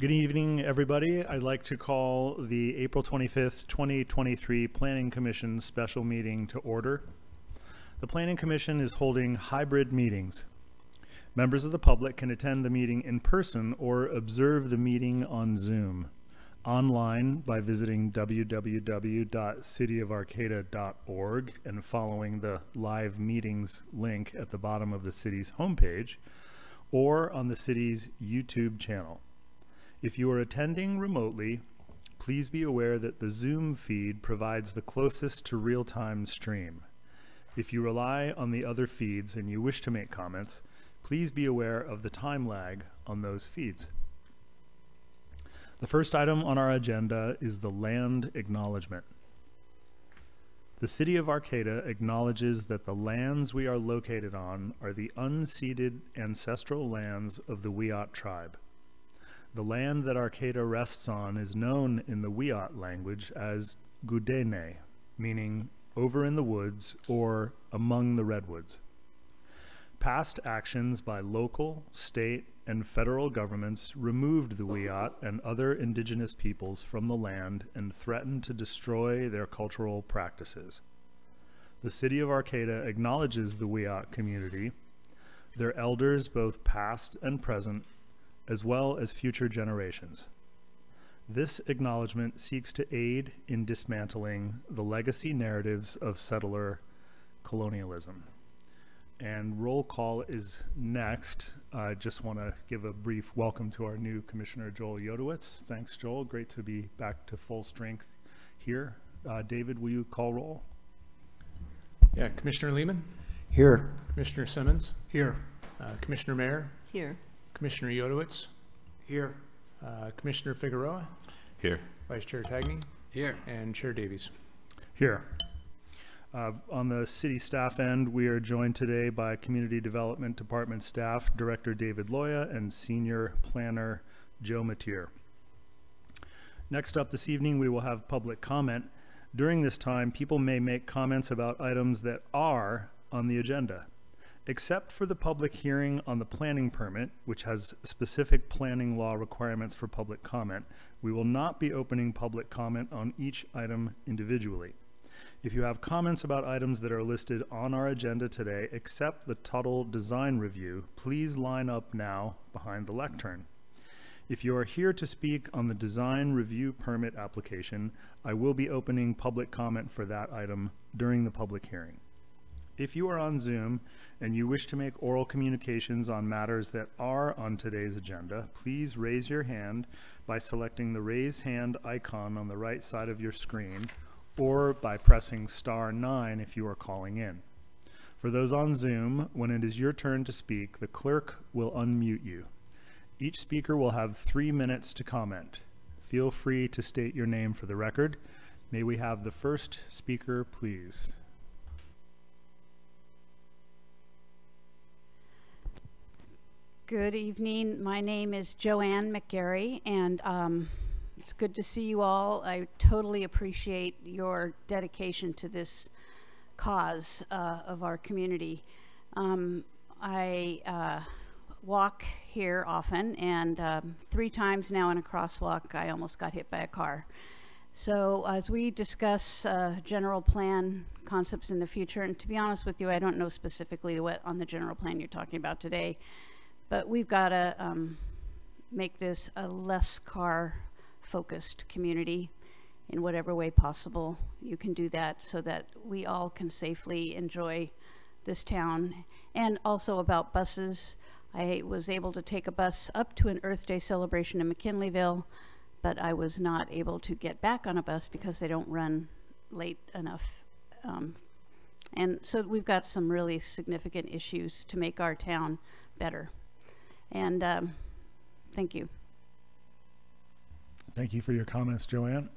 Good evening, everybody. I'd like to call the April 25th, 2023 Planning Commission special meeting to order. The Planning Commission is holding hybrid meetings. Members of the public can attend the meeting in person or observe the meeting on Zoom online by visiting www.cityofarcata.org and following the live meetings link at the bottom of the city's homepage or on the city's YouTube channel. If you are attending remotely, please be aware that the Zoom feed provides the closest to real-time stream. If you rely on the other feeds and you wish to make comments, please be aware of the time lag on those feeds. The first item on our agenda is the land acknowledgement. The City of Arcata acknowledges that the lands we are located on are the unceded ancestral lands of the Wiyot tribe. The land that Arcata rests on is known in the Wiyot language as Goudi'ni, meaning over in the woods or among the redwoods. Past actions by local, state, and federal governments removed the Wiyot and other indigenous peoples from the land and threatened to destroy their cultural practices. The city of Arcata acknowledges the Wiyot community, their elders both past and present, as well as future generations. This acknowledgement seeks to aid in dismantling the legacy narratives of settler colonialism. And roll call is next. I just want to give a brief welcome to our new Commissioner Joel Yodowitz. Thanks, Joel. Great to be back to full strength here. Uh, David, will you call roll? Yeah, Commissioner Lehman, Here. Commissioner Simmons, Here. uh, Commissioner Mayer, Here. Commissioner Yodowitz, Here. uh, Commissioner Figueroa, Here. Vice Chair Tagney, Here. and Chair Davies. Here. Uh, on the city staff end, we are joined today by Community Development Department staff, Director David Loya and Senior Planner Joe Mateer. Next up this evening, we will have public comment. During this time, people may make comments about items that are on the agenda. Except for the public hearing on the planning permit, which has specific planning law requirements for public comment, we will not be opening public comment on each item individually. If you have comments about items that are listed on our agenda today, except the Tuttle Design Review, please line up now behind the lectern. If you are here to speak on the design review permit application, I will be opening public comment for that item during the public hearing. If you are on Zoom and you wish to make oral communications on matters that are on today's agenda, please raise your hand by selecting the raise hand icon on the right side of your screen or by pressing star nine if you are calling in. For those on Zoom, when it is your turn to speak, the clerk will unmute you. Each speaker will have three minutes to comment. Feel free to state your name for the record. May we have the first speaker, please? Good evening. My name is Joanne McGarry, and um, it's good to see you all. I totally appreciate your dedication to this cause uh, of our community. Um, I uh, walk here often, and um, three times now in a crosswalk, I almost got hit by a car. So as we discuss uh, general plan concepts in the future, and to be honest with you, I don't know specifically what on the general plan you're talking about today, but we've got to um, make this a less car focused community in whatever way possible. You can do that so that we all can safely enjoy this town. And also about buses. I was able to take a bus up to an Earth Day celebration in McKinleyville, but I was not able to get back on a bus because they don't run late enough. Um, and so we've got some really significant issues to make our town better. And um, thank you. Thank you for your comments, Joanne.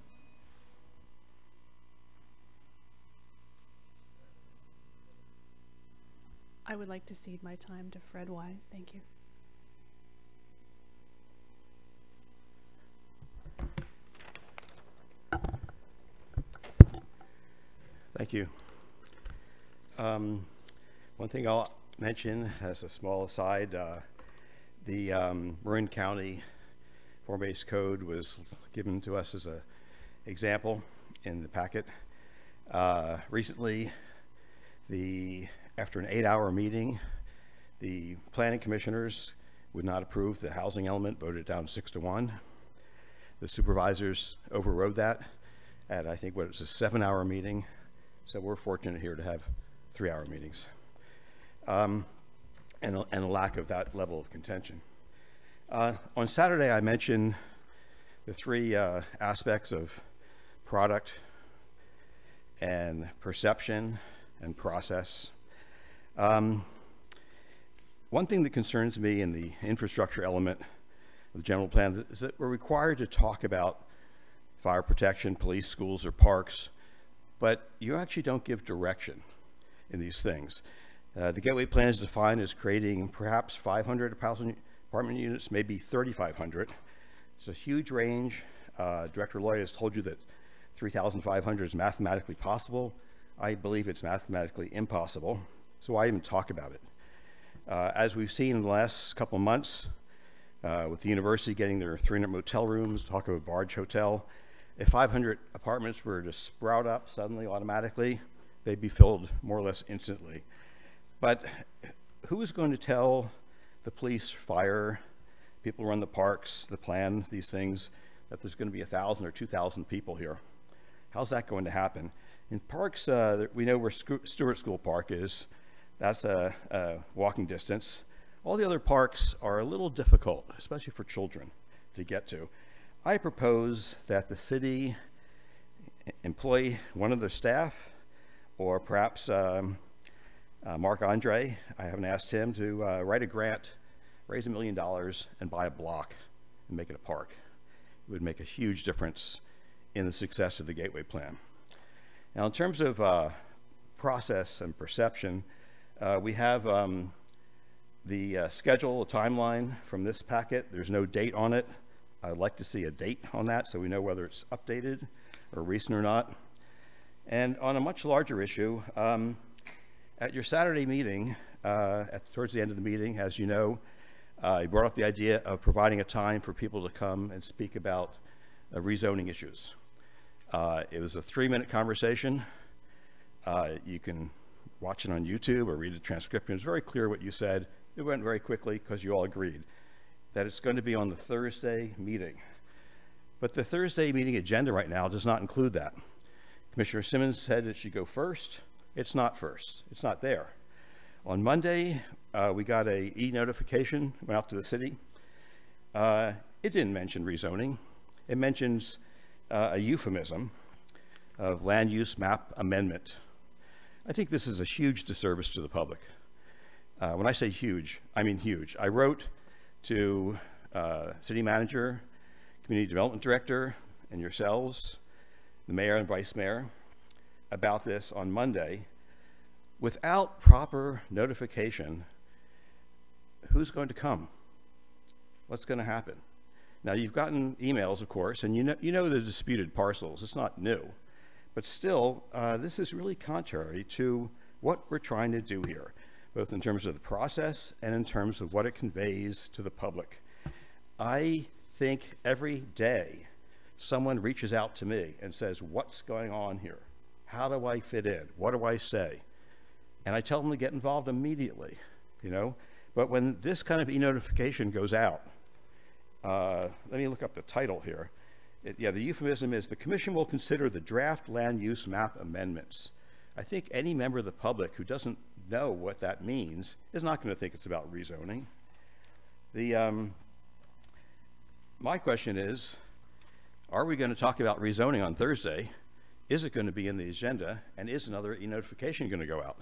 I would like to cede my time to Fred Weis. Thank you. Thank you. Um, one thing I'll mention as a small aside, uh, the um, Marin County form-based code was given to us as a example in the packet. Uh, recently, the after an eight-hour meeting, the planning commissioners would not approve the housing element, voted down six to one. The supervisors overrode that at I think what was a seven-hour meeting. So we're fortunate here to have three-hour meetings, um, and a, and a lack of that level of contention. Uh, on Saturday, I mentioned the three uh, aspects of product and perception and process. Um, one thing that concerns me in the infrastructure element of the general plan is that we're required to talk about fire protection, police, schools, or parks, but you actually don't give direction in these things. Uh, the Gateway Plan is defined as creating perhaps 500 apartment units, maybe 3,500. It's a huge range. Uh, Director Loy has told you that 3,500 is mathematically possible. I believe it's mathematically impossible. So why even talk about it? Uh, as we've seen in the last couple months, uh, with the university getting their 300 motel rooms, talk of a barge hotel, if 500 apartments were to sprout up suddenly, automatically, they'd be filled more or less instantly. But who is going to tell the police, fire, people run the parks, the plan, these things, that there's going to be a thousand or two thousand people here? How's that going to happen? In parks, uh, we know where Stewart School Park is. That's a, a walking distance. All the other parks are a little difficult, especially for children, to get to. I propose that the city employ one of their staff, or perhaps um, uh, Mark Andre. I haven't asked him to uh, write a grant, raise a million dollars, and buy a block and make it a park. It would make a huge difference in the success of the Gateway Plan. Now, in terms of uh, process and perception, uh, we have um, the uh, schedule, a timeline from this packet. There's no date on it. I'd like to see a date on that so we know whether it's updated or recent or not. And on a much larger issue, um, at your Saturday meeting, uh, at, towards the end of the meeting, as you know, uh, you brought up the idea of providing a time for people to come and speak about uh, rezoning issues. Uh, it was a three-minute conversation. Uh, you can watch it on YouTube or read the transcription. It's very clear what you said. It went very quickly because you all agreed that it's going to be on the Thursday meeting. But the Thursday meeting agenda right now does not include that. Commissioner Simmons said it should go first. It's not first. It's not there. On Monday, uh, we got a e-notification, went out to the city. Uh, it didn't mention rezoning. It mentions uh, a euphemism of land use map amendment. I think this is a huge disservice to the public. Uh, when I say huge, I mean huge. I wrote to uh, city manager, community development director, and yourselves, the mayor and vice mayor, about this on Monday. Without proper notification, who's going to come? What's going to happen? Now, you've gotten emails, of course, and you know, you know the disputed parcels. It's not new. But still, uh, this is really contrary to what we're trying to do here both in terms of the process and in terms of what it conveys to the public. I think every day someone reaches out to me and says, what's going on here? How do I fit in? What do I say? And I tell them to get involved immediately, you know? But when this kind of e-notification goes out, uh, let me look up the title here. It, yeah, the euphemism is the commission will consider the draft land use map amendments. I think any member of the public who doesn't know what that means is not going to think it's about rezoning. The, um, my question is, are we going to talk about rezoning on Thursday? Is it going to be in the agenda? And is another e-notification going to go out?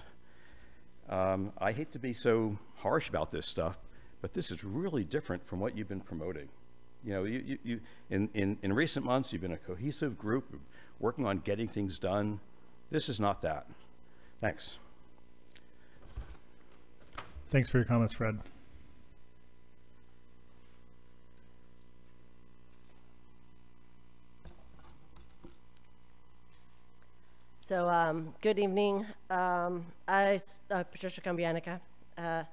Um, I hate to be so harsh about this stuff, but this is really different from what you've been promoting. You know, you, you, you, in, in, in recent months, you've been a cohesive group working on getting things done. This is not that. Thanks. Thanks for your comments, Fred. So, um, good evening. Um, I, uh, Patricia Cambianica. Uh,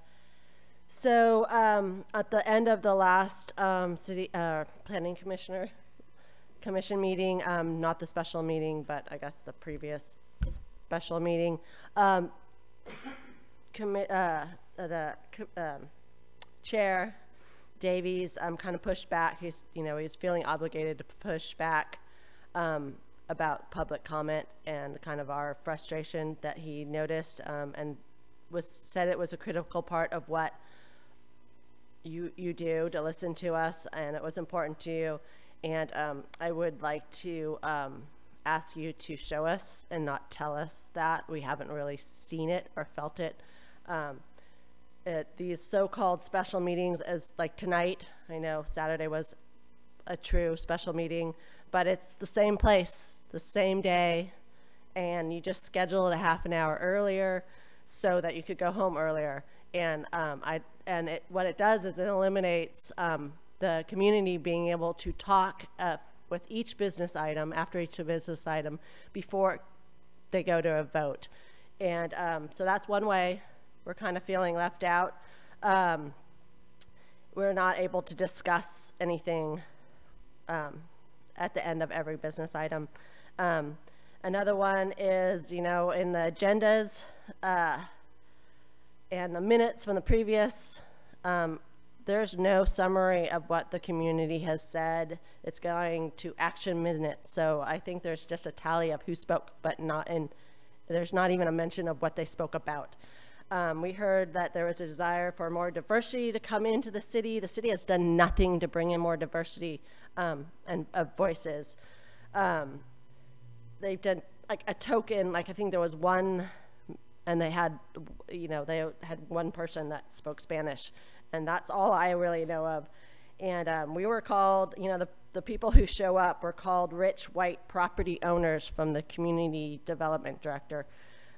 So, um, at the end of the last, um, city, uh, planning commissioner, commission meeting, um, not the special meeting, but I guess the previous special meeting, um, commi- uh, the, um, chair, Davies, kind of pushed back. He's, you know, he's feeling obligated to push back, about public comment and kind of our frustration that he noticed, um, and was, said it was a critical part of what you, you do to listen to us, and it was important to you. And, um, I would like to, um, ask you to show us and not tell us that. We haven't really seen it or felt it. Um, it, these so-called special meetings as like tonight, I know Saturday was a true special meeting, but it's the same place, the same day, and you just schedule it a half an hour earlier so that you could go home earlier. And um, I and it, what it does is it eliminates um, the community being able to talk uh, with each business item after each business item before they go to a vote. And um, so that's one way we're kind of feeling left out. Um, we're not able to discuss anything um, at the end of every business item. Um, another one is, you know, in the agendas uh, and the minutes from the previous, um, there's no summary of what the community has said. It's going to action minutes. So I think there's just a tally of who spoke, but not in, there's not even a mention of what they spoke about. Um, we heard that there was a desire for more diversity to come into the city. The city has done nothing to bring in more diversity um, and of voices. Um, they've done like a token, like I think there was one, and they had, you know, they had one person that spoke Spanish, and that's all I really know of. And um, we were called, you know, the, the people who show up were called rich white property owners from the community development director.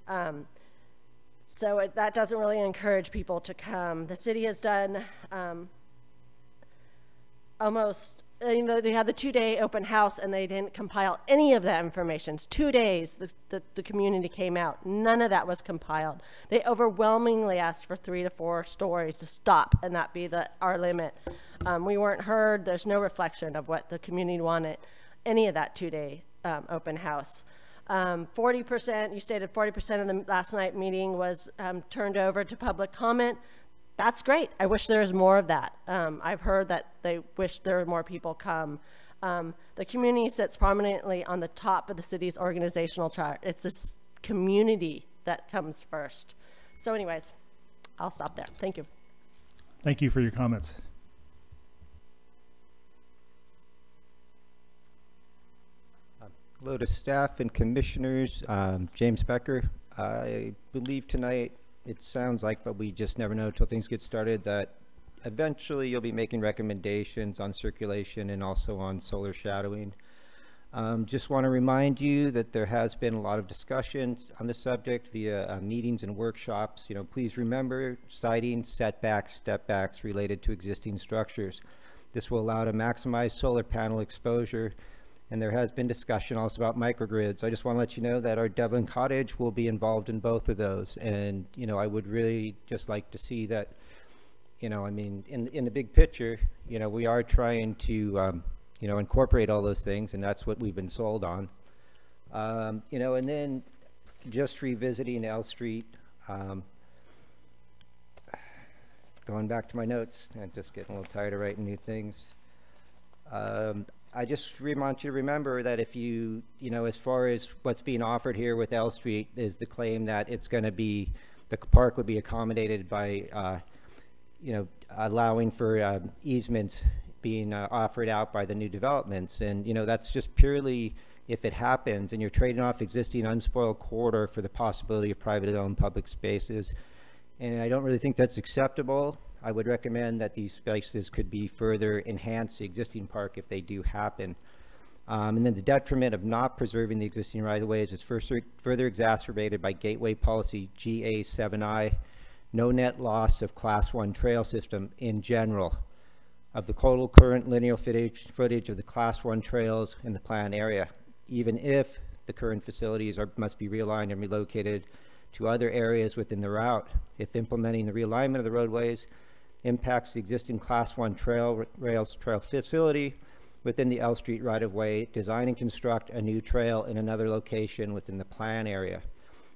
Um, so it, that doesn't really encourage people to come. The city has done um, almost, you know, they had the two-day open house and they didn't compile any of that information. It's two days the, the, the community came out. None of that was compiled. They overwhelmingly asked for three to four stories to stop and that be the, our limit. Um, we weren't heard. There's no reflection of what the community wanted, any of that two-day um, open house. Um, 40%, you stated 40% of the last night meeting was um, turned over to public comment. That's great. I wish there was more of that. Um, I've heard that they wish there were more people come. Um, the community sits prominently on the top of the city's organizational chart. It's this community that comes first. So anyways, I'll stop there. Thank you. Thank you for your comments. Hello to staff and commissioners. Um, James Becker. I believe tonight it sounds like, but we just never know until things get started, that eventually you'll be making recommendations on circulation and also on solar shadowing. Um, just want to remind you that there has been a lot of discussion on the subject via uh, meetings and workshops. You know, please remember citing setbacks, step backs related to existing structures. This will allow to maximize solar panel exposure and there has been discussion also about microgrids. I just want to let you know that our Devlin Cottage will be involved in both of those. And, you know, I would really just like to see that, you know, I mean, in, in the big picture, you know, we are trying to, um, you know, incorporate all those things, and that's what we've been sold on. Um, you know, and then just revisiting L Street, um, going back to my notes, I'm just getting a little tired of writing new things. Um, I just want you to remember that if you, you know, as far as what's being offered here with L Street is the claim that it's going to be, the park would be accommodated by, uh, you know, allowing for uh, easements being uh, offered out by the new developments. And, you know, that's just purely if it happens and you're trading off existing unspoiled corridor for the possibility of privately owned public spaces. And I don't really think that's acceptable. I would recommend that these spaces could be further enhance the existing park if they do happen. Um, and then the detriment of not preserving the existing right-of-ways is further, further exacerbated by Gateway Policy GA7I, no net loss of Class 1 trail system in general of the total current linear footage, footage of the Class 1 trails in the plan area, even if the current facilities are, must be realigned and relocated to other areas within the route. If implementing the realignment of the roadways impacts the existing Class 1 trail, rails trail facility within the L Street right-of-way, design and construct a new trail in another location within the plan area.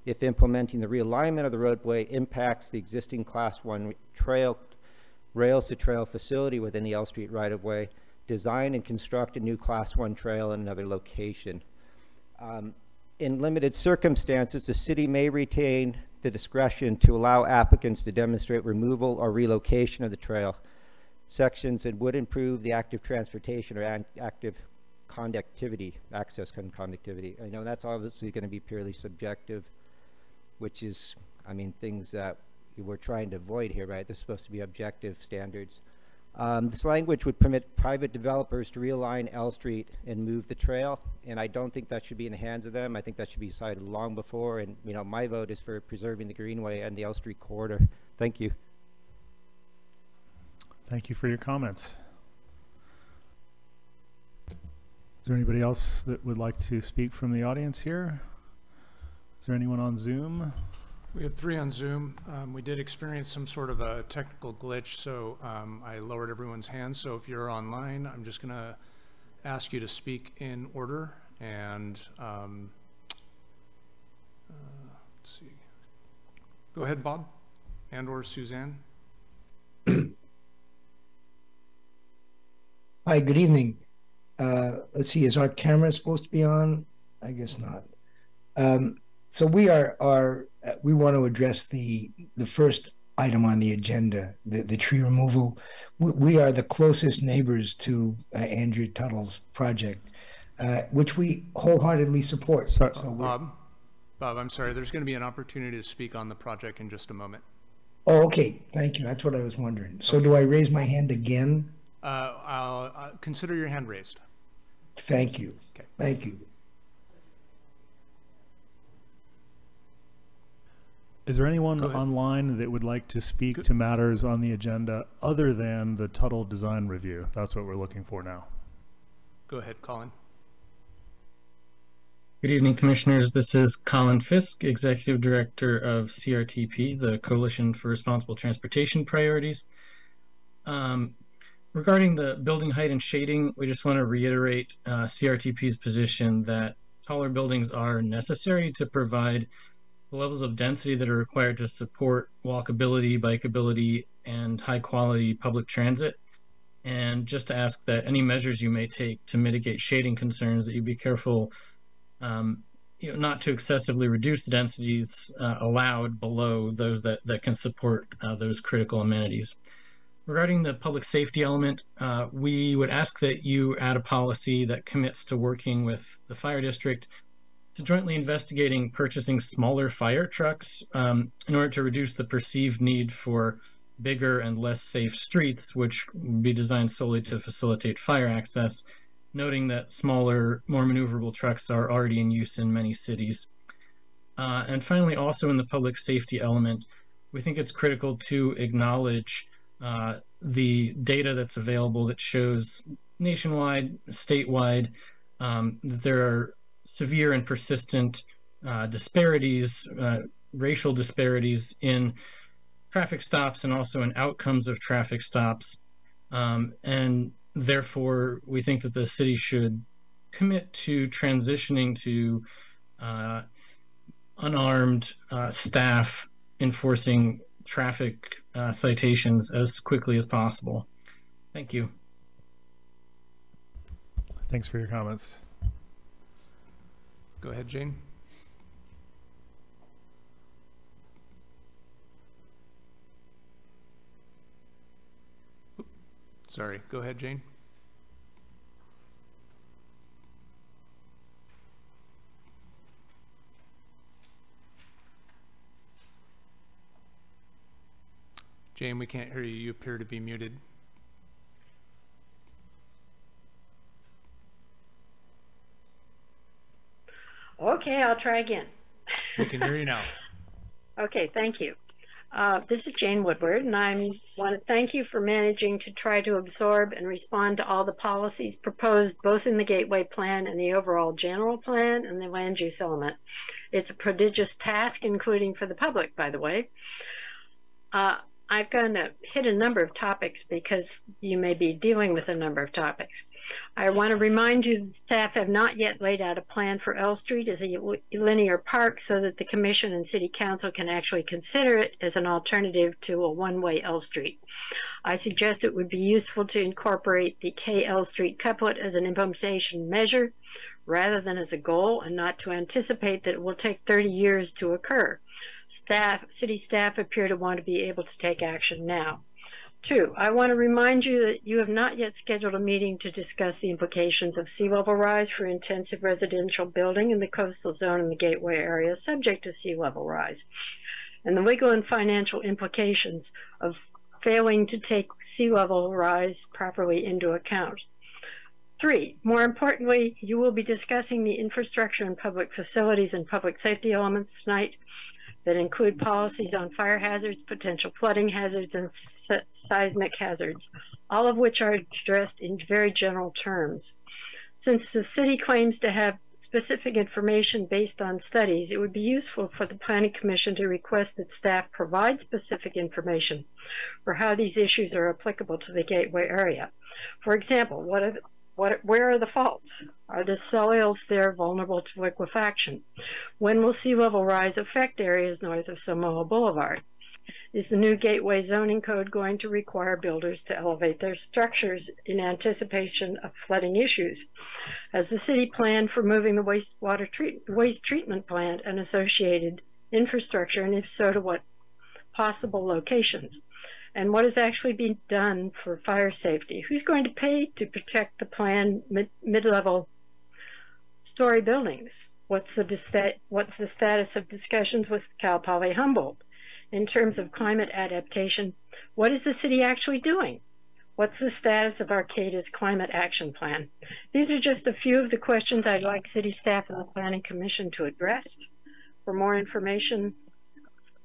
If implementing the realignment of the roadway impacts the existing Class 1 trail, rails to trail facility within the L Street right-of-way, design and construct a new Class 1 trail in another location. Um, in limited circumstances, the city may retain the discretion to allow applicants to demonstrate removal or relocation of the trail sections and would improve the active transportation or active conductivity, access con- conductivity. I know that's obviously going to be purely subjective, which is, I mean, things that we're trying to avoid here, right? This is supposed to be objective standards. Um, this language would permit private developers to realign L Street and move the trail, and I don't think that should be in the hands of them. I think that should be decided long before, and, you know, my vote is for preserving the Greenway and the L Street corridor. Thank you. Thank you for your comments. Is there anybody else that would like to speak from the audience here? Is there anyone on Zoom? We have three on Zoom. Um, we did experience some sort of a technical glitch, so um, I lowered everyone's hands. So if you're online, I'm just going to ask you to speak in order. And um, uh, let's see. Go ahead, Bob, and or Suzanne. Hi, good evening. Uh, let's see, is our camera supposed to be on? I guess not. Um, so we are, are uh, we want to address the the first item on the agenda, the, the tree removal. We, we are the closest neighbors to uh, Andrew Tuttle's project, uh, which we wholeheartedly support. So- So Bob, Bob, I'm sorry. There's going to be an opportunity to speak on the project in just a moment. oh, okay, thank you. That's what I was wondering. So do I raise my hand again? Uh, I'll uh, consider your hand raised. Thank you. Okay. Thank you. Is there anyone online that would like to speak to matters on the agenda other than the Tuttle Design Review? That's what we're looking for now. Go ahead, Colin. Good evening, Commissioners. This is Colin Fiske, Executive Director of CRTP, the Coalition for Responsible Transportation Priorities. Um, regarding the building height and shading, we just want to reiterate uh, CRTP's position that taller buildings are necessary to provide the levels of density that are required to support walkability, bikeability, and high quality public transit. And just to ask that any measures you may take to mitigate shading concerns, that you be careful um, you know, not to excessively reduce the densities uh, allowed below those that, that can support uh, those critical amenities. Regarding the public safety element, uh, we would ask that you add a policy that commits to working with the fire district to jointly investigating purchasing smaller fire trucks um, in order to reduce the perceived need for bigger and less safe streets, which would be designed solely to facilitate fire access noting that smaller, more maneuverable trucks are already in use in many cities. Uh, and finally, also in the public safety element, we think it's critical to acknowledge uh, the data that's available that shows nationwide, statewide, um, that there are severe and persistent uh, disparities, uh, racial disparities in traffic stops and also in outcomes of traffic stops. Um, and therefore, we think that the city should commit to transitioning to uh, unarmed uh, staff enforcing traffic uh, citations as quickly as possible. Thank you. Thanks for your comments. Go ahead, Jane. Oop, Sorry, go ahead, Jane. Jane, we can't hear you. You appear to be muted. Okay, I'll try again. We can hear you now. Okay, thank you. Uh, this is Jane Woodward, and I want to thank you for managing to try to absorb and respond to all the policies proposed both in the Gateway Plan and the overall general plan and the land use element. It's a prodigious task, including for the public, by the way. Uh, I'm going to hit a number of topics because you may be dealing with a number of topics. I want to remind you that staff have not yet laid out a plan for L Street as a linear park so that the Commission and City Council can actually consider it as an alternative to a one-way L Street. I suggest it would be useful to incorporate the KL Street couplet as an implementation measure rather than as a goal and not to anticipate that it will take 30 years to occur. Staff, city staff appear to want to be able to take action now. Two, I want to remind you that you have not yet scheduled a meeting to discuss the implications of sea level rise for intensive residential building in the coastal zone and the gateway area subject to sea level rise, and the legal and financial implications of failing to take sea level rise properly into account. Three, more importantly, you will be discussing the infrastructure and public facilities and public safety elements tonight that include policies on fire hazards, potential flooding hazards, and seismic hazards, all of which are addressed in very general terms. Since the city claims to have specific information based on studies, it would be useful for the Planning Commission to request that staff provide specific information for how these issues are applicable to the Gateway area. For example, what are what, where are the faults? Are the soils there vulnerable to liquefaction? When will sea level rise affect areas north of Samoa Boulevard? Is the new gateway zoning code going to require builders to elevate their structures in anticipation of flooding issues? Has the city planned for moving the wastewater treat, waste treatment plant and associated infrastructure, and if so, to what possible locations? And what is actually being done for fire safety. Who's going to pay to protect the planned mid-level story buildings? What's the, what's the status of discussions with Cal Poly Humboldt? In terms of climate adaptation, what is the city actually doing? What's the status of Arcata's climate action plan? These are just a few of the questions I'd like city staff and the Planning Commission to address. For more information,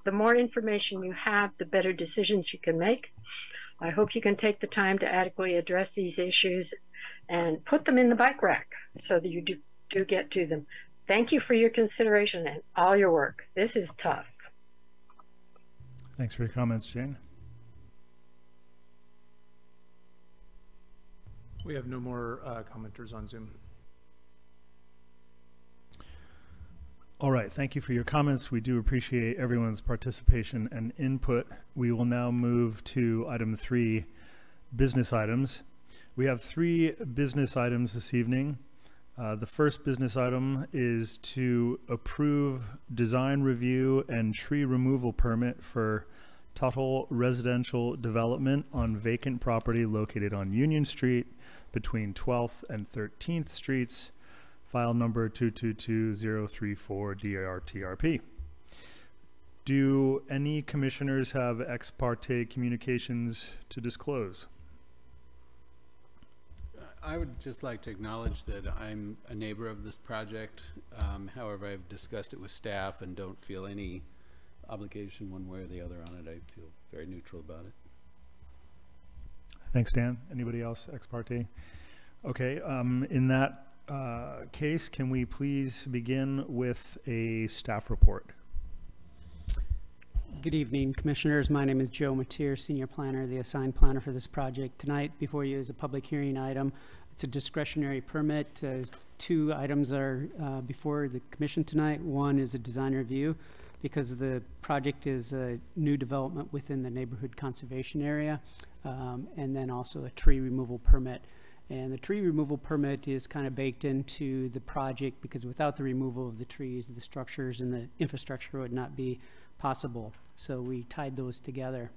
the more information you have, the better decisions you can make. I hope you can take the time to adequately address these issues and put them in the bike rack so that you do, do get to them. Thank you for your consideration and all your work. This is tough. Thanks for your comments, Jane. We have no more uh, commenters on Zoom. All right, thank you for your comments. We do appreciate everyone's participation and input. We will now move to item three, business items. We have three business items this evening. Uh, the first business item is to approve design review and tree removal permit for Tuttle Residential Development on vacant property located on Union Street between 12th and 13th Streets file number 222034-DRTRP. Do any commissioners have ex parte communications to disclose? I would just like to acknowledge that I'm a neighbor of this project. Um, however, I've discussed it with staff and don't feel any obligation one way or the other on it. I feel very neutral about it. Thanks, Dan. Anybody else ex parte? Okay, um, in that uh, case, can we please begin with a staff report? Good evening, Commissioners. My name is Joe Mateer, Senior Planner, the assigned planner for this project. Tonight, before you is a public hearing item. It's a discretionary permit. Uh, two items are uh, before the Commission tonight. One is a design review because the project is a new development within the neighborhood conservation area, um, and then also a tree removal permit. And the tree removal permit is kind of baked into the project because without the removal of the trees, the structures and the infrastructure would not be possible. So we tied those together.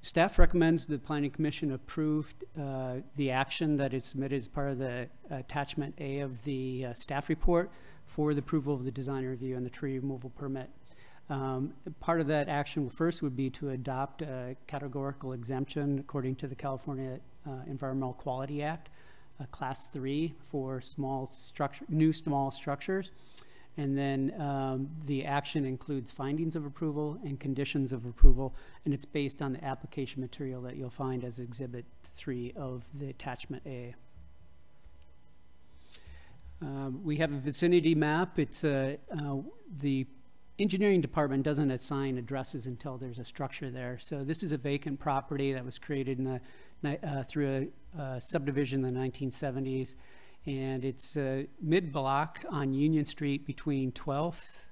Staff recommends the Planning Commission approve uh, the action that is submitted as part of the attachment A of the uh, staff report for the approval of the design review and the tree removal permit. Um, part of that action first would be to adopt a categorical exemption according to the California uh, Environmental Quality Act, class three for small structure, new small structures. And then um, the action includes findings of approval and conditions of approval, and it's based on the application material that you'll find as Exhibit 3 of the Attachment A. Um, we have a vicinity map. It's uh, uh, the engineering department doesn't assign addresses until there's a structure there. So this is a vacant property that was created in the, uh, through a, uh subdivision in the 1970s. And it's uh, mid-block on Union Street between 12th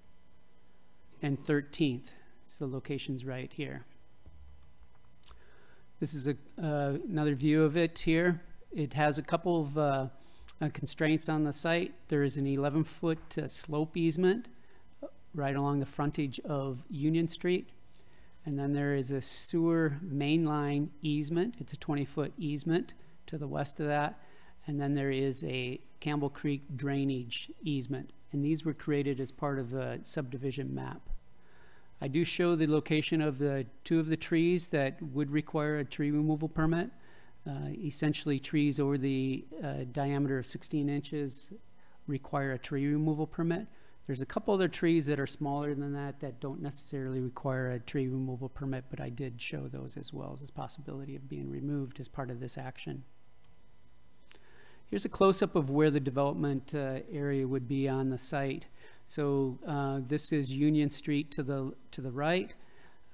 and 13th. So the location's right here. This is a, uh, another view of it here. It has a couple of uh, uh, constraints on the site. There is an 11-foot uh, slope easement right along the frontage of Union Street. And then there is a sewer mainline easement. It's a 20-foot easement to the west of that. And then there is a Campbell Creek drainage easement. And these were created as part of a subdivision map. I do show the location of the two of the trees that would require a tree removal permit. Uh, essentially, trees over the uh, diameter of 16 inches require a tree removal permit. There's a couple other trees that are smaller than that that don't necessarily require a tree removal permit, but I did show those as well as a possibility of being removed as part of this action. Here's a close-up of where the development uh, area would be on the site. So uh, this is Union Street to the to the right.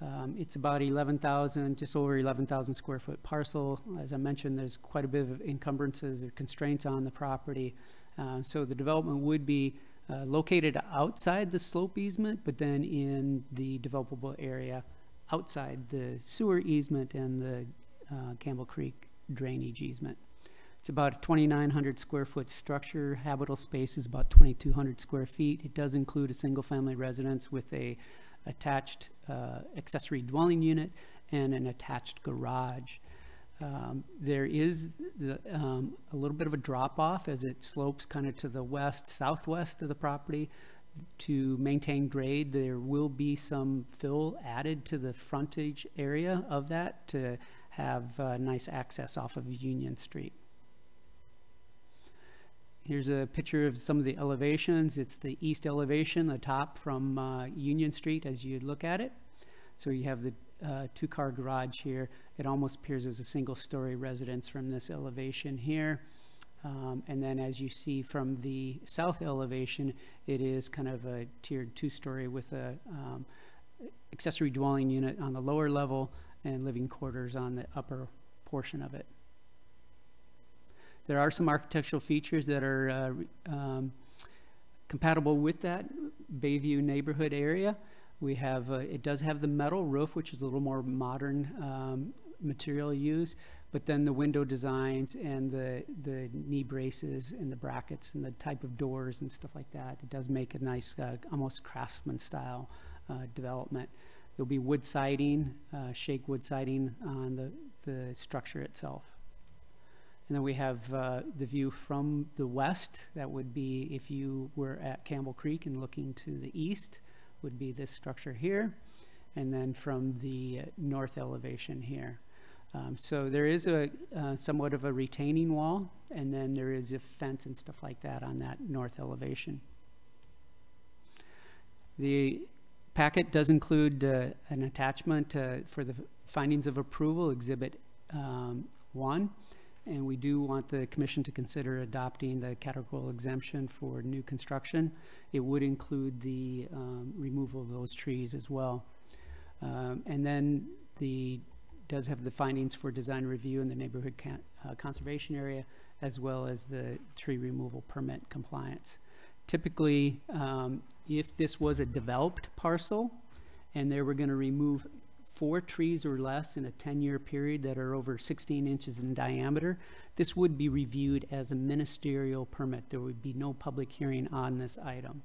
Um, it's about 11,000, just over 11,000 square foot parcel. As I mentioned, there's quite a bit of encumbrances or constraints on the property. Uh, so the development would be uh, located outside the slope easement, but then in the developable area outside the sewer easement and the uh, Campbell Creek drainage easement. It's about a 2,900 square foot structure. Habitable space is about 2,200 square feet. It does include a single family residence with a attached uh, accessory dwelling unit and an attached garage. Um, there is the, um, a little bit of a drop off as it slopes kind of to the west southwest of the property. To maintain grade, there will be some fill added to the frontage area of that to have uh, nice access off of Union Street. Here's a picture of some of the elevations. It's the east elevation, the top from uh, Union Street as you look at it. So you have the uh, two-car garage here. It almost appears as a single-story residence from this elevation here. Um, and then as you see from the south elevation, it is kind of a tiered two-story with a um, accessory dwelling unit on the lower level and living quarters on the upper portion of it. There are some architectural features that are uh, um, compatible with that Bayview neighborhood area. We have, uh, it does have the metal roof, which is a little more modern um, material used, but then the window designs and the, the knee braces and the brackets and the type of doors and stuff like that, it does make a nice, uh, almost craftsman style uh, development. There'll be wood siding, uh, shake wood siding on the, the structure itself. And then we have uh, the view from the west. That would be if you were at Campbell Creek and looking to the east, would be this structure here. And then from the uh, north elevation here. Um, so there is a uh, somewhat of a retaining wall, and then there is a fence and stuff like that on that north elevation. The packet does include uh, an attachment uh, for the findings of approval, Exhibit um, 1 and we do want the commission to consider adopting the categorical exemption for new construction. It would include the um, removal of those trees as well. Um, and then the does have the findings for design review in the neighborhood uh, conservation area as well as the tree removal permit compliance. Typically, um, if this was a developed parcel and they were going to remove four trees or less in a 10-year period that are over 16 inches in diameter, this would be reviewed as a ministerial permit. There would be no public hearing on this item.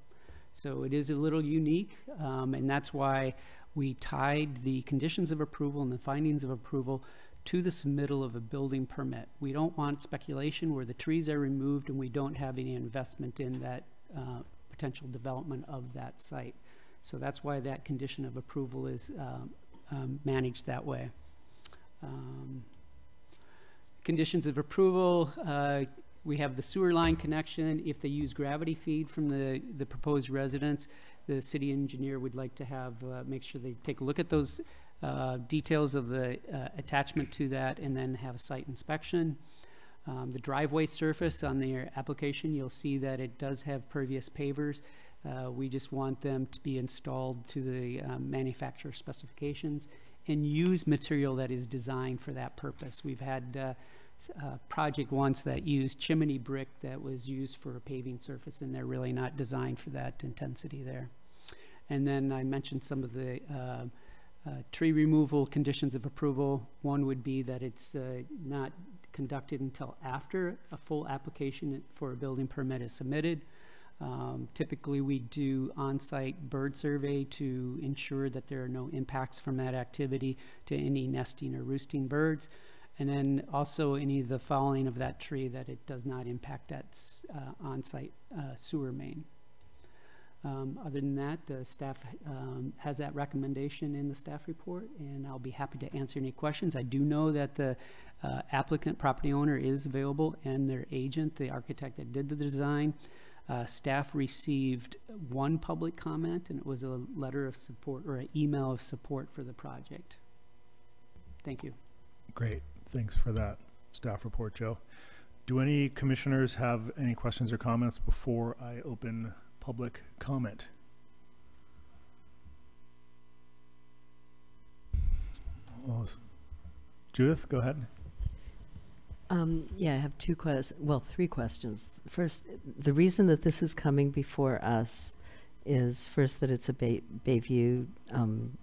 So it is a little unique, um, and that's why we tied the conditions of approval and the findings of approval to the submittal of a building permit. We don't want speculation where the trees are removed and we don't have any investment in that uh, potential development of that site. So that's why that condition of approval is um, um, managed that way. Um, conditions of approval, uh, we have the sewer line connection. If they use gravity feed from the, the proposed residence, the city engineer would like to have, uh, make sure they take a look at those uh, details of the uh, attachment to that and then have a site inspection. Um, the driveway surface on the application, you'll see that it does have pervious pavers. Uh, we just want them to be installed to the um, manufacturer specifications and use material that is designed for that purpose. We've had uh, a project once that used chimney brick that was used for a paving surface, and they're really not designed for that intensity there. And then I mentioned some of the uh, uh, tree removal conditions of approval. One would be that it's uh, not conducted until after a full application for a building permit is submitted. Um, Typically, we do on-site bird survey to ensure that there are no impacts from that activity to any nesting or roosting birds. And then also any of the fouling of that tree, that it does not impact that uh, on-site uh, sewer main. Um, Other than that, the staff um, has that recommendation in the staff report, and I'll be happy to answer any questions. I do know that the uh, applicant, property owner is available, and their agent, the architect that did the design. Uh, Staff received one public comment, and it was a letter of support, or an email of support for the project. Thank you. Great. Thanks for that staff report, Joe. Do any commissioners have any questions or comments before I open public comment? S- Judith, go ahead. Um, yeah, I have two questions, well, three questions. First, the reason that this is coming before us is first that it's a Bay, Bayview, um,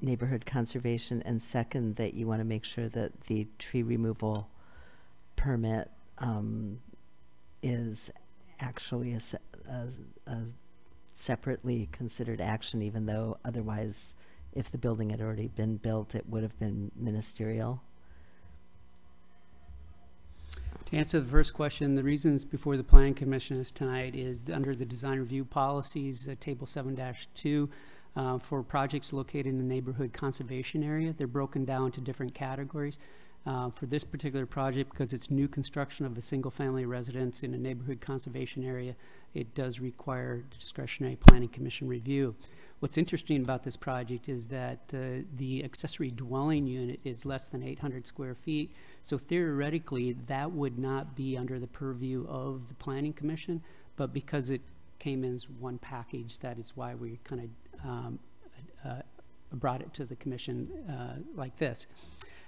neighborhood conservation, and second, that you want to make sure that the tree removal permit, um, is actually a, a, a separately considered action, even though otherwise, if the building had already been built, it would have been ministerial. To answer the first question, the reasons before the planning commission is tonight is under the design review policies, uh, table seven two, uh, for projects located in the neighborhood conservation area, they're broken down to different categories. Uh, for this particular project, because it's new construction of a single-family residence in a neighborhood conservation area, it does require discretionary planning commission review. What's interesting about this project is that uh, the accessory dwelling unit is less than 800 square feet. So theoretically, that would not be under the purview of the planning commission, but because it came in as one package, that is why we kind of um, uh, brought it to the commission uh, like this.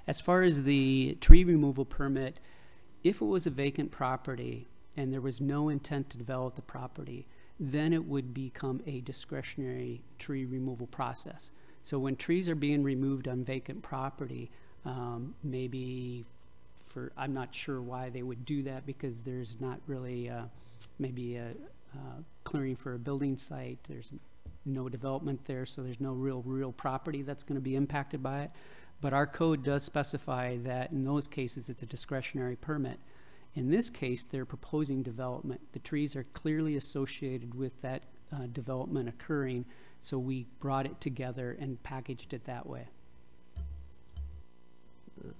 As far as the tree removal permit, if it was a vacant property and there was no intent to develop the property, then it would become a discretionary tree removal process. So when trees are being removed on vacant property, um, maybe for, I'm not sure why they would do that because there's not really, maybe a, clearing for a building site, there's no development there, so there's no real, real property that's gonna be impacted by it. But our code does specify that in those cases, it's a discretionary permit. In this case, they're proposing development. The trees are clearly associated with that uh, development occurring, so we brought it together and packaged it that way.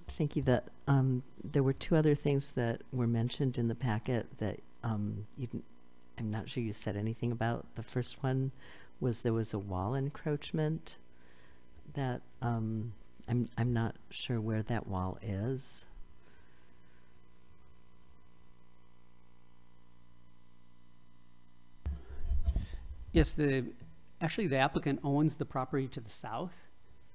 Thank you. That um, there were two other things that were mentioned in the packet that um, I'm not sure you said anything about. The first one was there was a wall encroachment that um, I'm I'm not sure where that wall is. Yes, the, actually, the applicant owns the property to the south,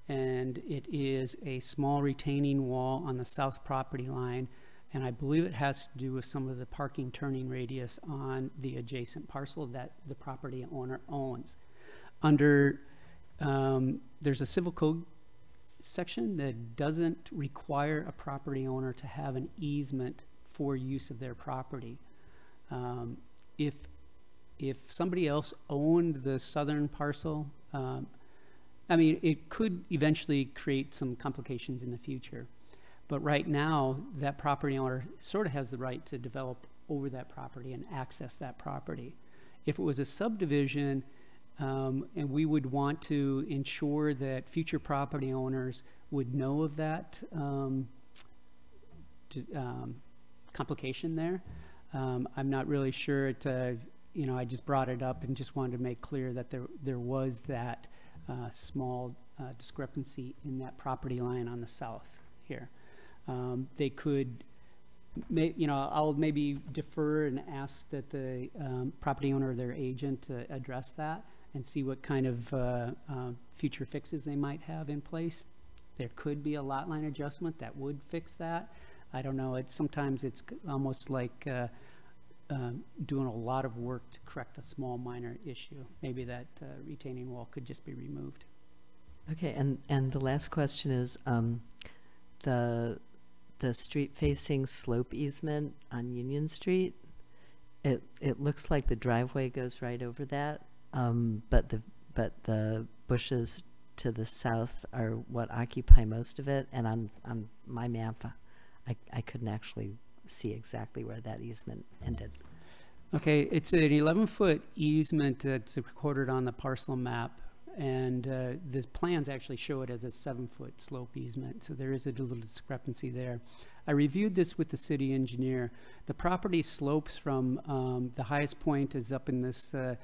and it is a small retaining wall on the south property line, and I believe it has to do with some of the parking turning radius on the adjacent parcel that the property owner owns. Under, um, there's a civil code section that doesn't require a property owner to have an easement for use of their property. Um, if if somebody else owned the southern parcel, um, I mean, it could eventually create some complications in the future. But right now, that property owner sort of has the right to develop over that property and access that property. If it was a subdivision, um, and we would want to ensure that future property owners would know of that um, d- um, complication there. Um, I'm not really sure it, uh, you know, I just brought it up and just wanted to make clear that there, there was that uh, small uh, discrepancy in that property line on the south here. Um, They could may, you know, I'll maybe defer and ask that the um, property owner or their agent uh, address that and see what kind of uh, uh, future fixes they might have in place. There could be a lot line adjustment that would fix that. I don't know, it's, sometimes it's almost like uh, um, doing a lot of work to correct a small minor issue. Maybe that uh, retaining wall could just be removed. Okay, and, and the last question is, um, the, the street-facing slope easement on Union Street, it, it looks like the driveway goes right over that, um, but the, but the bushes to the south are what occupy most of it, and on, on my map, I, I couldn't actually see exactly where that easement ended. Okay, it's an 11-foot easement that's recorded on the parcel map, and uh, the plans actually show it as a seven-foot slope easement, so there is a little discrepancy there. I reviewed this with the city engineer. The property slopes from, um, the highest point is up in this, uh,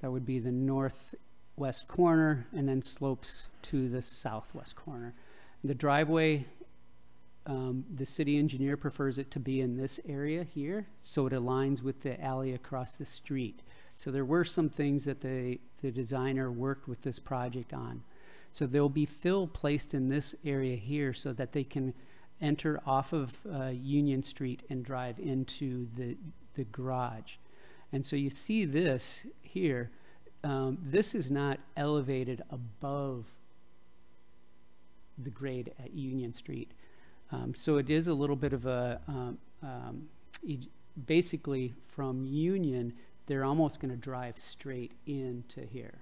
that would be the northwest corner, and then slopes to the southwest corner. The driveway um, the city engineer prefers it to be in this area here, so it aligns with the alley across the street. So there were some things that the, the designer worked with this project on. So there'll be fill placed in this area here so that they can enter off of uh, Union Street and drive into the, the garage. And so you see this here. Um, this is not elevated above the grade at Union Street. Um, so it is a little bit of a, um, um, basically from Union, they're almost going to drive straight into here,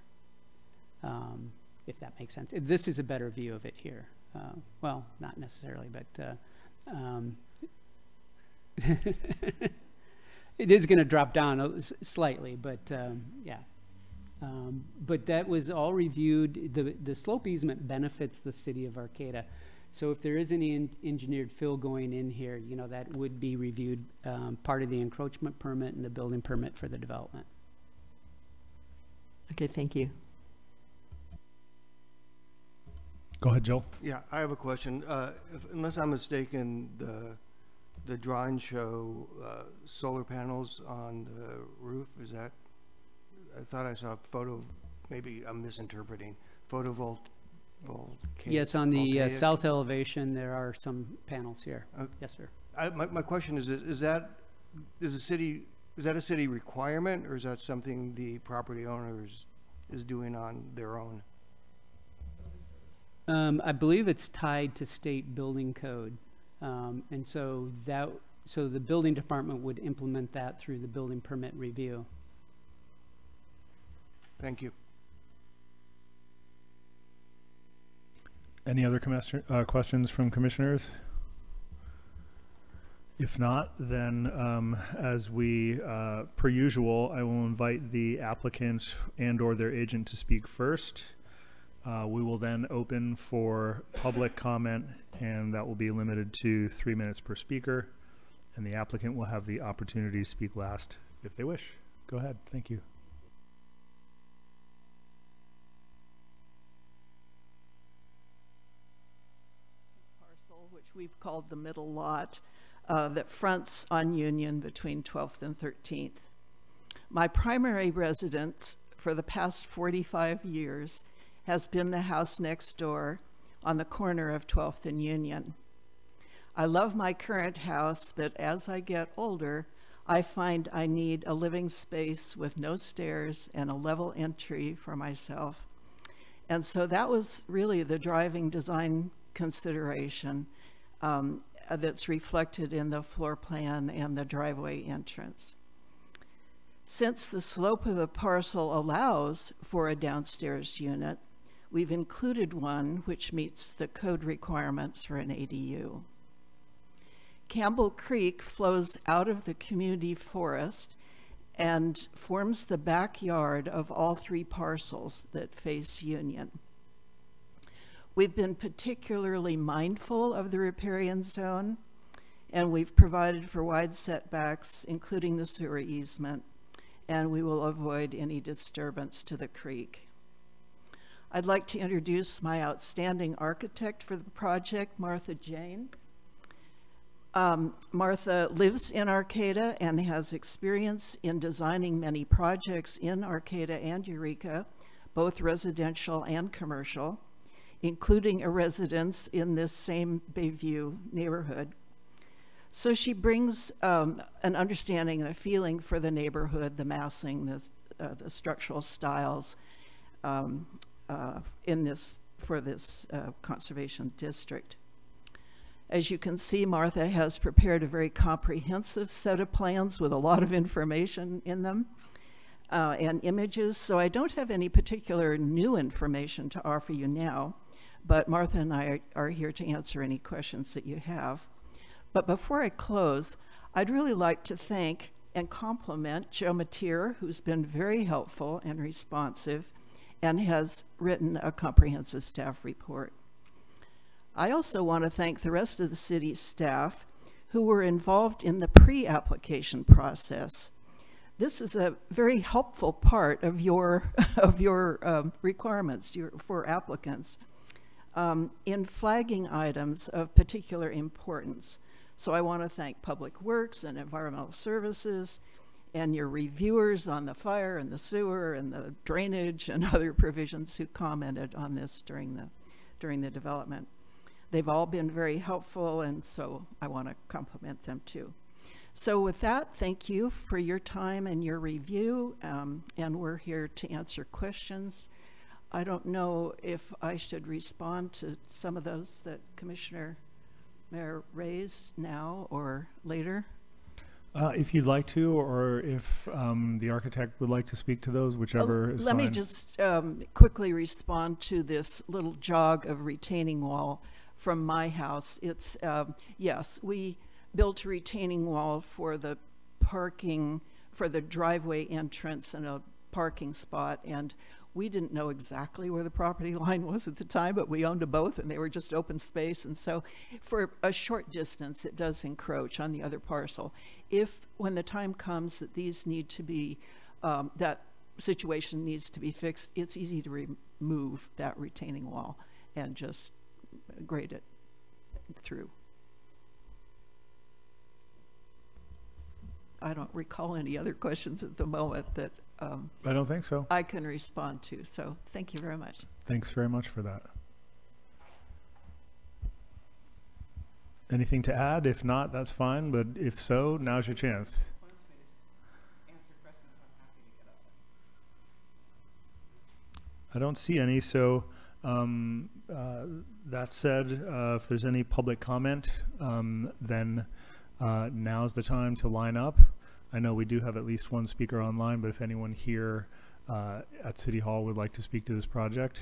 um, if that makes sense. This is a better view of it here. Uh, well, not necessarily, but uh, um, it is going to drop down slightly, but um, yeah. But that was all reviewed. The, the slope easement benefits the city of Arcata. So if there is any en- engineered fill going in here, you know, that would be reviewed, um, part of the encroachment permit and the building permit for the development. Okay, thank you. Go ahead, Joel. Yeah, I have a question. Uh, if- Unless I'm mistaken, the, the drawings show uh, solar panels on the roof, is that? I thought I saw a photo, maybe I'm misinterpreting, photovol, Yes, on the uh, south elevation, there are some panels here. Okay. Yes, sir. I, my, my question is, is that, is the city, is that a city requirement, or is that something the property owners is doing on their own? Um, I believe it's tied to state building code. Um, and so that, so the building department would implement that through the building permit review. Thank you. Any other uh, questions from commissioners? If not, then, um, as we, uh, per usual, I will invite the applicant and/or their agent to speak first. Uh, we will then open for public comment, and that will be limited to three minutes per speaker. And the applicant will have the opportunity to speak last if they wish. Go ahead. Thank you. We've called the middle lot, uh, that fronts on Union between 12th and 13th. My primary residence for the past 45 years has been the house next door on the corner of 12th and Union. I love my current house, but as I get older, I find I need a living space with no stairs and a level entry for myself. And so that was really the driving design consideration um, uh, that's reflected in the floor plan and the driveway entrance. Since the slope of the parcel allows for a downstairs unit, we've included one which meets the code requirements for an ADU. Campbell Creek flows out of the community forest and forms the backyard of all three parcels that face Union. We've been particularly mindful of the riparian zone, and we've provided for wide setbacks, including the sewer easement, and we will avoid any disturbance to the creek. I'd like to introduce my outstanding architect for the project, Martha Jane. Um, Martha lives in Arcata and has experience in designing many projects in Arcata and Eureka, both residential and commercial, including a residence in this same Bayview neighborhood. So she brings um, an understanding and a feeling for the neighborhood, the massing, the, uh, the structural styles um, uh, in this for this uh, conservation district. As you can see, Martha has prepared a very comprehensive set of plans with a lot of information in them uh, and images. So I don't have any particular new information to offer you now, but Martha and I are, are here to answer any questions that you have. But before I close, I'd really like to thank and compliment Joe Mateer, who's been very helpful and responsive and has written a comprehensive staff report. I also want to thank the rest of the city's staff who were involved in the pre-application process. This is a very helpful part of your, of your um, requirements your, for applicants um, in flagging items of particular importance. So I want to thank Public Works and Environmental Services and your reviewers on the fire and the sewer and the drainage and other provisions who commented on this during the, during the development. They've all been very helpful, and so I want to compliment them too. So with that, thank you for your time and your review, um, and we're here to answer questions. I don't know if I should respond to some of those that Commissioner Mayer raised now or later. Uh, if you'd like to, or if um, the architect would like to speak to those, whichever is Let fine. me just um, quickly respond to this little jog of retaining wall from my house. It's, um, yes, we built a retaining wall for the parking, for the driveway entrance and a parking spot. And we didn't know exactly where the property line was at the time, but we owned a both and they were just open space. And so for a short distance, it does encroach on the other parcel. If, when the time comes that these need to be, um, that situation needs to be fixed, it's easy to remove that retaining wall and just grade it through. I don't recall any other questions at the moment that um, I don't think so. I can respond to. So thank you very much. Thanks very much for that. Anything to add? If not, that's fine, but if so, now's your chance. I don't see any, so um, uh, that said, uh, if there's any public comment, um, then uh, now's the time to line up. I know we do have at least one speaker online, but if anyone here uh, at City Hall would like to speak to this project,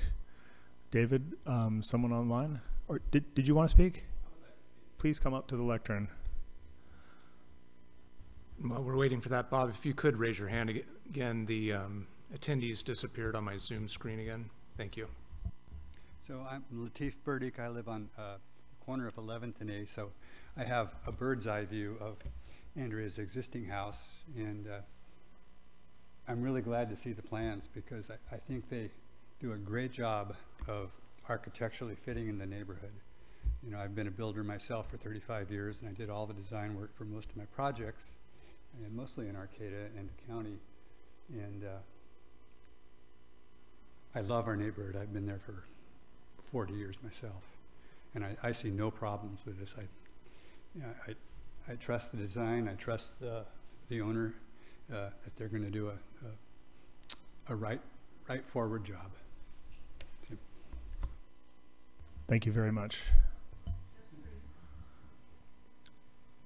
David, um, someone online, or did did you want to speak? Please come up to the lectern. While we're waiting for that, Bob, if you could raise your hand again, the um, attendees disappeared on my Zoom screen again. Thank you. So I'm Latif Burdick. I live on uh, the corner of 11th and A. So I have a bird's eye view of Andrea's existing house, and uh, I'm really glad to see the plans because I, I think they do a great job of architecturally fitting in the neighborhood. You know, I've been a builder myself for 35 years, and I did all the design work for most of my projects, and mostly in Arcata and the county. And uh, I love our neighborhood. I've been there for 40 years myself, and I, I see no problems with this. I, yeah, I, I trust the design. I trust the the owner uh, that they're going to do a, a, a right right forward job. Thank you very much.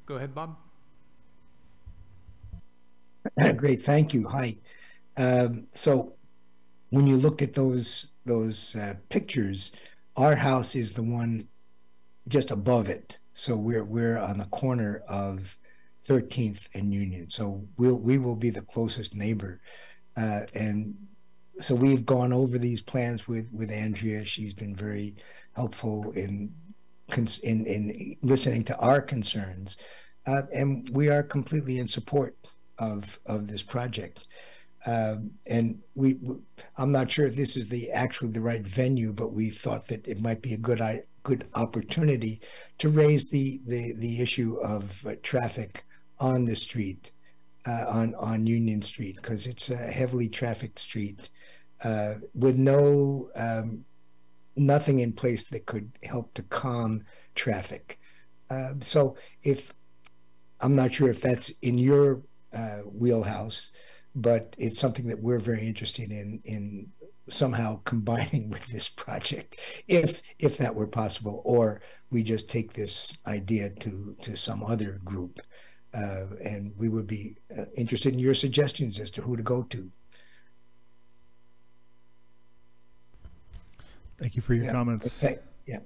Go ahead, Bob. Great, thank you. Hi. Um, so when you look at those those uh, pictures, our house is the one just above it. So we're we're on the corner of 13th and Union. So we'll we will be the closest neighbor, uh, and so we've gone over these plans with with Andrea. She's been very helpful in in in listening to our concerns, uh, and we are completely in support of of this project. Um, and we, I'm not sure if this is the actually the right venue, but we thought that it might be a good good opportunity to raise the the the issue of uh, traffic on the street, uh, on on Union Street, because it's a heavily trafficked street uh, with no um, nothing in place that could help to calm traffic. Uh, so if I'm not sure if that's in your uh, wheelhouse, but it's something that we're very interested in in somehow combining with this project, if if that were possible, or we just take this idea to to some other group, uh, and we would be uh, interested in your suggestions as to who to go to. Thank you for your Yeah, comments. okay, Yeah.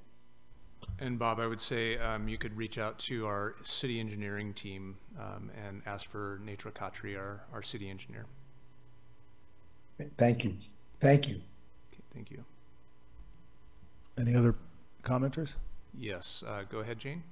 And Bob, I would say um, you could reach out to our city engineering team um, and ask for Netra Khatri, our, our city engineer. Thank you. Thank you. Okay, thank you. Any other commenters? Yes, uh, go ahead, Jane.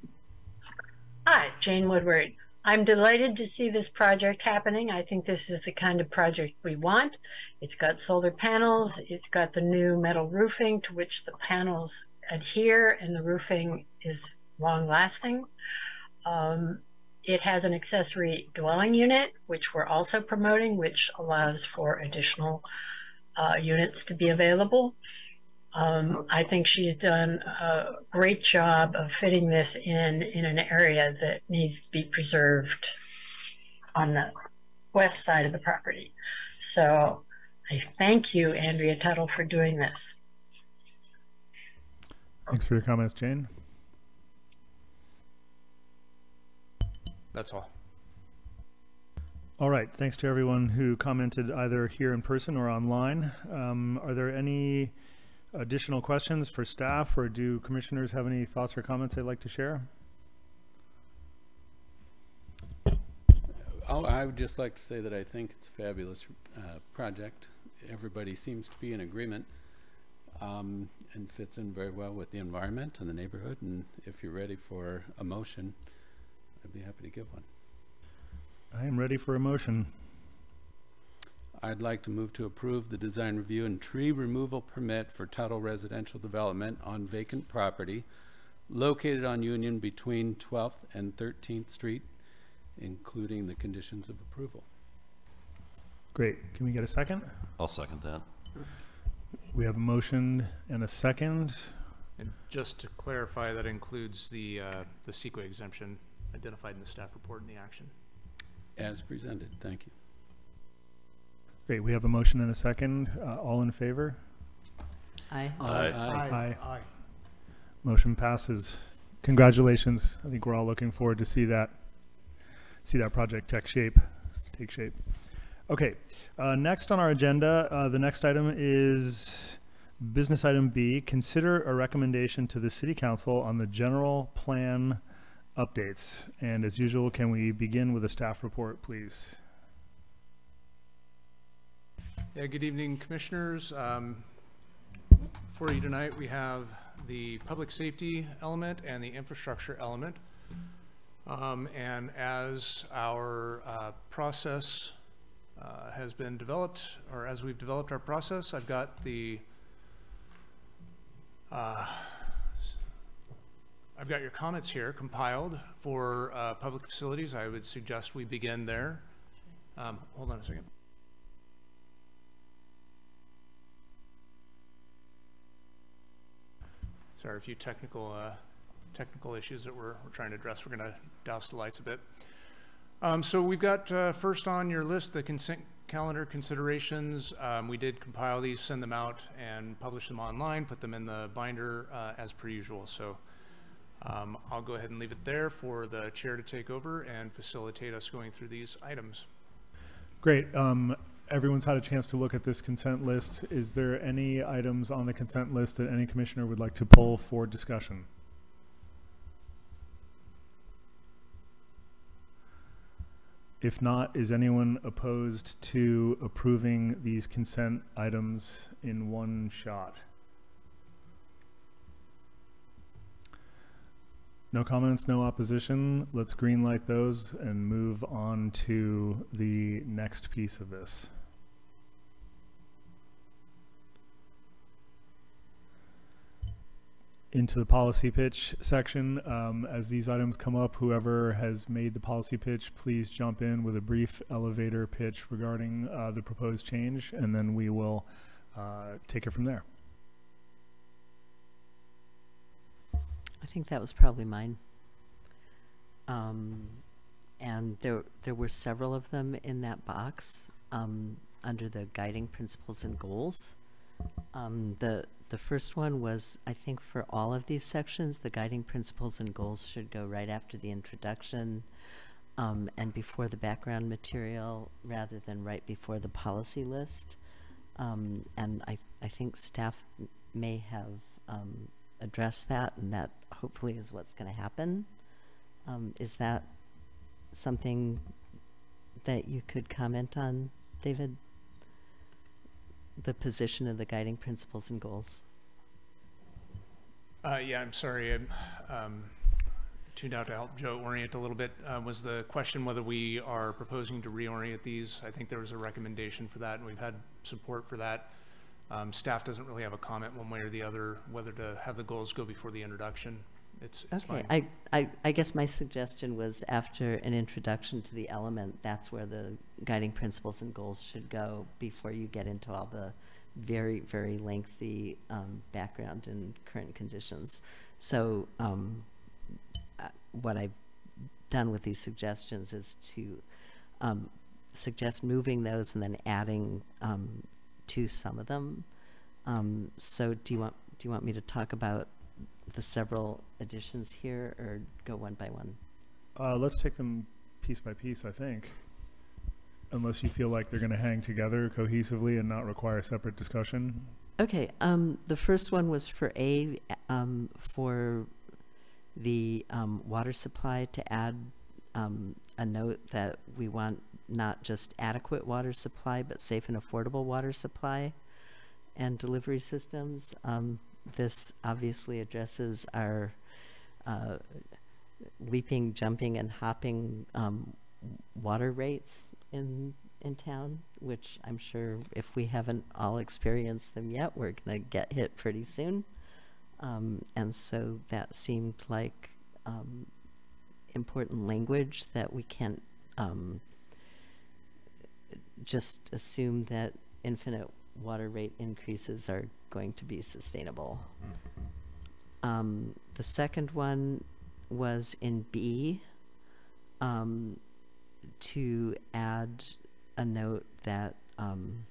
Hi, Jane Woodward. I'm delighted to see this project happening. I think this is the kind of project we want. It's got solar panels, it's got the new metal roofing to which the panels adhere and the roofing is long lasting. Um, it has an accessory dwelling unit, which we're also promoting, which allows for additional uh, units to be available. Um, I think she's done a great job of fitting this in in an area that needs to be preserved on the west side of the property. So I thank you, Andrea Tuttle, for doing this. Thanks for your comments, Jane. That's all. All right. Thanks to everyone who commented either here in person or online. Um, are there any additional questions for staff or do commissioners have any thoughts or comments they'd like to share? Oh, I would just like to say that I think it's a fabulous uh, project. Everybody seems to be in agreement um, and fits in very well with the environment and the neighborhood. And if you're ready for a motion, I'd be happy to give one. I am ready for a motion. I'd like to move to approve the design review and tree removal permit for Tuttle Residential Development on vacant property located on Union between 12th and 13th Street, including the conditions of approval. Great. Can we get a second? I'll second that. We have a motion and a second. And just to clarify, that includes the, uh, the CEQA exemption identified in the staff report and the action. As presented, thank you. Great. We have a motion and a second. Uh, all in favor? Aye. Aye. Aye. Aye. Motion passes. Congratulations. I think we're all looking forward to see that, see that project take shape, take shape. Okay, uh, next on our agenda, uh, the next item is business item B, consider a recommendation to the city council on the general plan updates. And as usual, can we begin with a staff report, please? Yeah, good evening, commissioners. Um, For you tonight, we have the public safety element and the infrastructure element. Um, And as our uh, process uh, has been developed, or as we've developed our process, I've got the, uh, I've got your comments here compiled for uh, public facilities. I would suggest we begin there. Um, Hold on a second. Sorry, a few technical, uh, technical issues that we're, we're trying to address. We're going to douse the lights a bit. Um, so we've got uh, first on your list the consent calendar considerations. Um, we did compile these, send them out, and publish them online, put them in the binder uh, as per usual. So um, I'll go ahead and leave it there for the chair to take over and facilitate us going through these items. Great. Um, everyone's had a chance to look at this consent list. Is there any items on the consent list that any commissioner would like to pull for discussion? If not, is anyone opposed to approving these consent items in one shot? No comments, no opposition. Let's greenlight those and move on to the next piece of this. into the policy pitch section. Um, as these items come up, whoever has made the policy pitch, please jump in with a brief elevator pitch regarding uh, the proposed change, and then we will uh, take it from there. Think that was probably mine. Um, and there, there were several of them in that box, um, under the guiding principles and goals. Um, the, the first one was, I think for all of these sections, the guiding principles and goals should go right after the introduction, um, and before the background material, rather than right before the policy list. Um, and I, I think staff may have, addressed that, and that hopefully is what's gonna happen. Um, is that something that you could comment on, David? The position of the guiding principles and goals? Uh, yeah, I'm sorry. I'm um, tuned out to help Joe orient a little bit. Uh, was the question whether we are proposing to reorient these? I think there was a recommendation for that, and we've had support for that. Um, staff doesn't really have a comment one way or the other whether to have the goals go before the introduction. It's, it's Okay, fine. I, I, I guess my suggestion was after an introduction to the element, that's where the guiding principles and goals should go before you get into all the very, very lengthy um, background and current conditions. So um, uh, what I've done with these suggestions is to um, suggest moving those and then adding um, to some of them. Um, so do you want, do you want me to talk about the several additions here or go one by one? Uh, let's take them piece by piece, I think. Unless you feel like they're going to hang together cohesively and not require separate discussion. Okay, um, the first one was for A, um, for the, um, water supply to add, um, a note that we want not just adequate water supply, but safe and affordable water supply and delivery systems. Um, this obviously addresses our, uh, leaping, jumping, and hopping, um, water rates in, in town, which I'm sure if we haven't all experienced them yet, we're gonna get hit pretty soon. Um, and so that seemed like, um, important language that we can't, um, just assume that infinite water rate increases are going to be sustainable. Um, the second one was in B, um, to add a note that, um,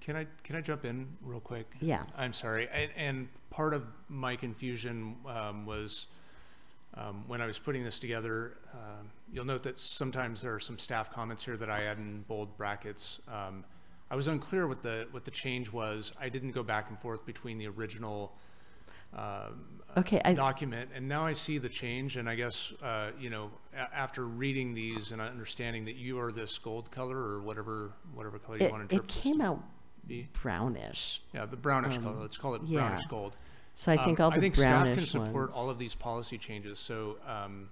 Can I, can I jump in real quick? Yeah. I'm sorry. And, and part of my confusion um, was um, when I was putting this together, um, you'll note that sometimes there are some staff comments here that I add in bold brackets. Um, I was unclear what the, what the change was. I didn't go back and forth between the original um, Okay, I- document, and now I see the change, and I guess, uh, you know, a- after reading these and understanding that you are this gold color or whatever, whatever color you it, want to it interpret this came out be. brownish. Yeah, the brownish Um, color, let's call it yeah. brownish gold. So I think Um, all the I think staff can brownish support all of these policy changes, so, um,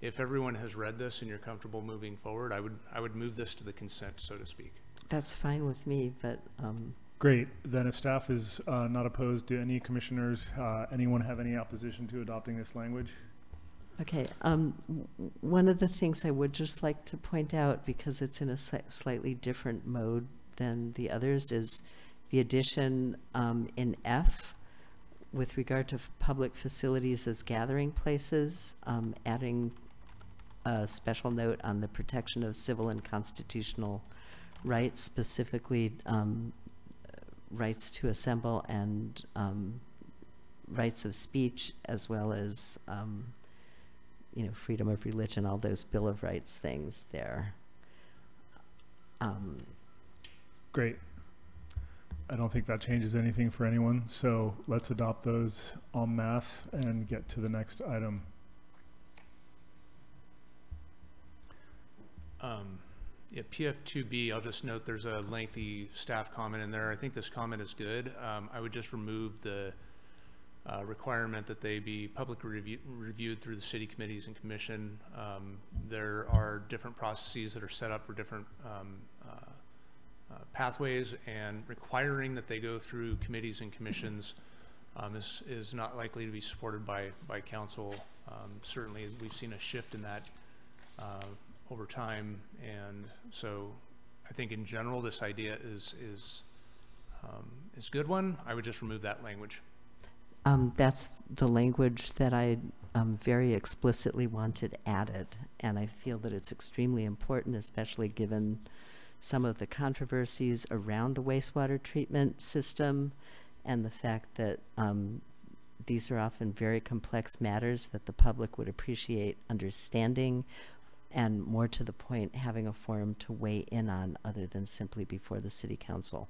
if everyone has read this and you're comfortable moving forward, I would, I would move this to the consent, so to speak. That's fine with me, but, um, Great. Then if staff is uh, not opposed, do any commissioners, uh, anyone have any opposition to adopting this language? Okay, um, w- w- one of the things I would just like to point out, because it's in a si- slightly different mode than the others, is the addition, um, in F with regard to public facilities as gathering places, um, adding a special note on the protection of civil and constitutional rights, specifically, um, rights to assemble and, um, rights of speech, as well as, um, you know, freedom of religion, all those Bill of Rights things there. Um, Great. I don't think that changes anything for anyone, so let's adopt those en masse and get to the next item. Um, yeah, PF2B, I'll just note there's a lengthy staff comment in there. I think this comment is good. Um, I would just remove the uh, requirement that they be publicly review, reviewed through the city committees and commission. Um, there are different processes that are set up for different um, pathways and requiring that they go through committees and commissions um, this is not likely to be supported by, by council. Um, certainly, we've seen a shift in that uh, over time, and so I think in general, this idea is is um, is a good one. I would just remove that language. Um, that's the language that I um, very explicitly wanted added, and I feel that it's extremely important, especially given some of the controversies around the wastewater treatment system and the fact that um, these are often very complex matters that the public would appreciate understanding and more to the point having a forum to weigh in on other than simply before the city council.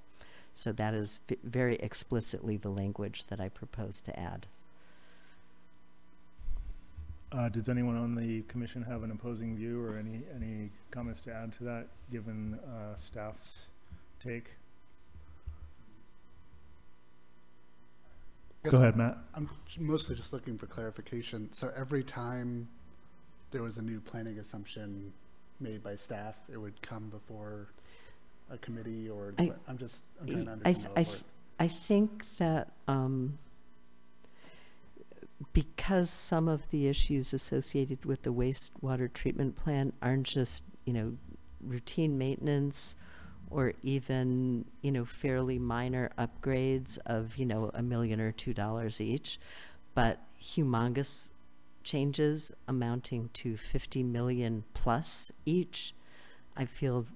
So that is very explicitly the language that I propose to add. Uh, does anyone on the commission have an opposing view or any, any comments to add to that, given uh, staff's take? Go ahead, Matt. I'm mostly just looking for clarification. So every time there was a new planning assumption made by staff, it would come before a committee or, I- I'm just, I'm trying to understand th- how I, it th- works. I think that um, because some of the issues associated with the wastewater treatment plant aren't just, you know, routine maintenance or even, you know, fairly minor upgrades of, you know, a million or two dollars each, but humongous changes amounting to 50 million plus each, I feel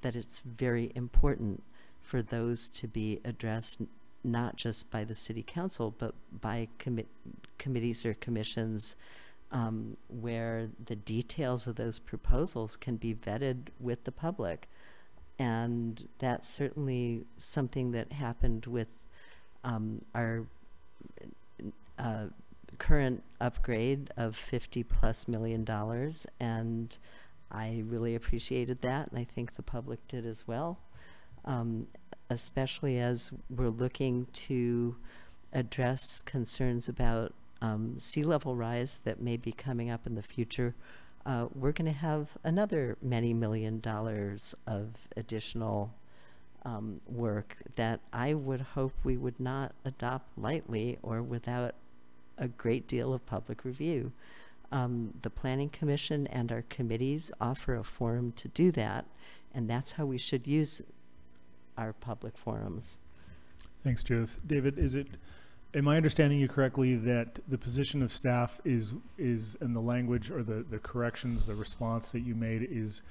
that it's very important for those to be addressed not just by the city council, but by commit, committees or commissions um, where the details of those proposals can be vetted with the public. And that's certainly something that happened with um, our uh, current upgrade of 50 plus million dollars. And I really appreciated that, and I think the public did as well. Um, especially as we're looking to address concerns about um, sea level rise that may be coming up in the future, uh, we're going to have another many million dollars of additional um, work that I would hope we would not adopt lightly or without a great deal of public review. Um, the Planning Commission and our committees offer a forum to do that, and that's how we should use our public forums. Thanks, Judith. David, is it, am I understanding you correctly that the position of staff is, is, and the language or the, the corrections, the response that you made is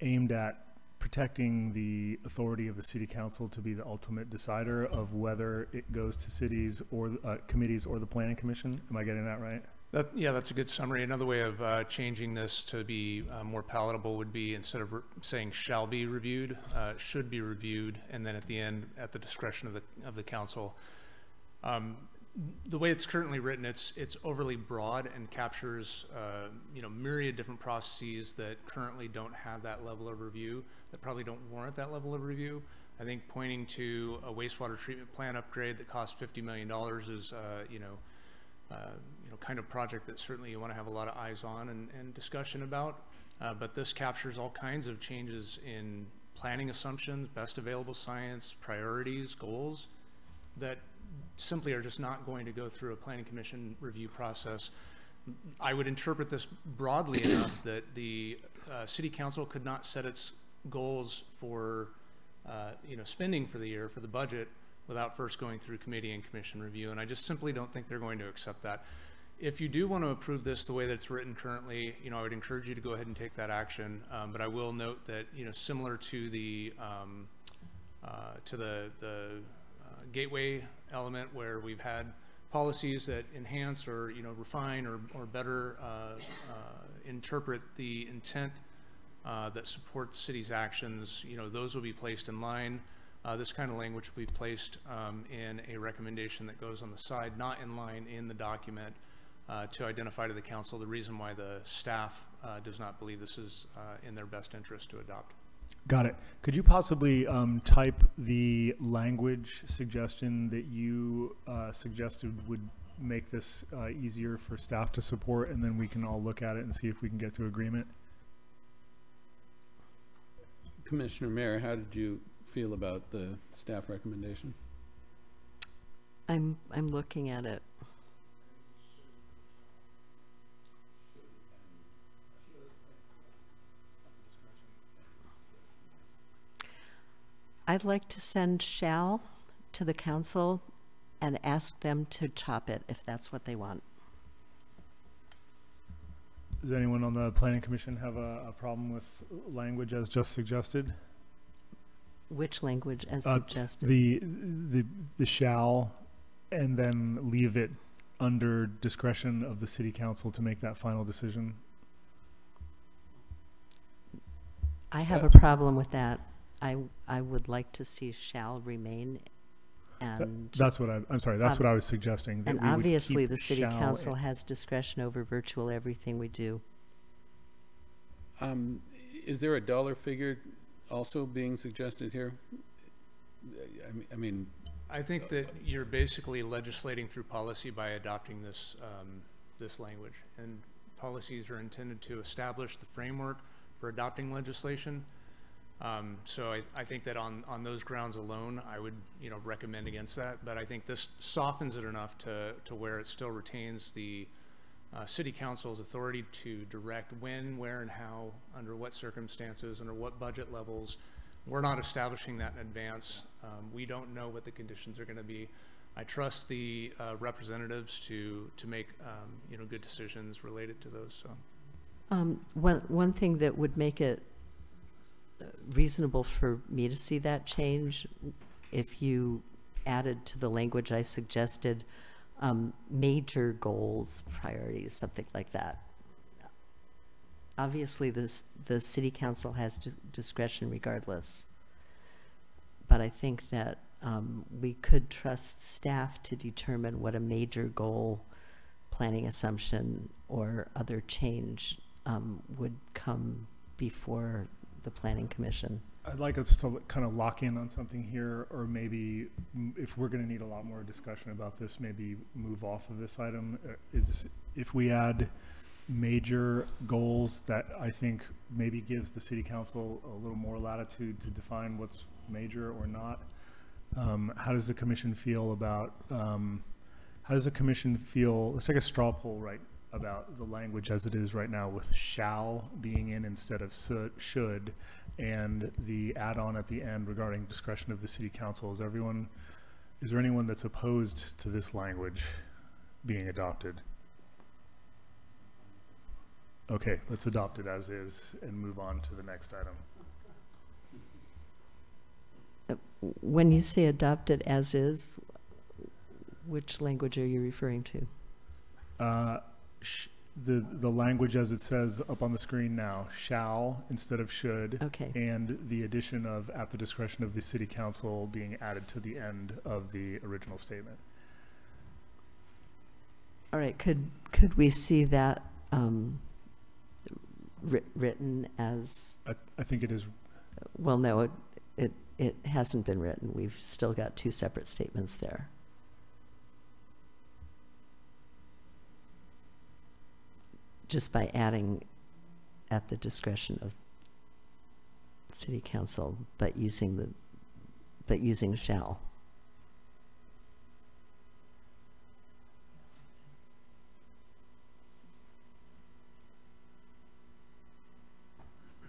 aimed at protecting the authority of the city council to be the ultimate decider of whether it goes to cities or, uh, committees or the planning commission? Am I getting that right? That, yeah, that's a good summary. Another way of uh, changing this to be uh, more palatable would be instead of saying shall be reviewed, uh, should be reviewed, and then at the end, at the discretion of the of the council. Um, the way it's currently written, it's it's overly broad and captures uh, you know myriad different processes that currently don't have that level of review, that probably don't warrant that level of review. I think pointing to a wastewater treatment plant upgrade that costs fifty million dollars is uh, you know uh, you know, kind of project that certainly you want to have a lot of eyes on and, and discussion about. Uh, but this captures all kinds of changes in planning assumptions, best available science, priorities, goals that simply are just not going to go through a planning commission review process. I would interpret this broadly enough that the uh, city council could not set its goals for, uh, you know, spending for the year for the budget without first going through committee and commission review. And I just simply don't think they're going to accept that. If you do want to approve this the way that it's written currently, you know, I would encourage you to go ahead and take that action. Um, but I will note that, you know, similar to the, um, uh, to the, the uh, gateway element where we've had policies that enhance or, you know, refine or, or better uh, uh, interpret the intent uh, that supports city's actions, you know, those will be placed in line. Uh, this kind of language will be placed um, in a recommendation that goes on the side, not in line in the document, uh, to identify to the council the reason why the staff uh, does not believe this is uh, in their best interest to adopt. Got it. Could you possibly um, type the language suggestion that you uh, suggested would make this uh, easier for staff to support, and then we can all look at it and see if we can get to agreement? Commissioner Mayer, how did you feel about the staff recommendation? I'm, I'm looking at it. I'd like to send shall to the council and ask them to chop it if that's what they want. Does anyone on the planning commission have a, a problem with language as just suggested? Which language as Uh, suggested? The, the, the shall, and then leave it under discretion of the city council to make that final decision? I have Uh, a problem with that. I, I would like to see shall remain That- and. That's what I, I'm sorry, that's ob- what I was suggesting. that And we would obviously, keep the city shall council in- has discretion over virtual everything we do. Um, is there a dollar figure also being suggested here? I mean, I mean, I think that you're basically legislating through policy by adopting this, um, this language. And policies are intended to establish the framework for adopting legislation. Um, so I, I think that on, on those grounds alone, I would, you know, recommend against that. But I think this softens it enough to, to where it still retains the, uh, city council's authority to direct when, where, and how, under what circumstances, under what budget levels. We're not establishing that in advance. Um, we don't know what the conditions are gonna be. I trust the, uh, representatives to, to make, um, you know, good decisions related to those, so. Um, one, one thing that would make it reasonable for me to see that change, if you added to the language I suggested, um, major goals, priorities, something like that. Obviously, this, the city council has dis- discretion regardless. But I think that, um, we could trust staff to determine what a major goal, planning assumption, or other change, um, would come before the planning commission. I'd like us to kind of lock in on something here, or maybe if we're gonna need a lot more discussion about this, maybe move off of this item. Uh, Is, if we add major goals, that I think maybe gives the city council a little more latitude to define what's major or not. Um, how does the commission feel about, um, how does the commission feel, let's take a straw poll right about the language as it is right now with shall being in instead of should and the add-on at the end regarding discretion of the city council. Is everyone, is there anyone that's opposed to this language being adopted? Okay, let's adopt it as is and move on to the next item. When you say adopted as is, which language are you referring to? Uh, the, the language as it says up on the screen now, shall instead of should. Okay. And the addition of at the discretion of the city council being added to the end of the original statement. All right, could, could we see that um, writ- written as, I, I think it is, well, no, it, it, it hasn't been written. We've still got two separate statements there. Just by adding at the discretion of city council, but using the, but using shall.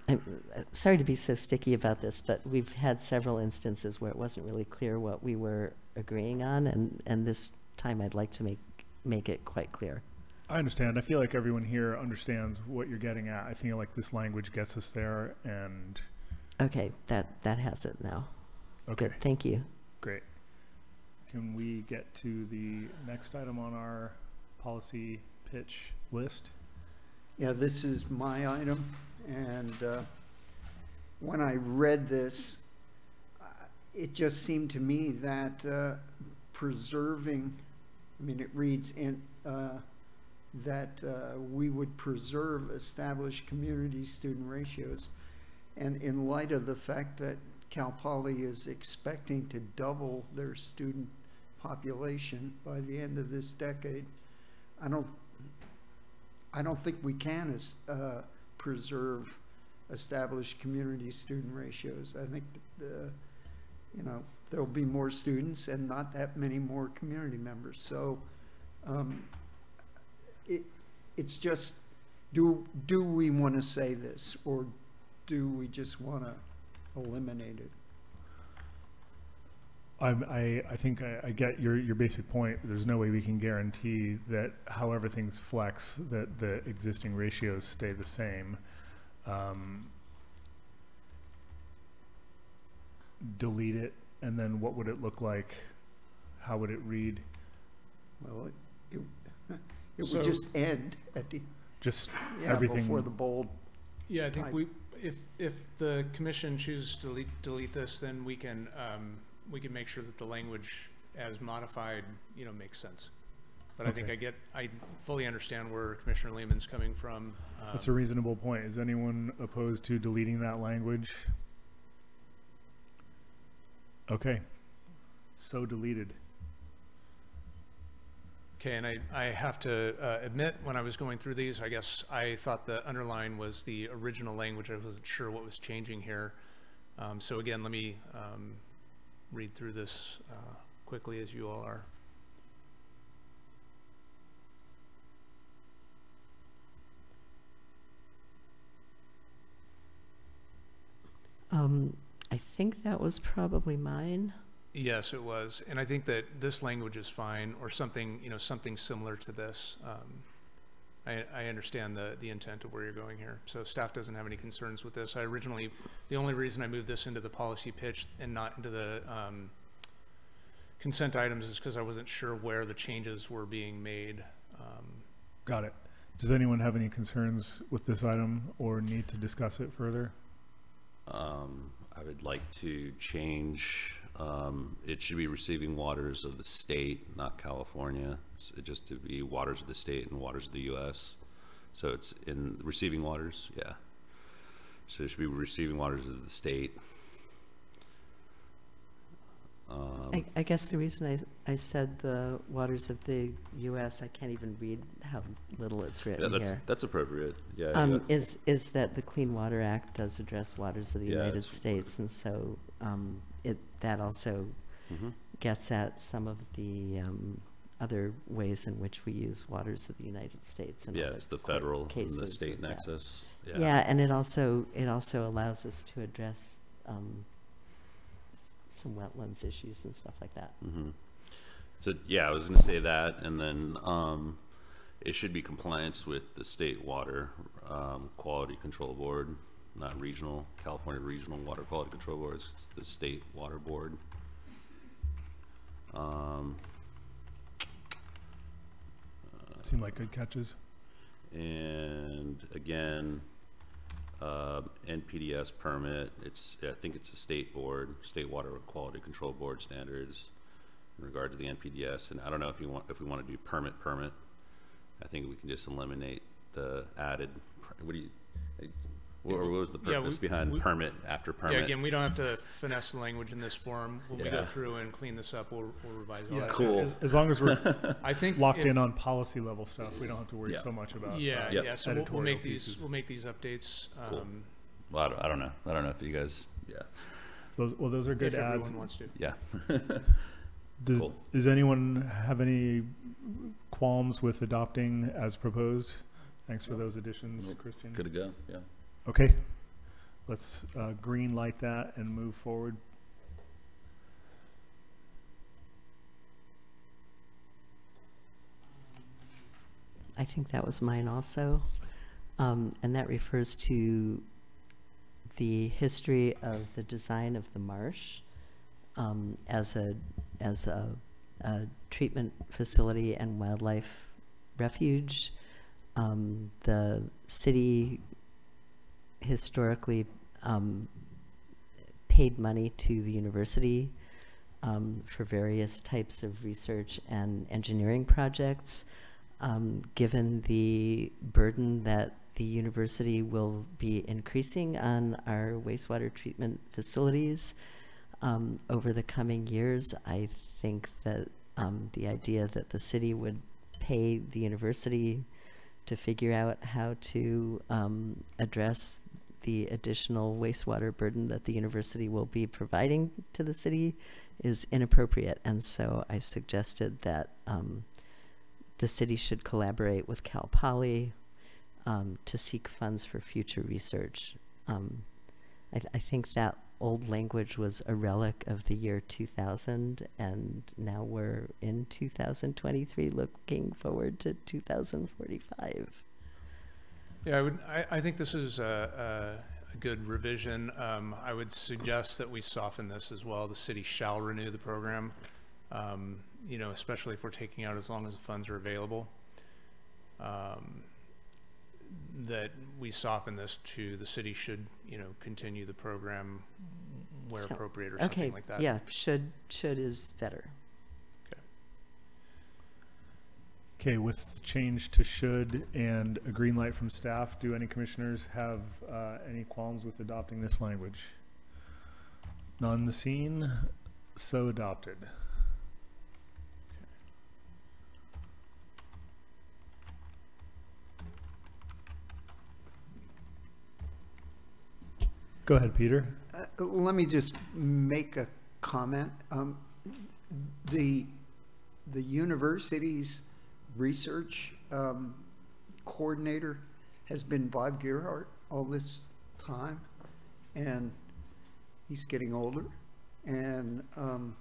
I'm uh, sorry to be so sticky about this, but we've had several instances where it wasn't really clear what we were agreeing on, and, and this time I'd like to make, make it quite clear. I understand. I feel like everyone here understands what you're getting at. I feel like this language gets us there and, Okay, that, that has it now. okay, Good, thank you. great. Can we get to the next item on our policy pitch list? Yeah, this is my item, and uh, when I read this, uh, it just seemed to me that uh, preserving, I mean, it reads in, uh, that uh, we would preserve established community student ratios. And in light of the fact that Cal Poly is expecting to double their student population by the end of this decade, I don't, I don't think we can uh, preserve established community student ratios. I think the, you know, there'll be more students and not that many more community members. So um, it, it's just, do, do we want to say this or do we just want to eliminate it? I'm, I, I think I, I get your, your basic point. There's no way we can guarantee that however things flex, that the existing ratios stay the same. Um, delete it, and then what would it look like? How would it read? Well, it, it So- would just end at the, Just yeah, everything. before the bold. Yeah, I think type. we, if, if the commission chooses to delete, delete this, then we can, um, we can make sure that the language as modified, you know, makes sense. But I think Okay. I get, I fully understand where Commissioner Lehman's coming from. That's a um, reasonable point. Is anyone opposed to deleting that language? Okay. So deleted. Okay, and I, I have to uh, admit, when I was going through these, I guess I thought the underline was the original language. I wasn't sure what was changing here. Um, So again, let me um, read through this uh, quickly as you all are. Um, I think that was probably mine. Yes, it was. And I think that this language is fine, or something, you know, something similar to this. Um, I, I understand the, the intent of where you're going here. So staff doesn't have any concerns with this. I originally, the only reason I moved this into the policy pitch and not into the um, consent items is because I wasn't sure where the changes were being made. Um, Got it. Does anyone have any concerns with this item or need to discuss it further? Um, I would like to change, um, it should be receiving waters of the state, not California. So just to be waters of the state and waters of the US. So it's in receiving waters, yeah. So it should be receiving waters of the state. Um, I, I guess the reason I, I said the waters of the US, I can't even read how little it's yeah, written that's, here. that's appropriate, yeah. Um, yeah. is, is that the Clean Water Act does address waters of the Yeah, United States, and so, um, it, that also Mhm. gets at some of the, um, other ways in which we use waters of the United States and Yeah, it's the federal and the state nexus, yeah. Yeah, and it also, it also allows us to address, um, some wetlands issues and stuff like that. hmm So, yeah, I was gonna say that, and then, um, it should be compliance with the state water, um, quality control board, not regional, California Regional Water Quality Control Board, it's the state water board. Um, Seem like good catches. and again, uh, NPDES permit, it's, I think it's a state board, State Water Quality Control Board standards in regard to the NPDES, and I don't know if you want, if we want to do permit, permit. I think we can just eliminate the added, per- what do you, what what was the Yeah, we- purpose behind we- permit after permit? Yeah, permit? again, we don't have to finesse the language in this form. When we go through and clean this up, we'll, we'll revise all Yeah, that. Cool. As, as long as we're I think locked if- in on policy level stuff, we don't have to worry Yeah. so much about. Yeah, uh, yeah, so we'll, we'll editorial make these, we'll make these updates. Cool. um, Well, I don't, I don't know, I don't know if you guys, yeah, Those, well, those are good If ads. everyone wants to. yeah. Does, Cool. does anyone have any qualms with adopting as proposed? Thanks for those additions, Nope. Christian. Good to go, yeah. Okay, let's, uh, green light that and move forward. I think that was mine also. Um, and that refers to the history of the design of the marsh um, as a as a, a treatment facility and wildlife refuge. Um, the city historically um, paid money to the university um, for various types of research and engineering projects. Um, given the burden that the university will be increasing on our wastewater treatment facilities um, over the coming years, I think that um, the idea that the city would pay the university to figure out how to um, address the additional wastewater burden that the university will be providing to the city is inappropriate. And so I suggested that um, the city should collaborate with Cal Poly um, to seek funds for future research. Um, I, th- I think that old language was a relic of the year 2000, and now we're in 2023, looking forward to 2045. Yeah, I would, I, I think this is a, a, a good revision. Um, I would suggest that we soften this as well. The city shall renew the program, um, you know, especially if we're taking out as long as the funds are available. Um, that we soften this to the city should, you know, continue the program where So- appropriate or something like that. Yeah, should should is better. Okay, with change to should and a green light from staff, do any commissioners have uh, any qualms with adopting this language? None seen, so adopted. Go ahead, Peter. Uh, Let me just make a comment. Um, The, the university's research um, coordinator has been Bob Gearheart all this time, and he's getting older. And um,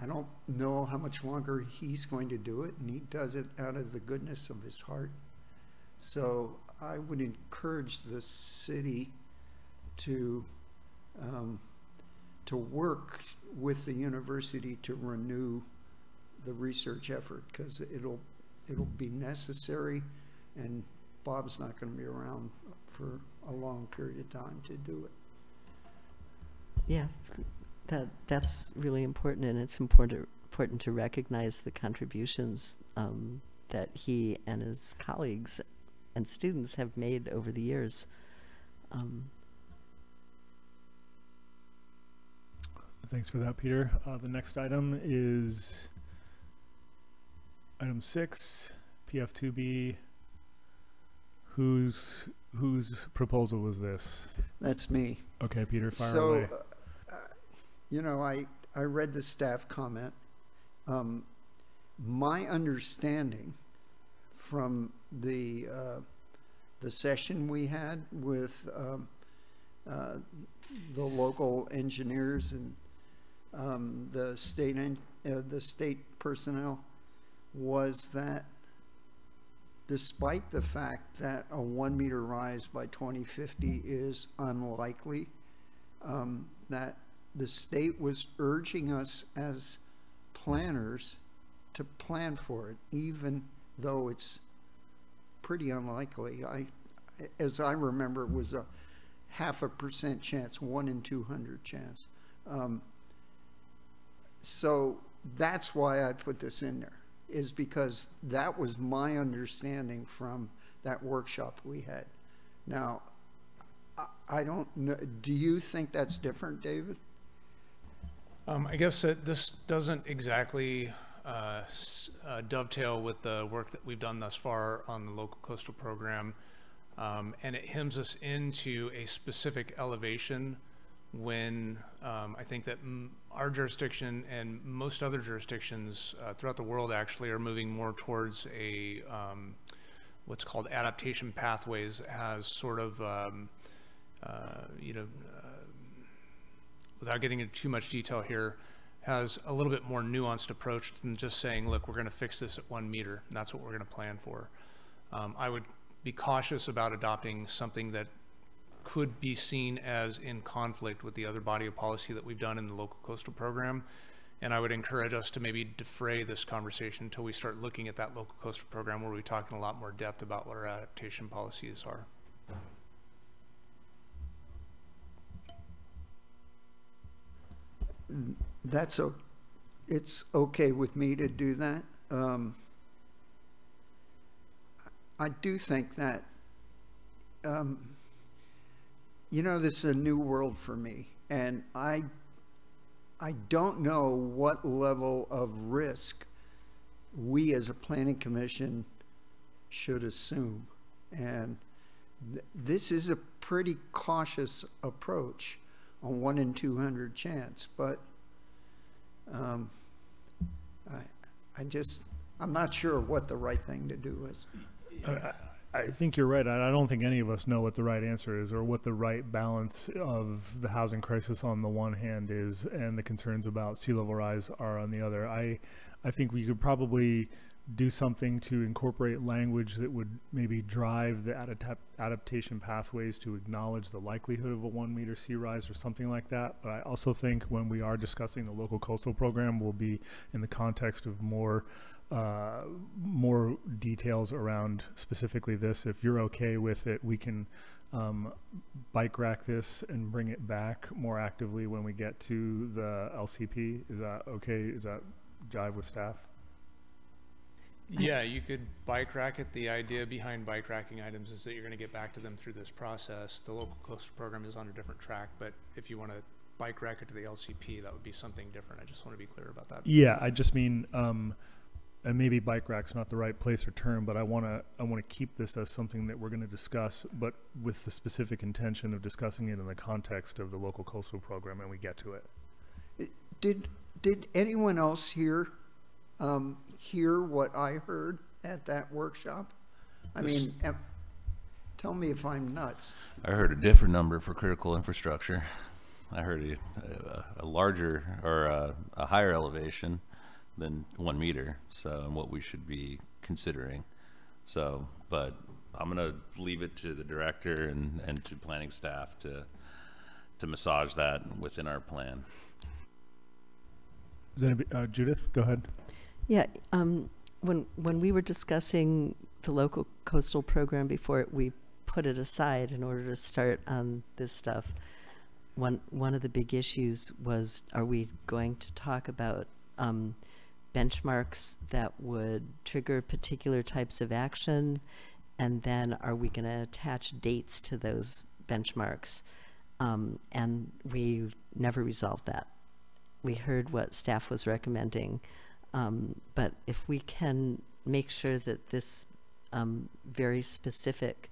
I don't know how much longer he's going to do it, and he does it out of the goodness of his heart. So I would encourage the city to, um, to work with the university to renew the research effort, because it'll, it'll be necessary, and Bob's not gonna be around for a long period of time to do it. Yeah, that that's really important, and it's important important to recognize the contributions um, that he and his colleagues and students have made over the years. Um, Thanks for that, Peter. Uh, the next item is item six, PF2B. Whose whose proposal was this? That's me. Okay, Peter, fire so, away. uh, you know, I, I read the staff comment. Um, my understanding from the, uh, the session we had with, um, uh, the local engineers and, um, the state, en- uh, the state personnel was that despite the fact that a one meter rise by 2050 is unlikely, um, that the state was urging us as planners to plan for it, even though it's pretty unlikely. I, as I remember, it was a half a percent chance, one in 200 chance. Um, so that's why I put this in there, is because that was my understanding from that workshop we had. Now, I- don't know, do you think that's different, David? Um, I guess that this doesn't exactly uh, uh, dovetail with the work that we've done thus far on the local coastal program. Um, and it hems us into a specific elevation when um, I think that our jurisdiction and most other jurisdictions uh, throughout the world actually are moving more towards a um, what's called adaptation pathways as sort of um, uh, you know uh, without getting into too much detail here, has a little bit more nuanced approach than just saying, look, we're going to fix this at one meter. And that's what we're going to plan for. Um, I would be cautious about adopting something that could be seen as in conflict with the other body of policy that we've done in the local coastal program. And I would encourage us to maybe defray this conversation until we start looking at that local coastal program where we talk in a lot more depth about what our adaptation policies are. That's o, it's okay with me to do that. Um, I do think that, um, you know, this is a new world for me, and I, I don't know what level of risk we as a planning commission should assume. And th- this is a pretty cautious approach on one in 200 chance, but um, I, I just, I'm not sure what the right thing to do is. I- think you're right. I don't think any of us know what the right answer is or what the right balance of the housing crisis on the one hand is and the concerns about sea level rise are on the other. I, I think we could probably do something to incorporate language that would maybe drive the adap- adaptation pathways to acknowledge the likelihood of a one meter sea rise or something like that. But I also think when we are discussing the local coastal program, we'll be in the context of more uh, more details around specifically this. If you're okay with it, we can um, bike rack this and bring it back more actively when we get to the LCP. Is that okay? Is that jive with staff? Yeah, you could bike rack it. The idea behind bike racking items is that you're gonna get back to them through this process. The local coastal program is on a different track, but if you wanna bike rack it to the LCP, that would be something different. I just wanna be clear about that. Yeah, I just mean, um, and maybe bike rack's not the right place or term, but I want to I want to keep this as something that we're going to discuss, but with the specific intention of discussing it in the context of the local coastal program, and we get to it. Did, did anyone else here, um, hear what I heard at that workshop? I This- mean, am- tell me if I'm nuts. I heard a different number for critical infrastructure. I heard a, a, a larger or a, a higher elevation than one meter. So, and what we should be considering. So, but I'm gonna leave it to the director and, and to planning staff to to massage that within our plan. Is anybody, uh, Judith, go ahead. Yeah, um, when, when we were discussing the local coastal program before, we put it aside in order to start on this stuff. One, one of the big issues was, are we going to talk about, um, benchmarks that would trigger particular types of action? And then are we gonna attach dates to those benchmarks? Um, and we never resolved that we heard what staff was recommending. Um, but if we can make sure that this um, very specific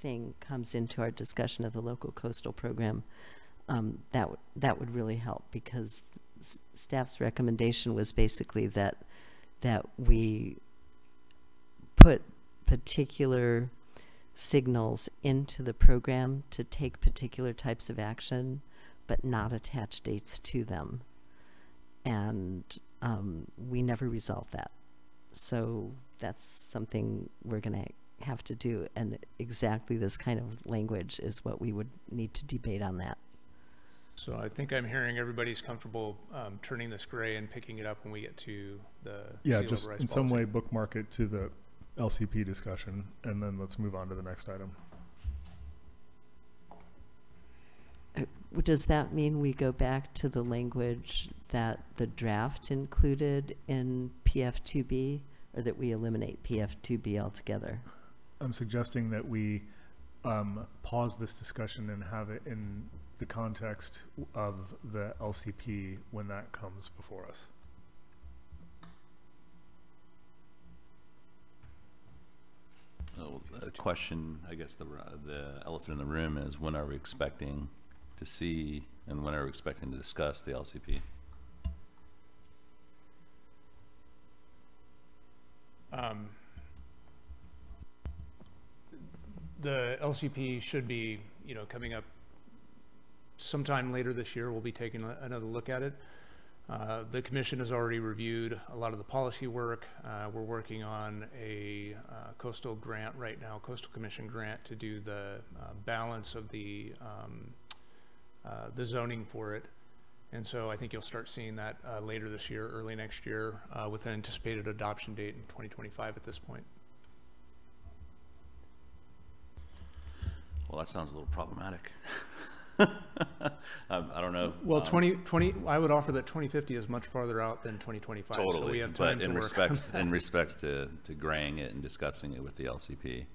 thing comes into our discussion of the local coastal program, um, that that would really help because staff's recommendation was basically that that we put particular signals into the program to take particular types of action, but not attach dates to them and um, we never resolved that. So that's something we're going to have to do, and exactly this kind of language is what we would need to debate on that. So I think I'm hearing everybody's comfortable, um, turning this gray and picking it up when we get to the. Yeah, just rise in some way bookmark it to the LCP discussion, and then let's move on to the next item. Uh, Does that mean we go back to the language that the draft included in PF2B, or that we eliminate PF2B altogether? I'm suggesting that we um, pause this discussion and have it in the context of the LCP when that comes before us. Oh, The question, I guess the, the elephant in the room is when are we expecting to see and when are we expecting to discuss the LCP? Um, The LCP should be, you know, coming up sometime later this year. We'll be taking a- another look at it. Uh, The commission has already reviewed a lot of the policy work. Uh, We're working on a uh, coastal grant right now, coastal commission grant to do the uh, balance of the, um, uh, the zoning for it. And so I think you'll start seeing that uh, later this year, early next year, with an anticipated adoption date in 2025 at this point. Well, that sounds a little problematic. I, I don't know. Well, um, 20, 20, I would offer that 2050 is much farther out than 2025. So Totally, we have time but in work on respects, in respects to, to graying it and discussing it with the LCP,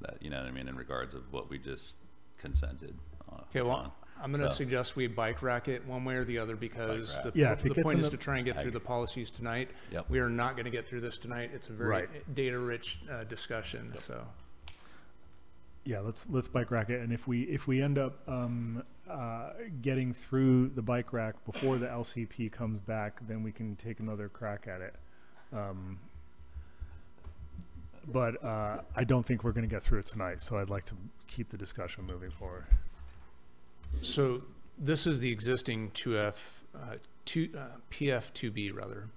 that, you know what I mean, in regards of what we just consented on. Okay, well, I'm going to So- suggest we bike rack it one way or the other because the, Yeah, if it the point is the- to try and get I through the policies tonight. Yep. We are not going to get through this tonight. It's a very Right. data-rich uh, discussion, so. Yeah, let's, let's bike rack it, and if we, if we end up, um, uh, getting through the bike rack before the LCP comes back, then we can take another crack at it. Um, But, uh, I don't think we're gonna get through it tonight, so I'd like to keep the discussion moving forward. So this is the existing 2F, uh, 2, uh, PF2B rather.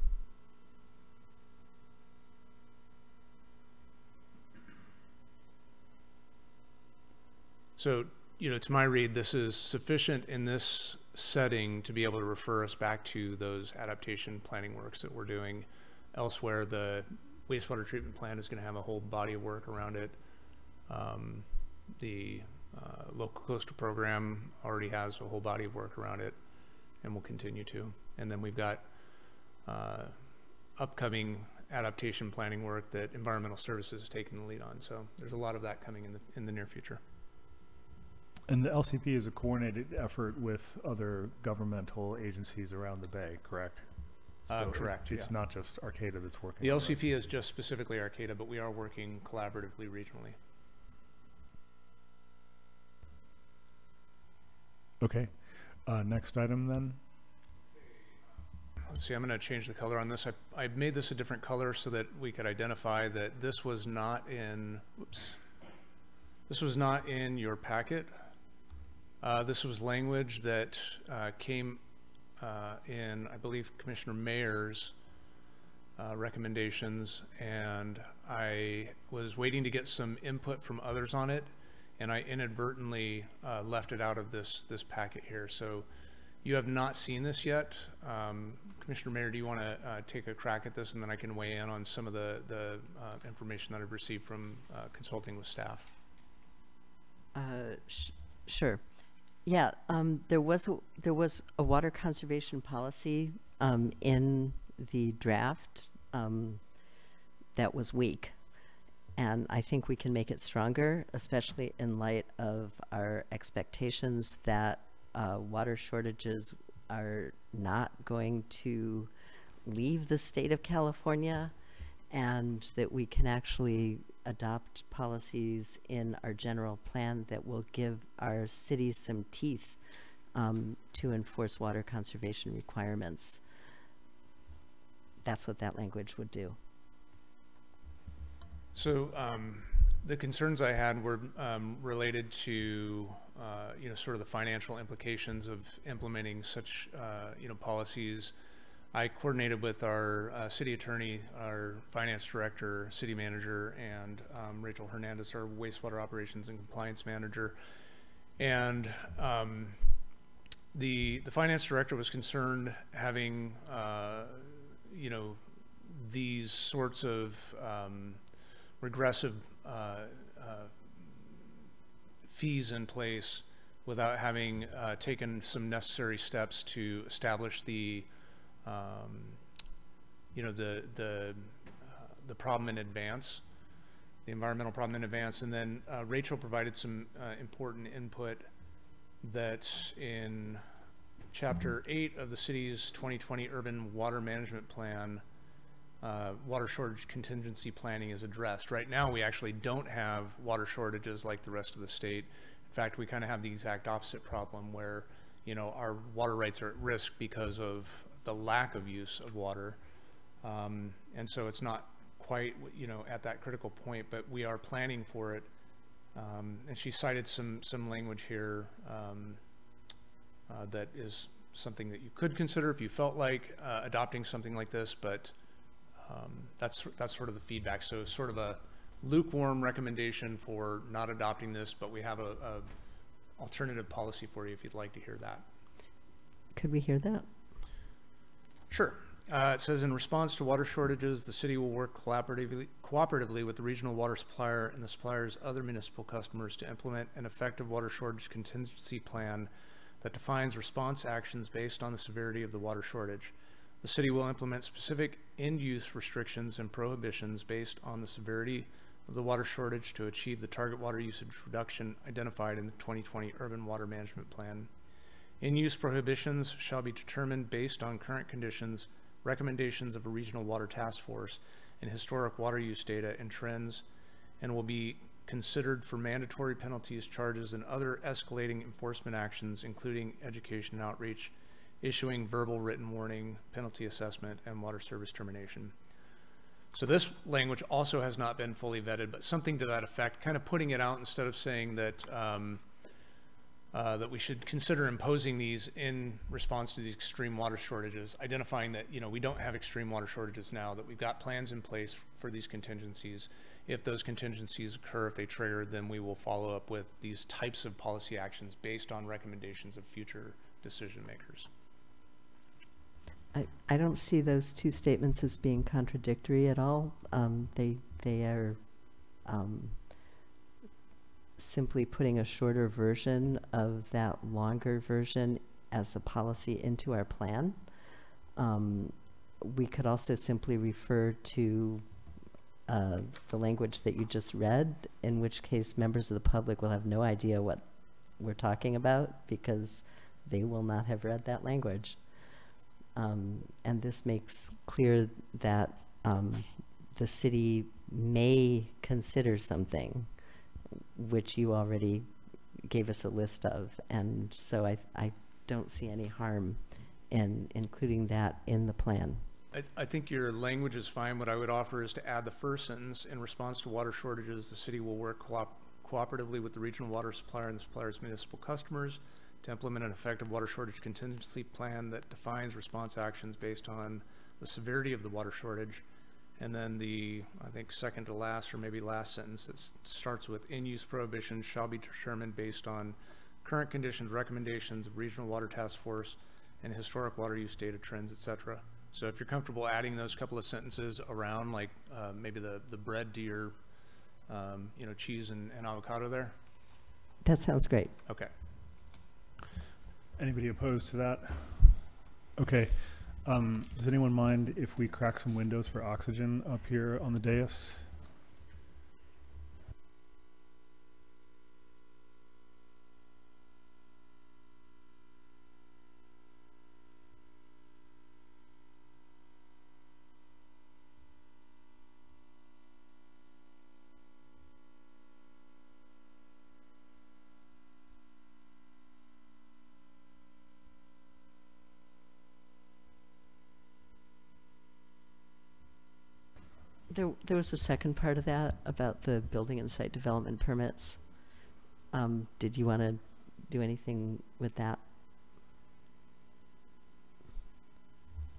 So, you know, to my read, this is sufficient in this setting to be able to refer us back to those adaptation planning works that we're doing elsewhere. The wastewater treatment plant is going to have a whole body of work around it. Um, the uh, local coastal program already has a whole body of work around it and will continue to. And then we've got uh, upcoming adaptation planning work that environmental services is taking the lead on. So there's a lot of that coming in the, in the near future. And the LCP is a coordinated effort with other governmental agencies around the bay, correct? Uh, So it- correct, It's yeah. not just Arcata that's working. The. LCP is just specifically Arcata, but we are working collaboratively regionally. Okay, uh, next item then? Let's see, I'm gonna change the color on this. I, I made this a different color so that we could identify that this was not in, whoops. This was not in your packet. Uh, this was language that, uh, came, uh, in, I believe, Commissioner Mayer's, uh, recommendations, and I was waiting to get some input from others on it, and I inadvertently, uh, left it out of this, this packet here. So, you have not seen this yet. Um, Commissioner Mayer, do you want to take a crack at this and then I can weigh in on some of the, the information that I've received from consulting with staff? Sure. Yeah, um, there was, a- there was a water conservation policy um, in the draft um, that was weak. And I think we can make it stronger, especially in light of our expectations that uh, water shortages are not going to leave the state of California and that we can actually adopt policies in our general plan that will give our cities some teeth um, to enforce water conservation requirements. That's what that language would do. So um, the concerns I had were um, related to, uh, you know, sort of the financial implications of implementing such, uh, you know, policies. I coordinated with our uh, city attorney, our finance director, city manager, and um, Rachel Hernandez, our wastewater operations and compliance manager. And um, the the finance director was concerned having, uh, you know, these sorts of um, regressive uh, uh, fees in place without having uh, taken some necessary steps to establish the, um, you know, the the uh, the problem in advance, the environmental problem in advance, and then uh, Rachel provided some uh, important input that in chapter eight of the city's 2020 urban water management plan uh, water shortage contingency planning is addressed. Right now, we actually don't have water shortages like the rest of the state. In fact, we kind of have the exact opposite problem where, you know, our water rights are at risk because of the lack of use of water. Um, and so it's not quite, you know, at that critical point, but we are planning for it. Um, and she cited some, some language here um, uh, that is something that you could consider if you felt like uh, adopting something like this, but um, that's that's sort of the feedback. So sort of a lukewarm recommendation for not adopting this, but we have a, a alternative policy for you if you'd like to hear that. Could we hear that? Sure. Uh, it says in response to water shortages, the city will work collaboratively, cooperatively with the regional water supplier and the supplier's other municipal customers to implement an effective water shortage contingency plan that defines response actions based on the severity of the water shortage. The city will implement specific end-use restrictions and prohibitions based on the severity of the water shortage to achieve the target water usage reduction identified in the 2020 Urban Water Management Plan. In-use prohibitions shall be determined based on current conditions, recommendations of a regional water task force, and historic water use data and trends, and will be considered for mandatory penalties, charges, and other escalating enforcement actions, including education and outreach, issuing verbal written warning, penalty assessment, and water service termination. So this language also has not been fully vetted, but something to that effect, kind of putting it out instead of saying that um, uh, that we should consider imposing these in response to these extreme water shortages, identifying that you know we don't have extreme water shortages now, that we've got plans in place for these contingencies. If those contingencies occur, if they trigger, then we will follow up with these types of policy actions based on recommendations of future decision makers. I, I don't see those two statements as being contradictory at all. Um, they, they are um, simply putting a shorter version of that longer version as a policy into our plan. Um, we could also simply refer to uh, the language that you just read, in which case members of the public will have no idea what we're talking about because they will not have read that language. Um, and this makes clear that um, the city may consider something which you already gave us a list of. And so I, I don't see any harm in including that in the plan. I, I think your language is fine. What I would offer is to add the first sentence, in response to water shortages, the city will work coop cooperatively with the regional water supplier and the supplier's municipal customers to implement an effective water shortage contingency plan that defines response actions based on the severity of the water shortage. And then the, I think, second to last or maybe last sentence that starts with in-use prohibition shall be determined based on current conditions, recommendations of regional water task force and historic water use data trends, et cetera. So if you're comfortable adding those couple of sentences around, like uh, maybe the, the bread to your, um, you know, cheese and, and avocado there? That sounds great. Okay. Anybody opposed to that? Okay. Um, does anyone mind if we crack some windows for oxygen up here on the dais? There, was a second part of that about the building and site development permits. Um, did you want to do anything with that?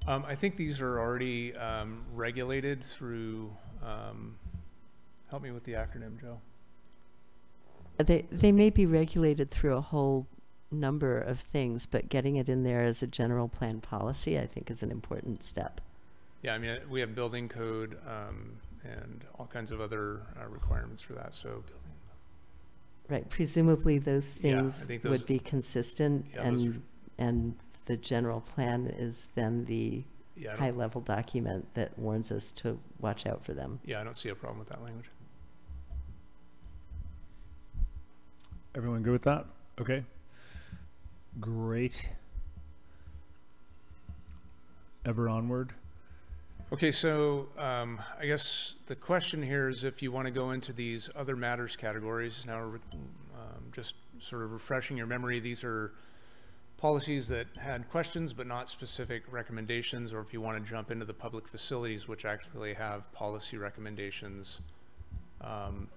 Um, I think these are already um, regulated through, um, help me with the acronym, Joe. They, they may be regulated through a whole number of things, but getting it in there as a general plan policy, I think, is an important step. Yeah, I mean, we have building code um, and all kinds of other uh, requirements for that. So, building. Right. Presumably, those things think those- would be consistent, Yeah, those and and the general plan is then the Yeah, high-level document that warns us to watch out for them. Yeah, I don't see a problem with that language. Everyone good with that? Okay. Great. Ever onward. Okay, so um, I guess the question here is if you want to go into these other matters categories. Now, um, just sort of refreshing your memory, these are policies that had questions but not specific recommendations, or if you want to jump into the public facilities, which actually have policy recommendations. Um,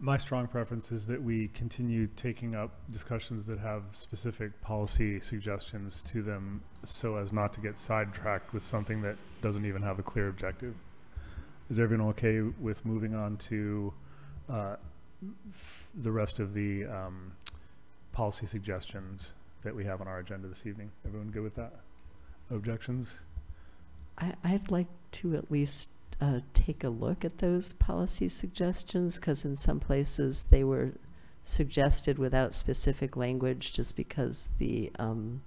My strong preference is that we continue taking up discussions that have specific policy suggestions to them so as not to get sidetracked with something that doesn't even have a clear objective. Is everyone okay with moving on to uh, the rest of the um, policy suggestions that we have on our agenda this evening? Everyone good with that? Objections? I, I'd like to at least uh, take a look at those policy suggestions because in some places they were suggested without specific language just because the um,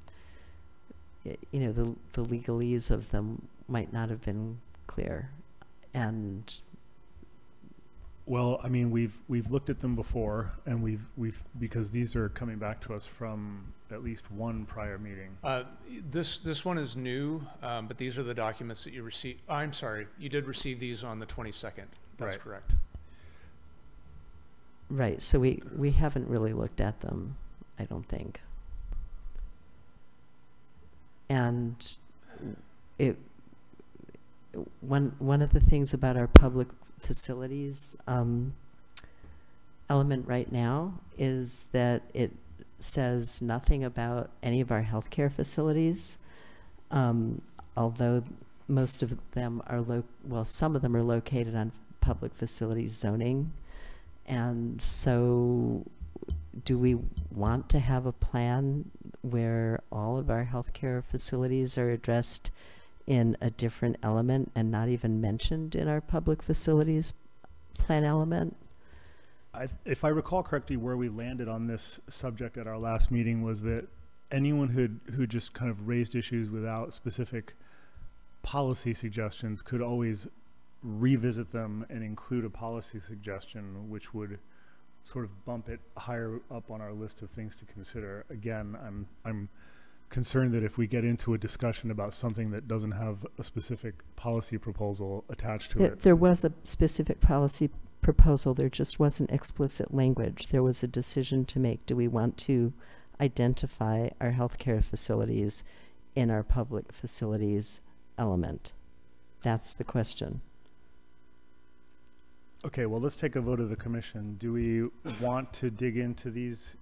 you know the the legalese of them might not have been clear and Well, I mean, we've we've looked at them before, and we've we've because these are coming back to us from at least one prior meeting. Uh, This, this one is new, um, but these are the documents that you received. I'm sorry, you did receive these on the 22nd. That's Right. correct. Right, so we, we haven't really looked at them, I don't think. And it, one, one of the things about our public facilities, um, element right now is that it says nothing about any of our healthcare facilities. Um, although most of them are lo, well, some of them are located on public facilities zoning. And so do we want to have a plan where all of our healthcare facilities are addressed in a different element and not even mentioned in our public facilities plan element? I, if I recall correctly, where we landed on this subject at our last meeting was that anyone who who just kind of raised issues without specific policy suggestions could always revisit them and include a policy suggestion, which would sort of bump it higher up on our list of things to consider. Again, I'm I'm concerned that if we get into a discussion about something that doesn't have a specific policy proposal attached to it, There was a specific policy proposal, there just wasn't explicit language. There was a decision to make. Do we want to identify our healthcare facilities in our public facilities element? That's the question. Okay, well, let's take a vote of the commission. Do we want to dig into these?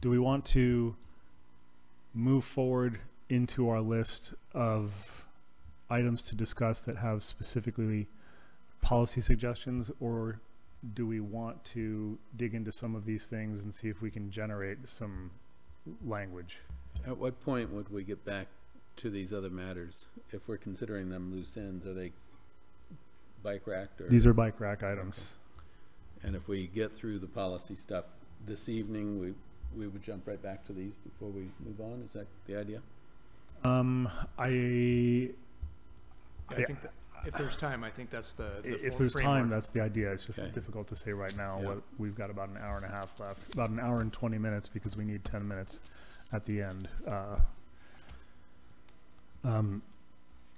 Do we want to move forward into our list of items to discuss that have specifically policy suggestions? Or do we want to dig into some of these things and see if we can generate some language? At what point would we get back to these other matters? If we're considering them loose ends, are they bike racked or? These are bike rack items. And if we get through the policy stuff this evening, we, we would jump right back to these before we move on? Is that the idea? Um, I, I think that if there's time, I think that's the. the If full there's time, that's the idea. It's just Okay. difficult to say right now. Yeah. What, we've got about an hour and a half left, about an hour and twenty minutes because we need ten minutes at the end. Uh, Um,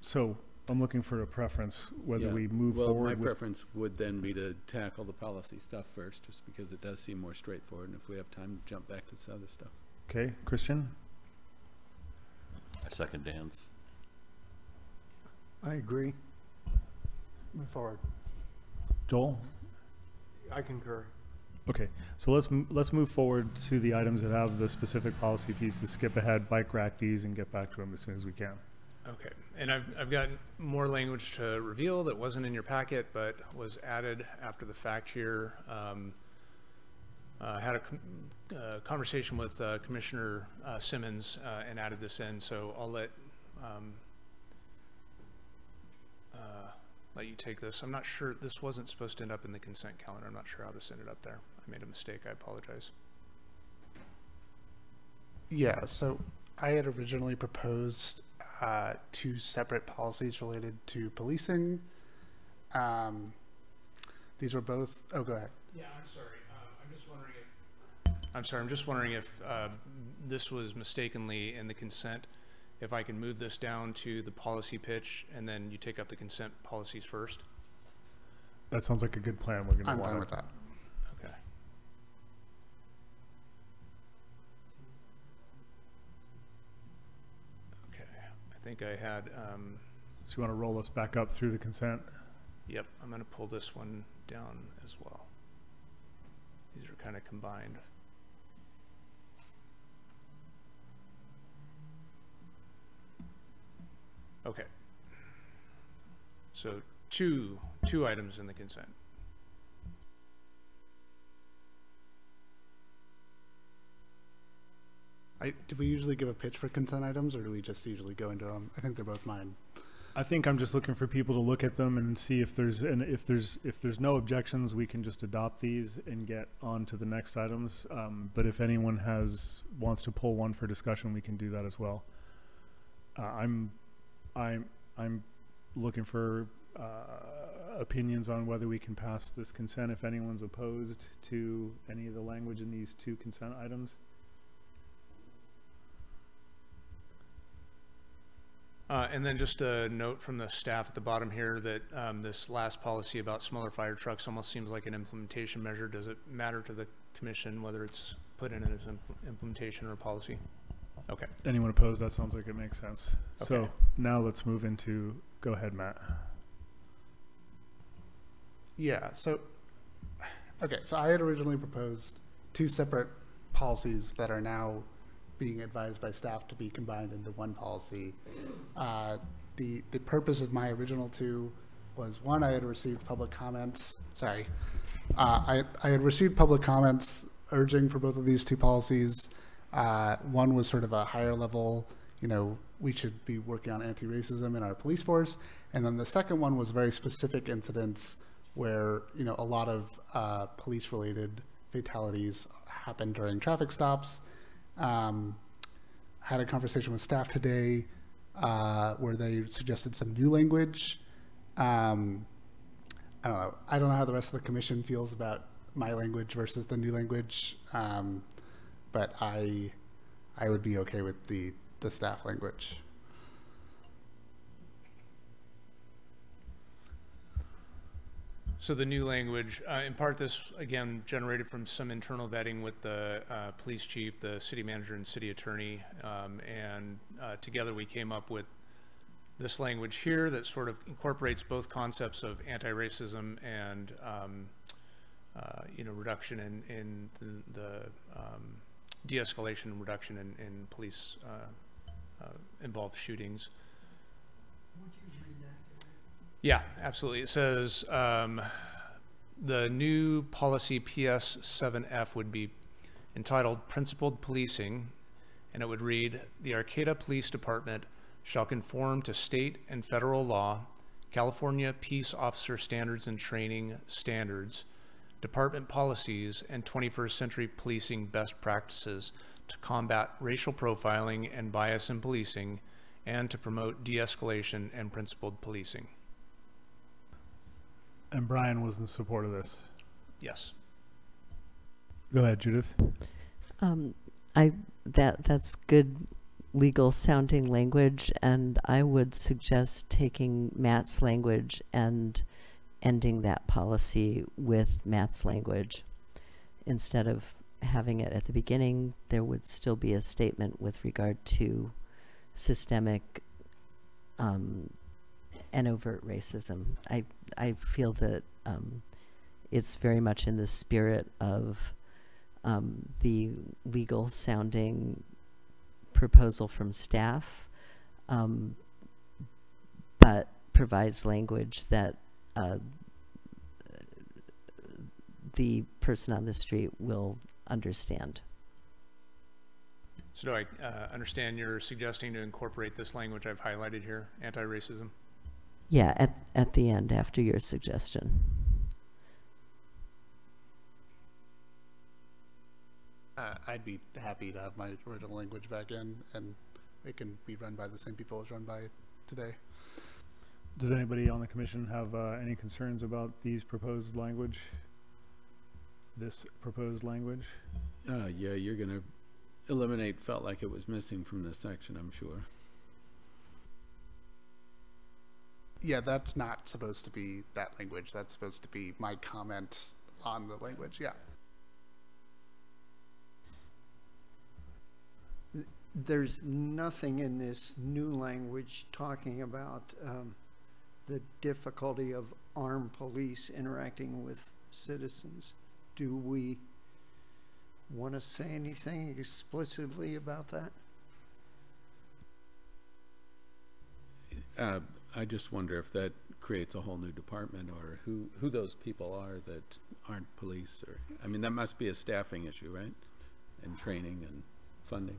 so I'm looking for a preference, whether Yeah. we move Well, my forward with. preference would then be to tackle the policy stuff first, just because it does seem more straightforward, and if we have time, jump back to this other stuff. Okay, Christian? I second Dan's. I agree. Move forward. Joel? I concur. Okay, so let's, m- let's move forward to the items that have the specific policy pieces, skip ahead, bike rack these, and get back to them as soon as we can. Okay, and I've, I've got more language to reveal that wasn't in your packet, but was added after the fact here. Um, uh, had a com- uh, conversation with uh, Commissioner uh, Simmons uh, and added this in, so I'll let, um, uh, let you take this. I'm not sure, this wasn't supposed to end up in the consent calendar. I'm not sure how this ended up there. I made a mistake, I apologize. Yeah, so I had originally proposed uh, two separate policies related to policing. Um, these were both. Oh, go ahead. Yeah, I'm sorry. Um, I'm just wondering if. I'm sorry, I'm just wondering if uh, this was mistakenly in the consent. If I can move this down to the policy pitch and then you take up the consent policies first? That sounds like a good plan. We're gonna I'm fine with that. Okay. Okay, I think I had, um, So you wanna roll us back up through the consent? yep, I'm gonna pull this one down as well. These are kind of combined. Okay. So two, two items in the consent. I, do we usually give a pitch for consent items, or do we just usually go into them? I think they're both mine. I think I'm just looking for people to look at them and see if there's, and if there's, if there's no objections, we can just adopt these and get on to the next items. Um, but if anyone has, wants to pull one for discussion, we can do that as well. Uh, I'm, I'm, I'm looking for, uh, opinions on whether we can pass this consent, if anyone's opposed to any of the language in these two consent items. Uh, and then just a note from the staff at the bottom here that um, this last policy about smaller fire trucks almost seems like an implementation measure. Does it matter to the commission whether it's put in as impl- implementation or policy? Okay. Anyone opposed? That sounds like it makes sense. So now let's move into, go ahead, Matt. Yeah, so, okay, so I had originally proposed two separate policies that are now being advised by staff to be combined into one policy. Uh, The, the purpose of my original two was, one, I had received public comments, sorry, uh, I, I had received public comments urging for both of these two policies. Uh, One was sort of a higher level, you know, we should be working on anti-racism in our police force. And then the second one was very specific incidents where, you know, a lot of uh, police-related fatalities happen during traffic stops. Um, Had a conversation with staff today uh, where they suggested some new language. Um, I don't know. I don't know how the rest of the commission feels about my language versus the new language, um, but I, I would be okay with the the staff language. So the new language, uh, in part this, again, generated from some internal vetting with the uh, police chief, the city manager, and city attorney. Um, And uh, together we came up with this language here that sort of incorporates both concepts of anti-racism and, um, uh, you know, reduction in, in the- the um, de-escalation and reduction in, in police uh, uh, involved shootings. Yeah, absolutely. It says, um, the new policy PS seven F would be entitled Principled Policing, and it would read, "The Arcata Police Department shall conform to state and federal law, California Peace Officer Standards and Training Standards, department policies, and twenty-first century policing best practices to combat racial profiling and bias in policing, and to promote de-escalation and principled policing." And Brian was in support of this. Yes. Go ahead, Judith. Um, I, that, that's good legal sounding language, and I would suggest taking Matt's language and ending that policy with Matt's language. Instead of having it at the beginning, there would still be a statement with regard to systemic um, and overt racism. I, I feel that um, it's very much in the spirit of um, the legal sounding proposal from staff, um, but provides language that uh, the person on the street will understand. So do I uh, understand you're suggesting to incorporate this language I've highlighted here, anti-racism? Yeah, at, at the end, after your suggestion. Uh, I'd be happy to have my original language back in, and it can be run by the same people as run by today. Does anybody on the commission have uh, any concerns about these proposed language? This proposed language? Uh, yeah, you're gonna eliminate felt like it was missing from this section, I'm sure. Yeah, that's not supposed to be that language. That's supposed to be my comment on the language. Yeah. There's nothing in this new language talking about um, the difficulty of armed police interacting with citizens. Do we want to say anything explicitly about that? Uh, I just wonder if that creates a whole new department or who, who those people are that aren't police or, I mean, that must be a staffing issue, right? And training and funding.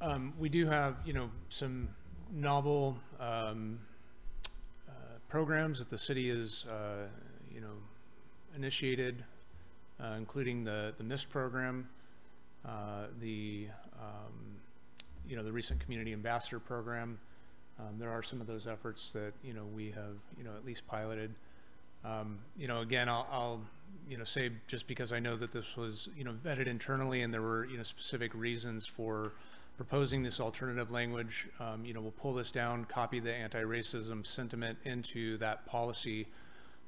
Um, we do have, you know, some novel um, uh, programs that the city has, uh, you know, initiated, uh, including the the MIST program, uh, the um, you know the recent community ambassador program. Um, there are some of those efforts that you know we have you know at least piloted. Um, you know, again, I'll, I'll you know say just because I know that this was you know vetted internally and there were you know specific reasons for proposing this alternative language, um, you know, we'll pull this down, copy the anti-racism sentiment into that policy.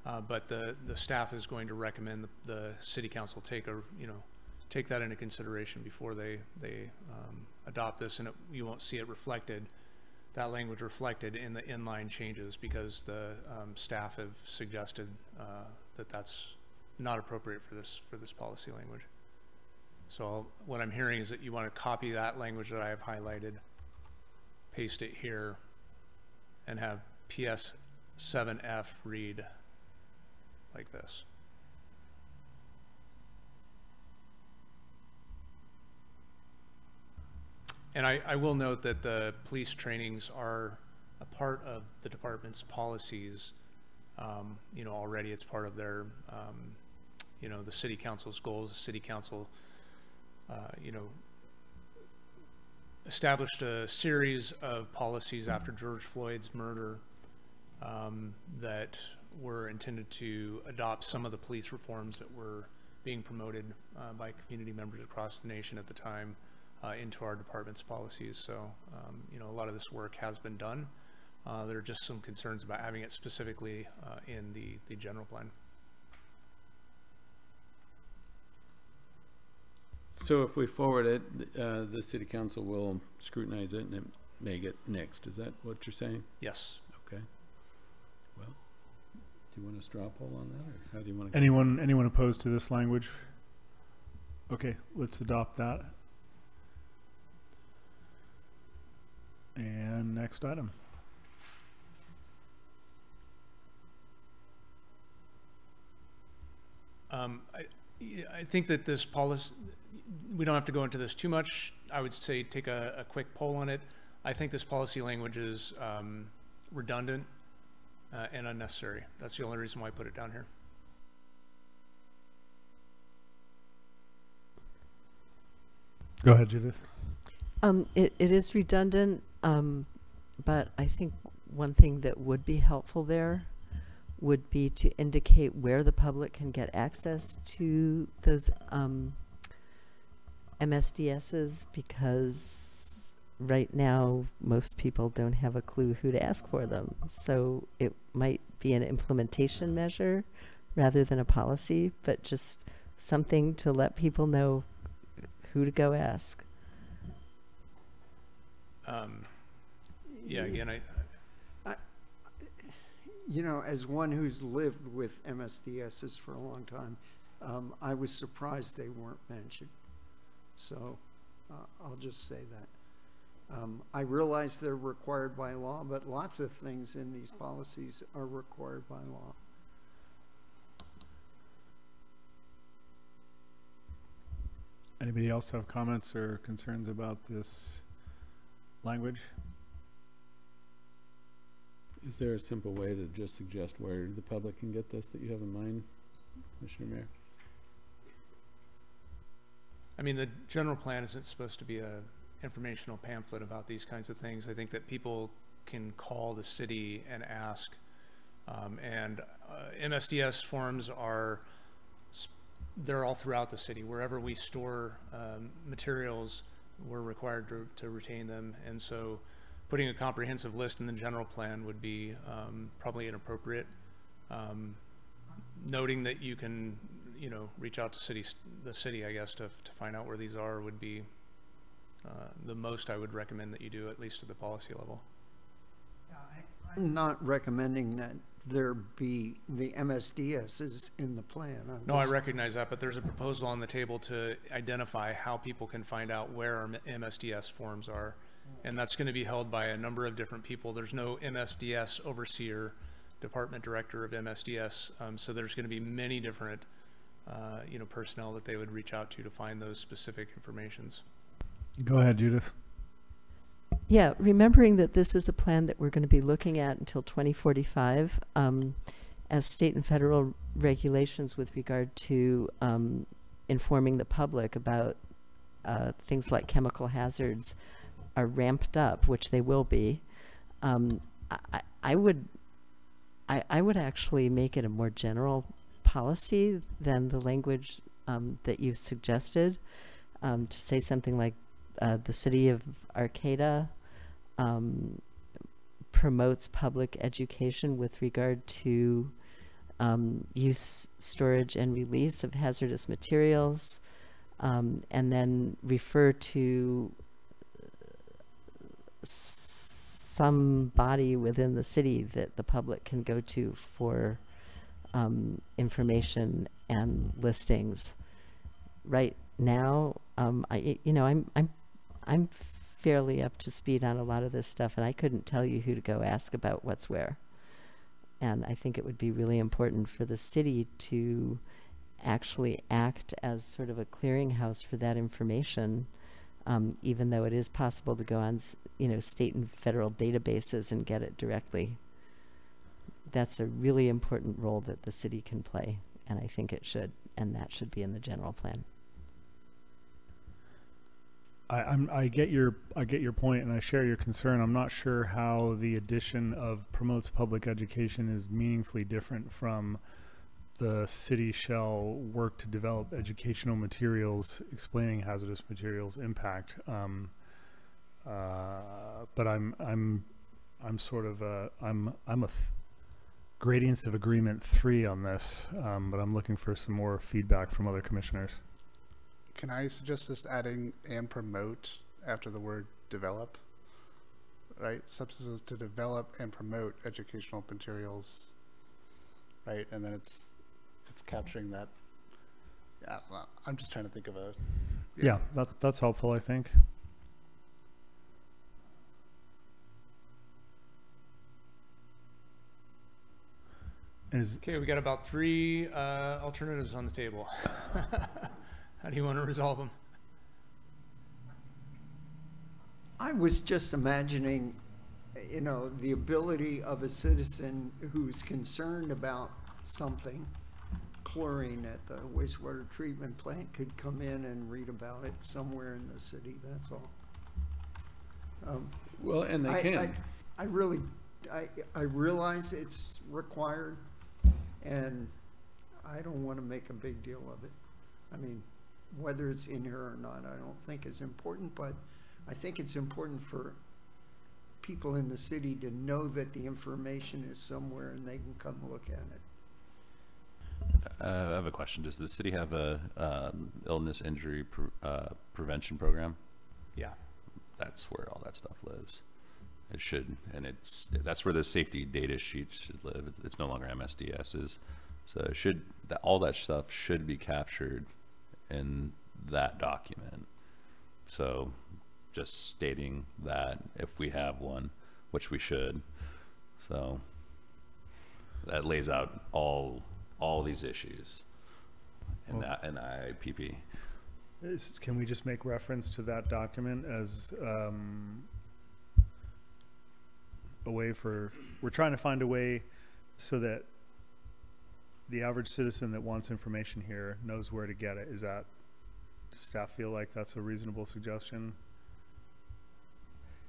Uh, but the, the staff is going to recommend the, the city council take a, you know, take that into consideration before they, they, um, adopt this and it, you won't see it reflected, that language reflected in the inline changes because the, um, staff have suggested, uh, that that's not appropriate for this, for this policy language. So what I'm hearing is that you want to copy that language that I have highlighted, paste it here, and have PS 7F read like this. And I, I will note that the police trainings are a part of the department's policies. Um, you know, already it's part of their, um, you know, the city council's goals. The city council, uh, you know, established a series of policies after George Floyd's murder um, that were intended to adopt some of the police reforms that were being promoted uh, by community members across the nation at the time uh, into our department's policies. So, um, you know, a lot of this work has been done. Uh, there are just some concerns about having it specifically uh, in the, the general plan. So if we forward it, uh, the city council will scrutinize it and it may get next. Is that what you're saying? Yes. Okay. Well, do you want a straw poll on that or how do you want to? Anyone, anyone opposed to this language? Okay, let's adopt that. And next item. Um, I, I think that this policy, we don't have to go into this too much. I would say take a, a quick poll on it. I think this policy language is um, redundant uh, and unnecessary. That's the only reason why I put it down here. Go ahead, Judith. Um, it, it is redundant, um, but I think one thing that would be helpful there would be to indicate where the public can get access to those um, MSDSs because right now most people don't have a clue who to ask for them. So it might be an implementation measure rather than a policy, but just something to let people know who to go ask. Um, yeah, again, I, You know, as one who's lived with MSDSs for a long time, um, I was surprised they weren't mentioned. So uh, I'll just say that. Um, I realize they're required by law, but lots of things in these policies are required by law. Anybody else have comments or concerns about this language? Is there a simple way to just suggest where the public can get this that you have in mind, Commissioner Mayer? I mean, the general plan isn't supposed to be a informational pamphlet about these kinds of things. I think that people can call the city and ask. Um, and uh, MSDS forms are, they're all throughout the city. Wherever we store um, materials, we're required to, to retain them. And so putting a comprehensive list in the general plan would be um, probably inappropriate. Um, noting that you can, you know, reach out to city, the city, I guess, to, to find out where these are would be uh, the most I would recommend that you do, at least at the policy level. I'm not recommending that there be the MSDSs in the plan. I'm No, I recognize that, but there's a proposal on the table to identify how people can find out where our MSDS forms are. And that's going to be held by a number of different people. There's no MSDS overseer, department director of MSDS. Um, so there's going to be many different, uh, you know, personnel that they would reach out to to find those specific informations. Go ahead, Judith. Yeah, remembering that this is a plan that we're going to be looking at until 2045, um, as state and federal regulations with regard to um, informing the public about uh, things like chemical hazards are ramped up, which they will be. Um, I, I would, I, I would actually make it a more general policy than the language um, that you suggested. Um, to say something like uh, the city of Arcata um, promotes public education with regard to um, use, storage, and release of hazardous materials, um, and then refer to some body within the city that the public can go to for um, information and listings. Right now, um, I you know I'm I'm I'm fairly up to speed on a lot of this stuff, and I couldn't tell you who to go ask about what's where. And I think it would be really important for the city to actually act as sort of a clearinghouse for that information, um, even though it is possible to go on, you know, state and federal databases and get it directly. That's a really important role that the city can play, and I think it should, and that should be in the general plan. I, I'm, I get your, I get your point and I share your concern. I'm not sure how the addition of promotes public education is meaningfully different from the city shall work to develop educational materials explaining hazardous materials impact. Um, uh, but I'm, I'm, I'm sort of a, I'm, I'm a gradients of agreement three on this, um, but I'm looking for some more feedback from other commissioners. Can I suggest just adding and promote after the word develop? Right, substances to develop and promote educational materials. Right, and then it's it's capturing that. Yeah, well, I'm just trying to think of a. Yeah, that, that's helpful, I think. Is, Okay, we got about three uh, alternatives on the table. How do you want to resolve them? I was just imagining, you know, the ability of a citizen who's concerned about something, chlorine at the wastewater treatment plant could come in and read about it somewhere in the city, that's all. Um, Well, and they I- can. I- I really, I, I realize it's required, and I don't want to make a big deal of it. I mean, whether it's in here or not, I don't think it's important, but I think it's important for people in the city to know that the information is somewhere and they can come look at it. Uh, I have a question. Does the city have a um, illness injury pre- uh, prevention program? Yeah. That's where all that stuff lives. It should, and it's that's where the safety data sheet should live. It's, it's no longer MSDS's, so it should that all that stuff should be captured in that document. So, just stating that if we have one, which we should, so that lays out all all these issues in Well- that in IPP. Is, can we just make reference to that document as um, a way for, we're trying to find a way so that the average citizen that wants information here knows where to get it. Is that, does staff feel like that's a reasonable suggestion?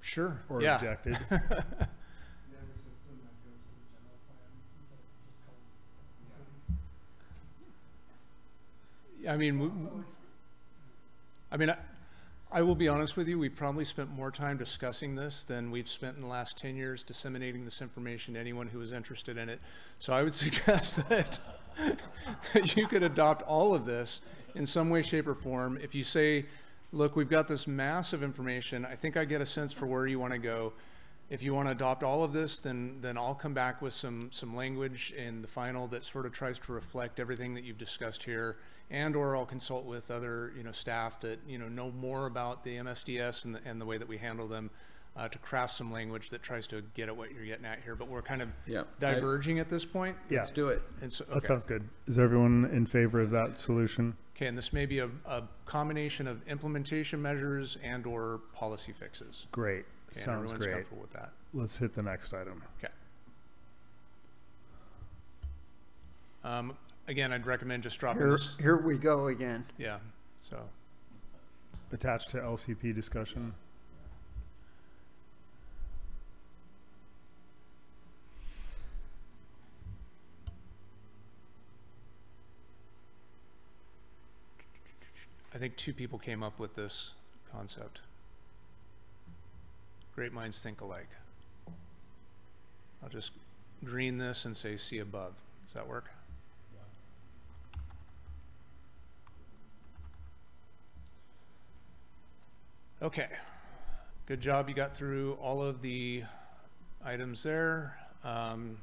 Sure. Or yeah. objected? I mean, w- w- I mean, I, I will be honest with you, we've probably spent more time discussing this than we've spent in the last ten years disseminating this information to anyone who is interested in it. So I would suggest that, that you could adopt all of this in some way, shape, or form. If you say, look, we've got this massive information, I think I get a sense for where you want to go. If you want to adopt all of this, then, then I'll come back with some, some language in the final that sort of tries to reflect everything that you've discussed here. And or I'll consult with other, you know, staff that, you know, know more about the MSDS and the, and the way that we handle them uh, to craft some language that tries to get at what you're getting at here. But we're kind of Yeah. diverging at this point. Yeah. Let's do it. And so, That sounds good. Is everyone in favor of that solution? Okay, and this may be a, a combination of implementation measures and or policy fixes. Great. Okay, and Sounds everyone's great. comfortable with that. Let's hit the next item. Okay. Um, again, I'd recommend just dropping Here, this. here we go again. Yeah, so, Attached to LCP discussion. I think two people came up with this concept. great minds think alike. I'll just green this and say see above. Does that work? Okay, good job. You got through all of the items there. Um,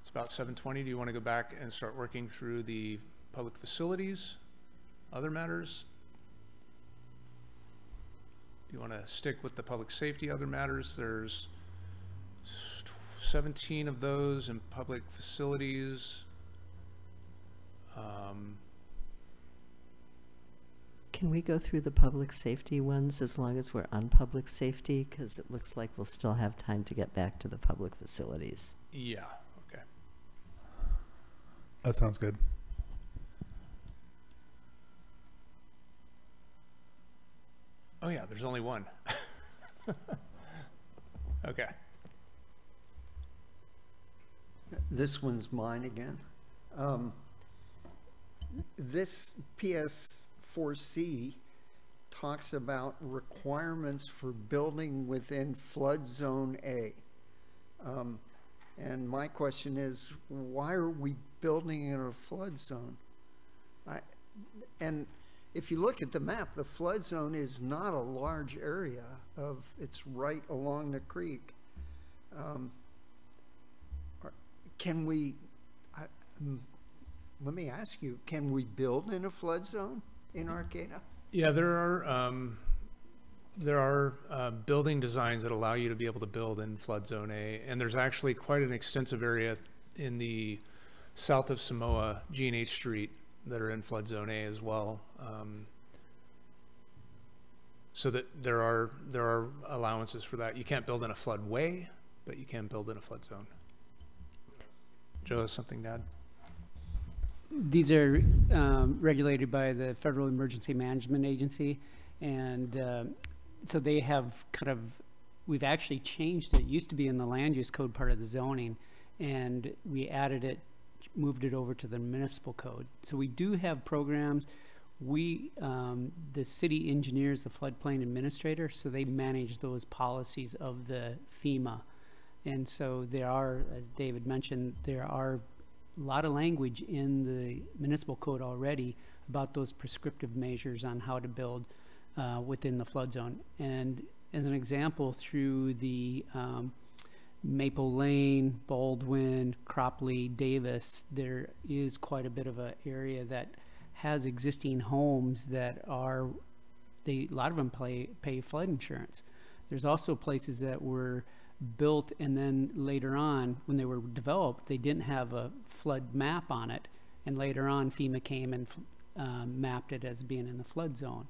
it's about 7:20. Do you want to go back and start working through the public facilities, other matters? Do you want to stick with the public safety, other matters? There's 17 of those in public facilities. Um, Can we go through the public safety ones as long as we're on public safety? Because it looks like we'll still have time to get back to the public facilities. yeah, okay. That sounds good. Oh yeah, there's only one. okay. This one's mine again. Um, This PS4C talks about requirements for building within flood zone A. Um, And my question is, why are we building in a flood zone? I, and if you look at the map, the flood zone is not a large area of, it's right along the creek. Um, Can we, I, mm, let me ask you, can we build in a flood zone in Arcata? Yeah, there are um, there are uh, building designs that allow you to be able to build in flood zone A, and there's actually quite an extensive area in the south of Samoa, G and H Street, that are in flood zone A as well. Um, so that there are there are allowances for that. You can't build in a floodway, but you can build in a flood zone. Joe has something to add. These are um, regulated by the Federal Emergency Management Agency, and uh, so they have kind of, we've actually changed it. It used to be in the land use code part of the zoning, and we added it, moved it over to the municipal code. So we do have programs. We, um, the city engineers, the floodplain administrator, so they manage those policies of the FEMA. And so there are, as David mentioned, there are lot of language in the municipal code already about those prescriptive measures on how to build uh, within the flood zone. And as an example, through the um, Maple Lane, Baldwin, Cropley, Davis, there is quite a bit of an area that has existing homes that are, they, a lot of them pay, pay flood insurance. There's also places that were built and then later on, when they were developed, they didn't have a flood map on it. And later on, FEMA came and um, mapped it as being in the flood zone.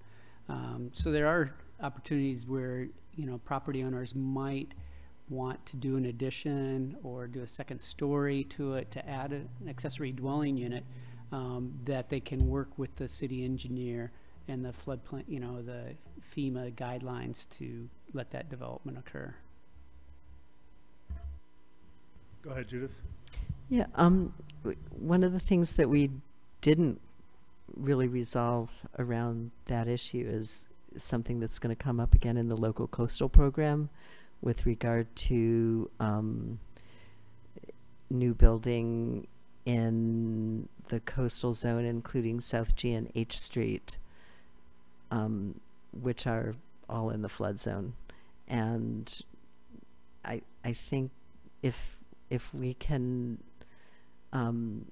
Um, so there are opportunities where, you know, property owners might want to do an addition or do a second story to it to add an accessory dwelling unit um, that they can work with the city engineer and the floodplain, you know, the FEMA guidelines to let that development occur. Go ahead, Judith. Yeah, um, one of the things that we didn't really resolve around that issue is something that's going to come up again in the local coastal program with regard to um, new building in the coastal zone, including South G and H Street, um, which are all in the flood zone. And I, I think if if we can um,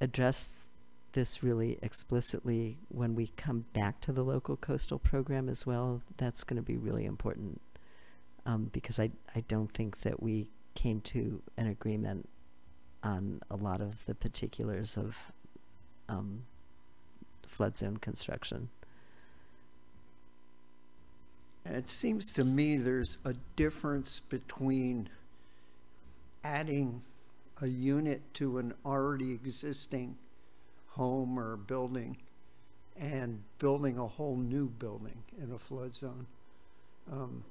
address this really explicitly when we come back to the local coastal program as well, that's going to be really important um, because I, I don't think that we came to an agreement on a lot of the particulars of um, flood zone construction. It seems to me there's a difference between adding a unit to an already existing home or building and building a whole new building in a flood zone. Um,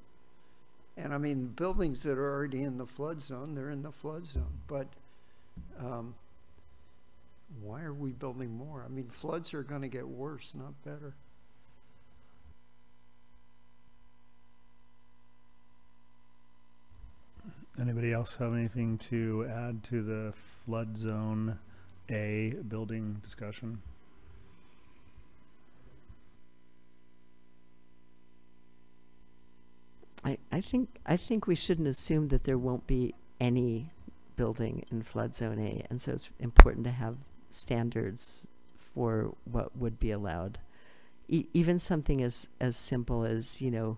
and I mean, buildings that are already in the flood zone, they're in the flood zone. But um, why are we building more? I mean, floods are going to get worse, not better. Anybody else have anything to add to the flood zone A building discussion? I, I think I think we shouldn't assume that there won't be any building in flood zone A, and so it's important to have standards for what would be allowed. E- even something as as simple as you know,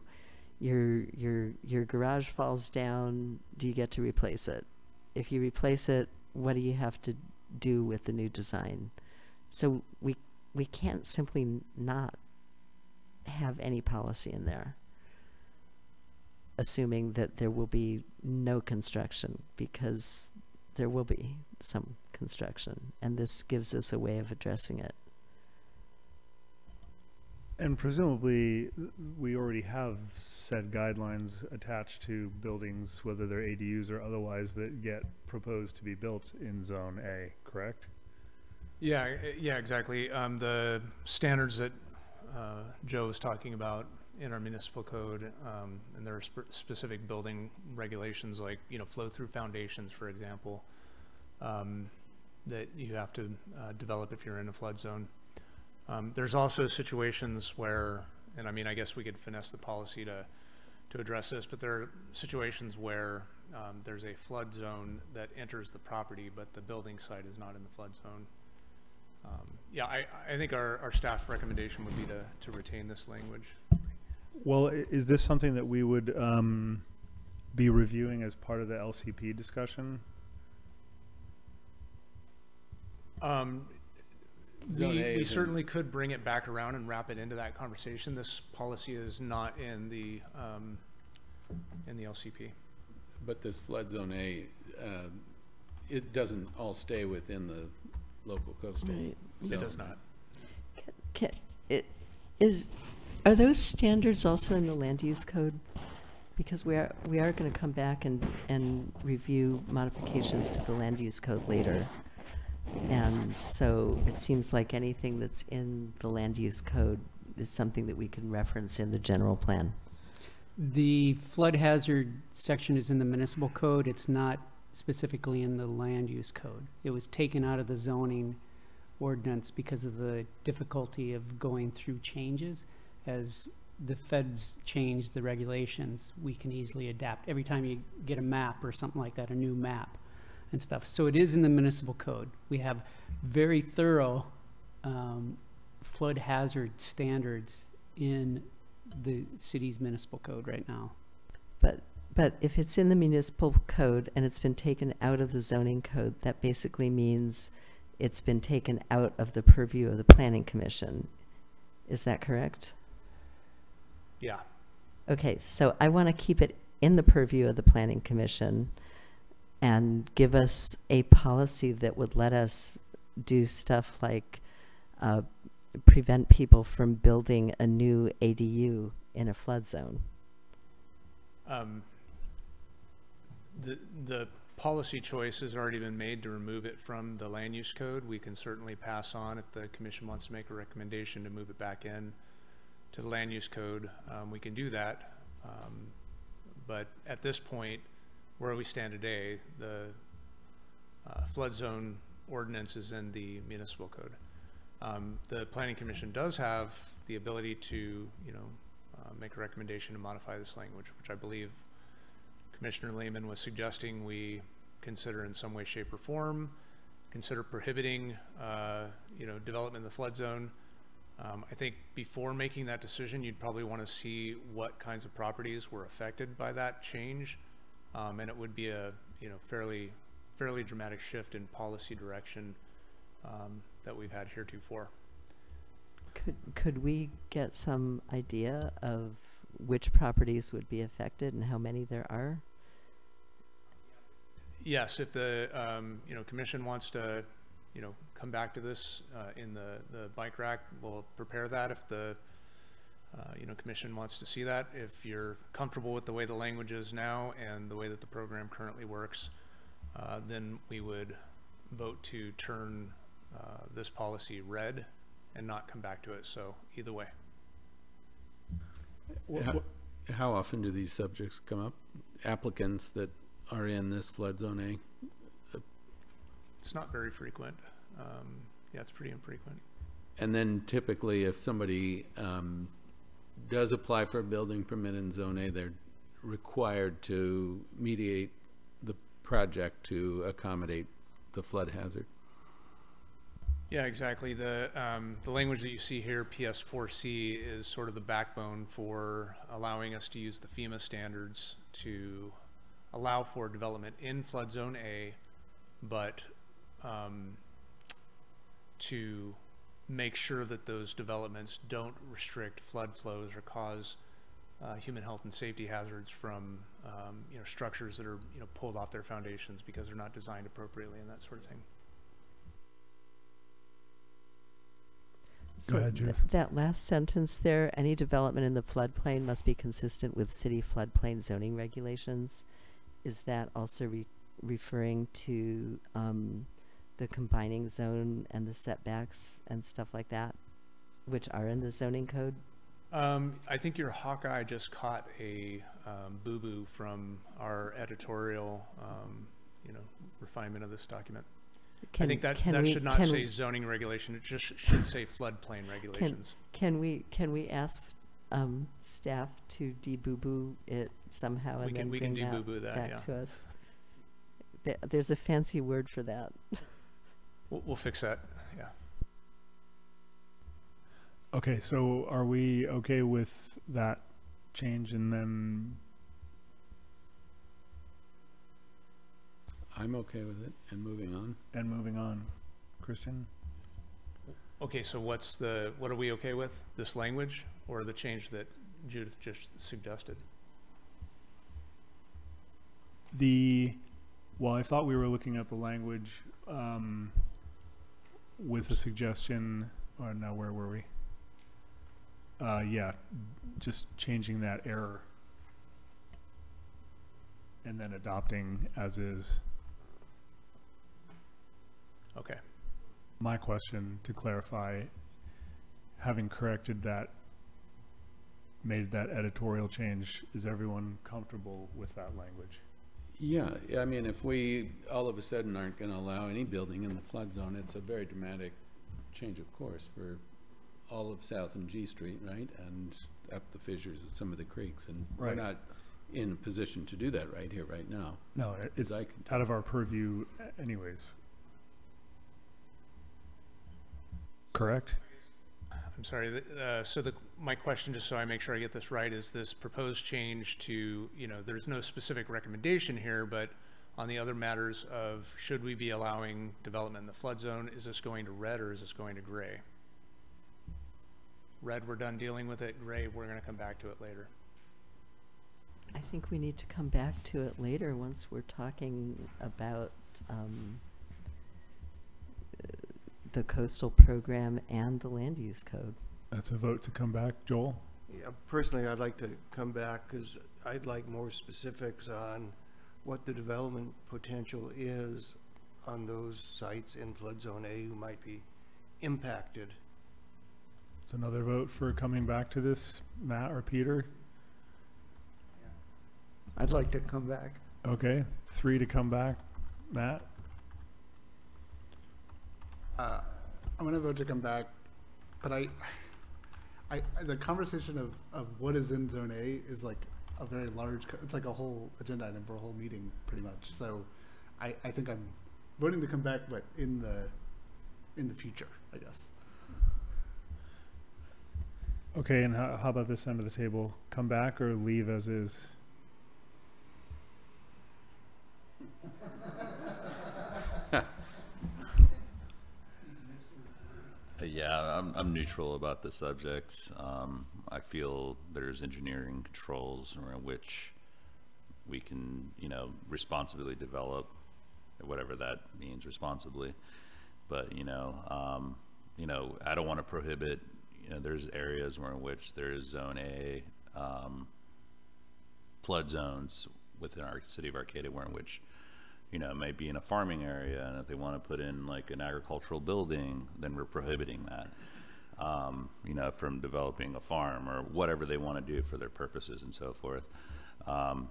your your your garage falls down. Do you get to replace it? If you replace it, what do you have to do with the new design? So we we can't simply not have any policy in there assuming that there will be no construction because there will be some construction and this gives us a way of addressing it And presumably, we already have said guidelines attached to buildings, whether they're ADUs or otherwise, that get proposed to be built in Zone A, correct? Yeah, yeah, exactly. Um, the standards that, uh, Joe was talking about in our municipal code, um, and there are sp- specific building regulations like, you know, flow-through foundations, for example, um, that you have to, uh, develop if you're in a flood zone. Um, there's also situations where, and I mean, I guess we could finesse the policy to, to address this, but there are situations where, um, there's a flood zone that enters the property, but the building site is not in the flood zone. Um, yeah, I, I think our, our staff recommendation would be to, to retain this language. Well, is this something that we would um, be reviewing as part of the LCP discussion? Um, we, we certainly could bring it back around and wrap it into that conversation. This policy is not in the, um, in the LCP. But this flood zone A, uh, it doesn't all stay within the local coastal Right. zone. It does not. Ca it is are those standards also in the land use code because we are we are going to come back and and review modifications to the land use code later and so it seems like anything that's in the land use code is something that we can reference in the general plan The flood hazard section is in the municipal code. It's not specifically in the land use code. It was taken out of the zoning ordinance because of the difficulty of going through changes. As the feds change the regulations, we can easily adapt. Every time you get a map or something like that, a new map and stuff. So it is in the municipal code. We have very thorough um, flood hazard standards in the city's municipal code right now. but but if it's in the municipal code and it's been taken out of the zoning code that basically means it's been taken out of the purview of the planning commission is that correct Yeah. Okay, so I want to keep it in the purview of the planning commission and give us a policy that would let us do stuff like uh, prevent people from building a new ADU in a flood zone. Um, the, the policy choice has already been made to remove it from the land use code. We can certainly pass on if the commission wants to make a recommendation to move it back in to the land use code. Um, we can do that. Um, but at this point, where we stand today, the uh, flood zone ordinance is in the municipal code. Um, the planning commission does have the ability to, you know, uh, make a recommendation to modify this language, which I believe Commissioner Lehman was suggesting we consider in some way, shape, or form, consider prohibiting, uh, you know, development in the flood zone. Um, I think before making that decision, you'd probably want to see what kinds of properties were affected by that change. Um, and it would be a, you know, fairly, fairly dramatic shift in policy direction, um, that we've had heretofore. Could, could we get some idea of which properties would be affected and how many there are? Yes, if the, um, you know, commission wants to, you know, come back to this, uh, in the, the bike rack, we'll prepare that if the, uh, you know, commission wants to see that. If you're comfortable with the way the language is now and the way that the program currently works, uh, then we would vote to turn, uh, this policy red and not come back to it. So either way. How, how often do these subjects come up? Applicants that are in this flood zone A? It's not very frequent. Um, yeah, it's pretty infrequent. And then typically, if somebody um, does apply for a building permit in Zone A, they're required to mediate the project to accommodate the flood hazard. Yeah, exactly. The, um, the language that you see here, PS4C, is sort of the backbone for allowing us to use the FEMA standards to allow for development in flood zone A, but um, to make sure that those developments don't restrict flood flows or cause uh, human health and safety hazards from um, you know structures that are you know pulled off their foundations because they're not designed appropriately and that sort of thing. Go ahead, th- That last sentence there, any development in the floodplain must be consistent with city floodplain zoning regulations. Is that also re- referring to um, the combining zone and the setbacks and stuff like that, which are in the zoning code? Um, I think your Hawkeye just caught a um, boo-boo from our editorial, um, you know, refinement of this document. I think that, that we- should not say we- zoning regulation, it just should say floodplain regulations. can we, can we ask um, staff to de-boo-boo it somehow We and can- then we can bring de-boo-boo that that, back yeah. to us? There's a fancy word for that. We'll, we'll fix that, yeah. Okay, so are we okay with that change and then I'm okay with it and moving on. and moving on? Christian? Okay, so what's the, what are we okay with? This language or the change that Judith just suggested? The, well, I thought we were looking at the language um, with a suggestion, or now where were we? Uh, yeah, just changing that error. And then adopting as is. Okay. My question to clarify, having corrected that, made that editorial change, is everyone comfortable with that language? Yeah, I mean, if we all of a sudden aren't gonna allow any building in the flood zone, it's a very dramatic change of course for all of South and G Street, right? And up the fissures of some of the creeks, and we're Right. not in a position to do that right here, right now. No, it- it's I can out of our purview a- anyways. Correct? I'm sorry, uh, so the, my question, just so I make sure I get this right, is this proposed change to, you know, there's no specific recommendation here, but on the other matters of, should we be allowing development in the flood zone, is this going to red or is this going to gray? Red, we're done dealing with it, gray, we're gonna come back to it later. I think we need to come back to it later once we're talking about um, the coastal program and the land use code. That's a vote to come back. Joel? Yeah, personally, I'd like to come back because I'd like more specifics on what the development potential is on those sites in flood zone A who might be impacted. It's another vote for coming back to this, Matt or Peter? I'd like to come back. Okay, three to come back. Matt? Uh, I'm gonna vote to come back, but I, I, I- the conversation of, of what is in zone A is like a very large, it's like a whole agenda item for a whole meeting, pretty much. So I, I think I'm voting to come back, but in the, in the future, I guess. Okay, and how, how about this end of the table? Come back or leave as is? Uh, Yeah, I'm, I'm neutral about the subject. Um, I feel there's engineering controls around which we can, you know, responsibly develop, whatever that means responsibly. But, you know, um, you know, I don't want to prohibit, you know, there's areas where in which there is zone A, um, flood zones within our city of Arcata where in which you know, it may be in a farming area, and if they want to put in like an agricultural building, then we're prohibiting that, um, you know, from developing a farm or whatever they want to do for their purposes and so forth. Um,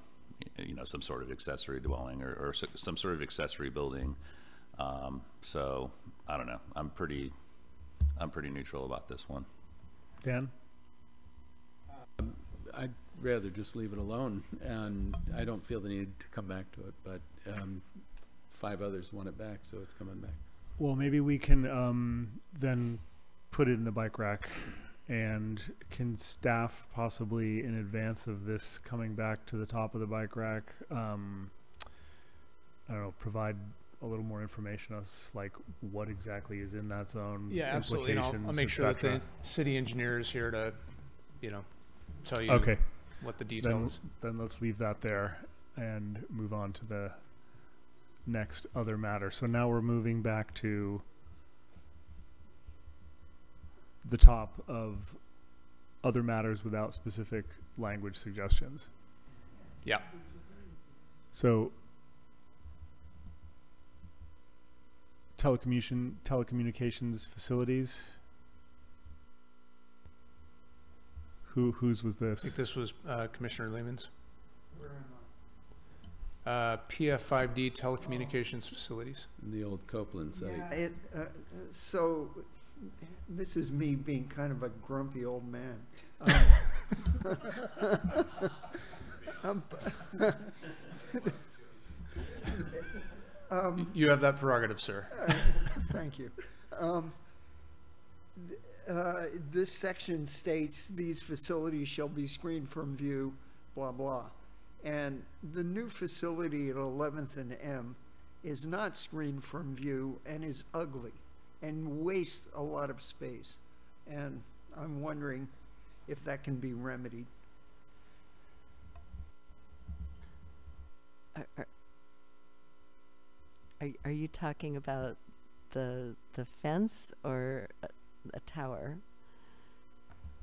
you know, some sort of accessory dwelling or, or some sort of accessory building. Um, so, I don't know, I'm pretty, I'm pretty neutral about this one. Dan? I'd rather just leave it alone, and I don't feel the need to come back to it, but um, five others want it back, so it's coming back. Well, maybe we can um, then put it in the bike rack, and can staff possibly in advance of this coming back to the top of the bike rack, um, I don't know, provide a little more information as like what exactly is in that zone. Yeah, absolutely. And I'll, I'll make sure that the city engineer is here to, you know, tell you Okay. what the Then, details. then let's leave that there and move on to the next other matter. So now we're moving back to the top of other matters without specific language suggestions. Yeah. So telecommunication telecommunications facilities. Who whose was this? I think this was uh, Commissioner Lehman's. Uh, PF5D telecommunications facilities. In the old Copeland site. Yeah, It, uh, so, this is me being kind of a grumpy old man. Um, um, um, You have that prerogative, sir. uh, Thank you. Um, th- uh, This section states, "These facilities shall be screened from view," blah, blah. And the new facility at 11th and M is not screened from view and is ugly and wastes a lot of space. And I'm wondering if that can be remedied. Are, are, you talking about the the fence or a, a tower?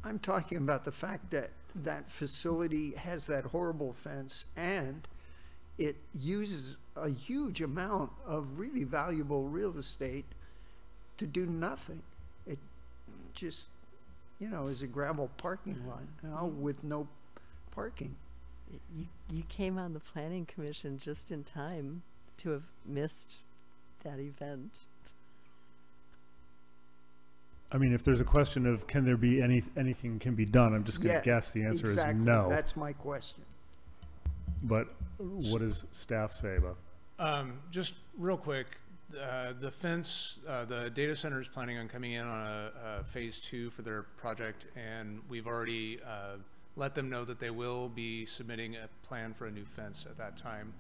I'm talking about the fact that that facility has that horrible fence and it uses a huge amount of really valuable real estate to do nothing. It just, you know, is a gravel parking lot, with no parking. You you came on the planning commission just in time to have missed that event. I mean, if there's a question of can there be any anything can be done, I'm just going to Yeah, guess the answer exactly. is no. That's my question. But what does staff say about? Um, just real quick, uh, the fence, uh, the data center is planning on coming in on a, a phase two for their project, and we've already uh, let them know that they will be submitting a plan for a new fence at that time.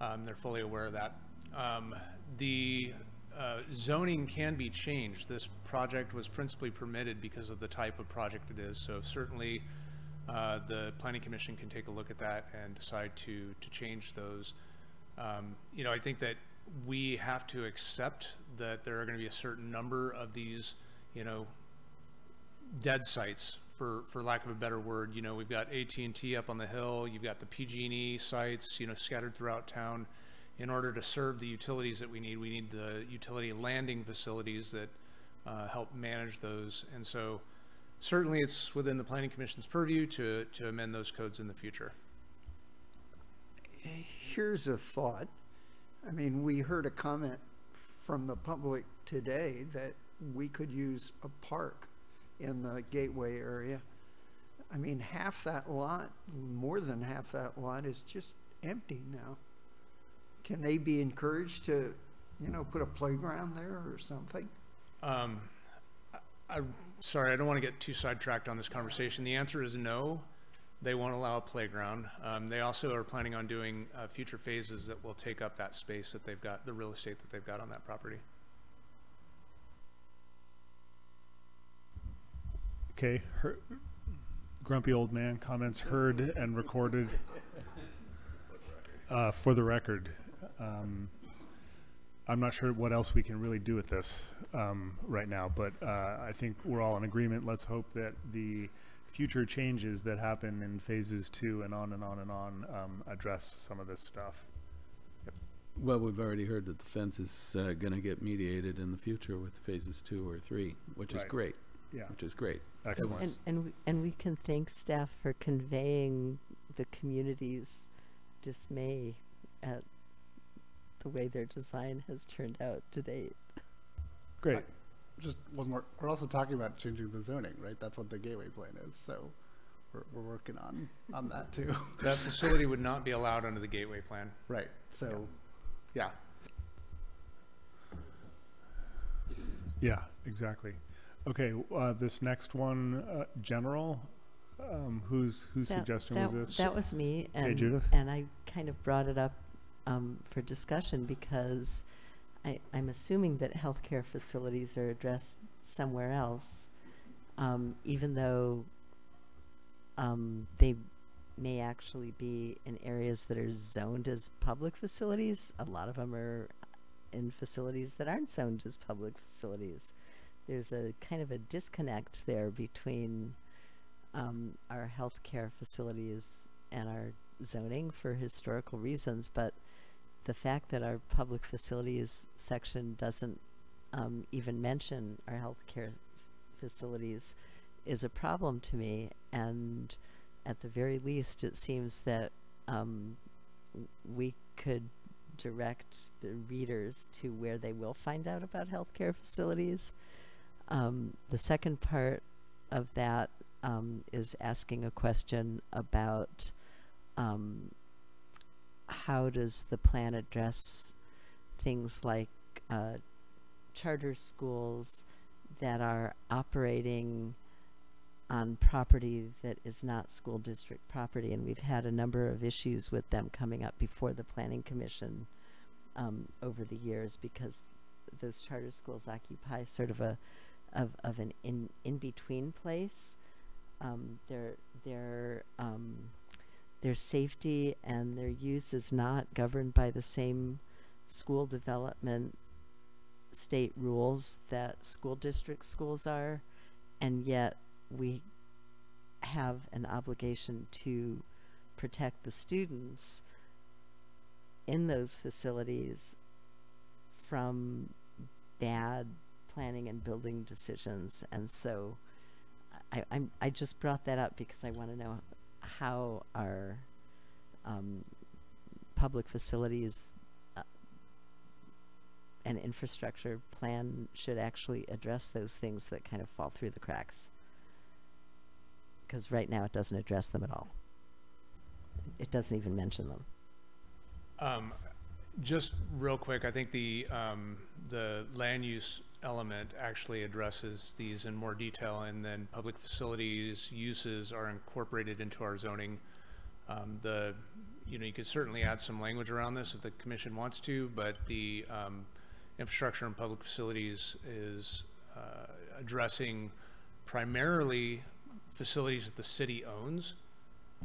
Um, they're fully aware of that. Um, the uh, zoning can be changed. This project was principally permitted because of the type of project it is, so certainly uh, the planning commission can take a look at that and decide to, to change those. Um, you know, I think that we have to accept that there are going to be a certain number of these, you know, dead sites, for, for lack of a better word. You know, we've got AT&T up on the hill, you've got the PG&E sites, you know, scattered throughout town. In order to serve the utilities that we need, we need the utility landing facilities that uh, help manage those. And so certainly it's within the planning commission's purview to, to amend those codes in the future. Here's a thought. I mean, we heard a comment from the public today that we could use a park in the Gateway area. I mean, half that lot, more than half that lot is just empty now. Can they be encouraged to, you know, put a playground there or something? Um, I, I'm sorry, I don't want to get too sidetracked on this conversation. The answer is no. They won't allow a playground. Um, they also are planning on doing uh, future phases that will take up that space that they've got, the real estate that they've got on that property. Okay, her, grumpy old man comments heard and recorded. Uh, for the record, um, I'm not sure what else we can really do with this um, right now, but uh, I think we're all in agreement. Let's hope that the future changes that happen in phases two and on and on and on um, address some of this stuff. Well, we've already heard that the fence is uh, going to get mediated in the future with phases two or three, which is great. Yeah. Which is great. Excellent. And and we, and we can thank staff for conveying the community's dismay at the way their design has turned out to date. Great. Just one more, we're also talking about changing the zoning, right? That's what the gateway plan is, so we're, we're working on, on that too. That facility would not be allowed under the gateway plan. Right, so, yeah. Yeah, exactly. Okay, uh, this next one, uh, general, um, whose, whose That- suggestion that- was this? That was me, Okay, and, Judith? and I kind of brought it up um, for discussion because I, I'm assuming that healthcare facilities are addressed somewhere else, um, even though um, they may actually be in areas that are zoned as public facilities. A lot of them are in facilities that aren't zoned as public facilities. There's a kind of a disconnect there between um, our healthcare facilities and our zoning for historical reasons, but the fact that our public facilities section doesn't um, even mention our healthcare facilities is a problem to me. And at the very least, it seems that um, we could direct the readers to where they will find out about healthcare facilities. Um, the second part of that um, is asking a question about um, how does the plan address things like uh, charter schools that are operating on property that is not school district property, and we've had a number of issues with them coming up before the planning commission um, over the years because those charter schools occupy sort of a of, of an in in between place. Um, their their um, their safety and their use is not governed by the same school development state rules that school district schools are, and yet we have an obligation to protect the students in those facilities from bad planning and building decisions. And so I, I'm, I just brought that up because I want to know how our um, public facilities uh, and infrastructure plan should actually address those things that kind of fall through the cracks. Because right now it doesn't address them at all. It doesn't even mention them. Um, just real quick, I think the, um, the land use element actually addresses these in more detail and then public facilities uses are incorporated into our zoning. Um, the, you know, you could certainly add some language around this if the commission wants to, but the, um, infrastructure and public facilities is, uh, addressing primarily facilities that the city owns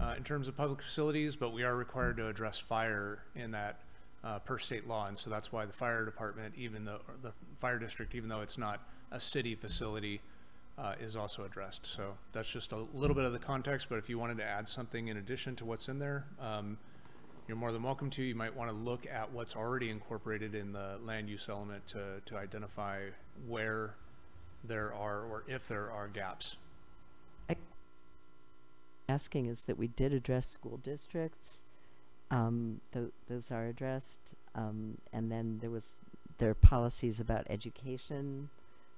uh, in terms of public facilities, but we are required to address fire in that uh, per state law, and so that's why the fire department, even though the fire district, even though it's not a city facility, uh, is also addressed. So that's just a little bit of the context. But if you wanted to add something in addition to what's in there, um, you're more than welcome to. You might want to look at what's already incorporated in the land use element to to identify where there are or if there are gaps. asking is that we did address school districts. Um, th- those are addressed. Um, and then there was, there are policies about education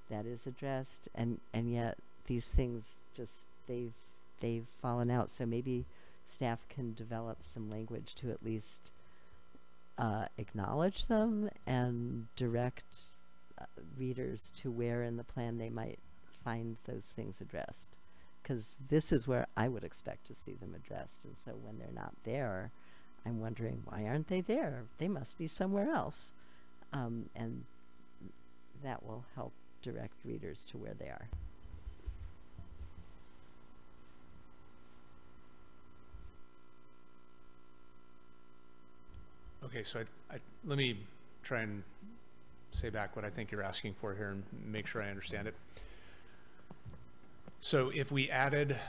that is addressed. And, and yet these things just, they've, they've fallen out. So maybe staff can develop some language to at least uh, acknowledge them and direct uh, readers to where in the plan they might find those things addressed because this is where I would expect to see them addressed. And so when they're not there, I'm wondering why aren't they there? They must be somewhere else. Um, and that will help direct readers to where they are. Okay, so I, I, let me try and say back what I think you're asking for here and make sure I understand it. So if we added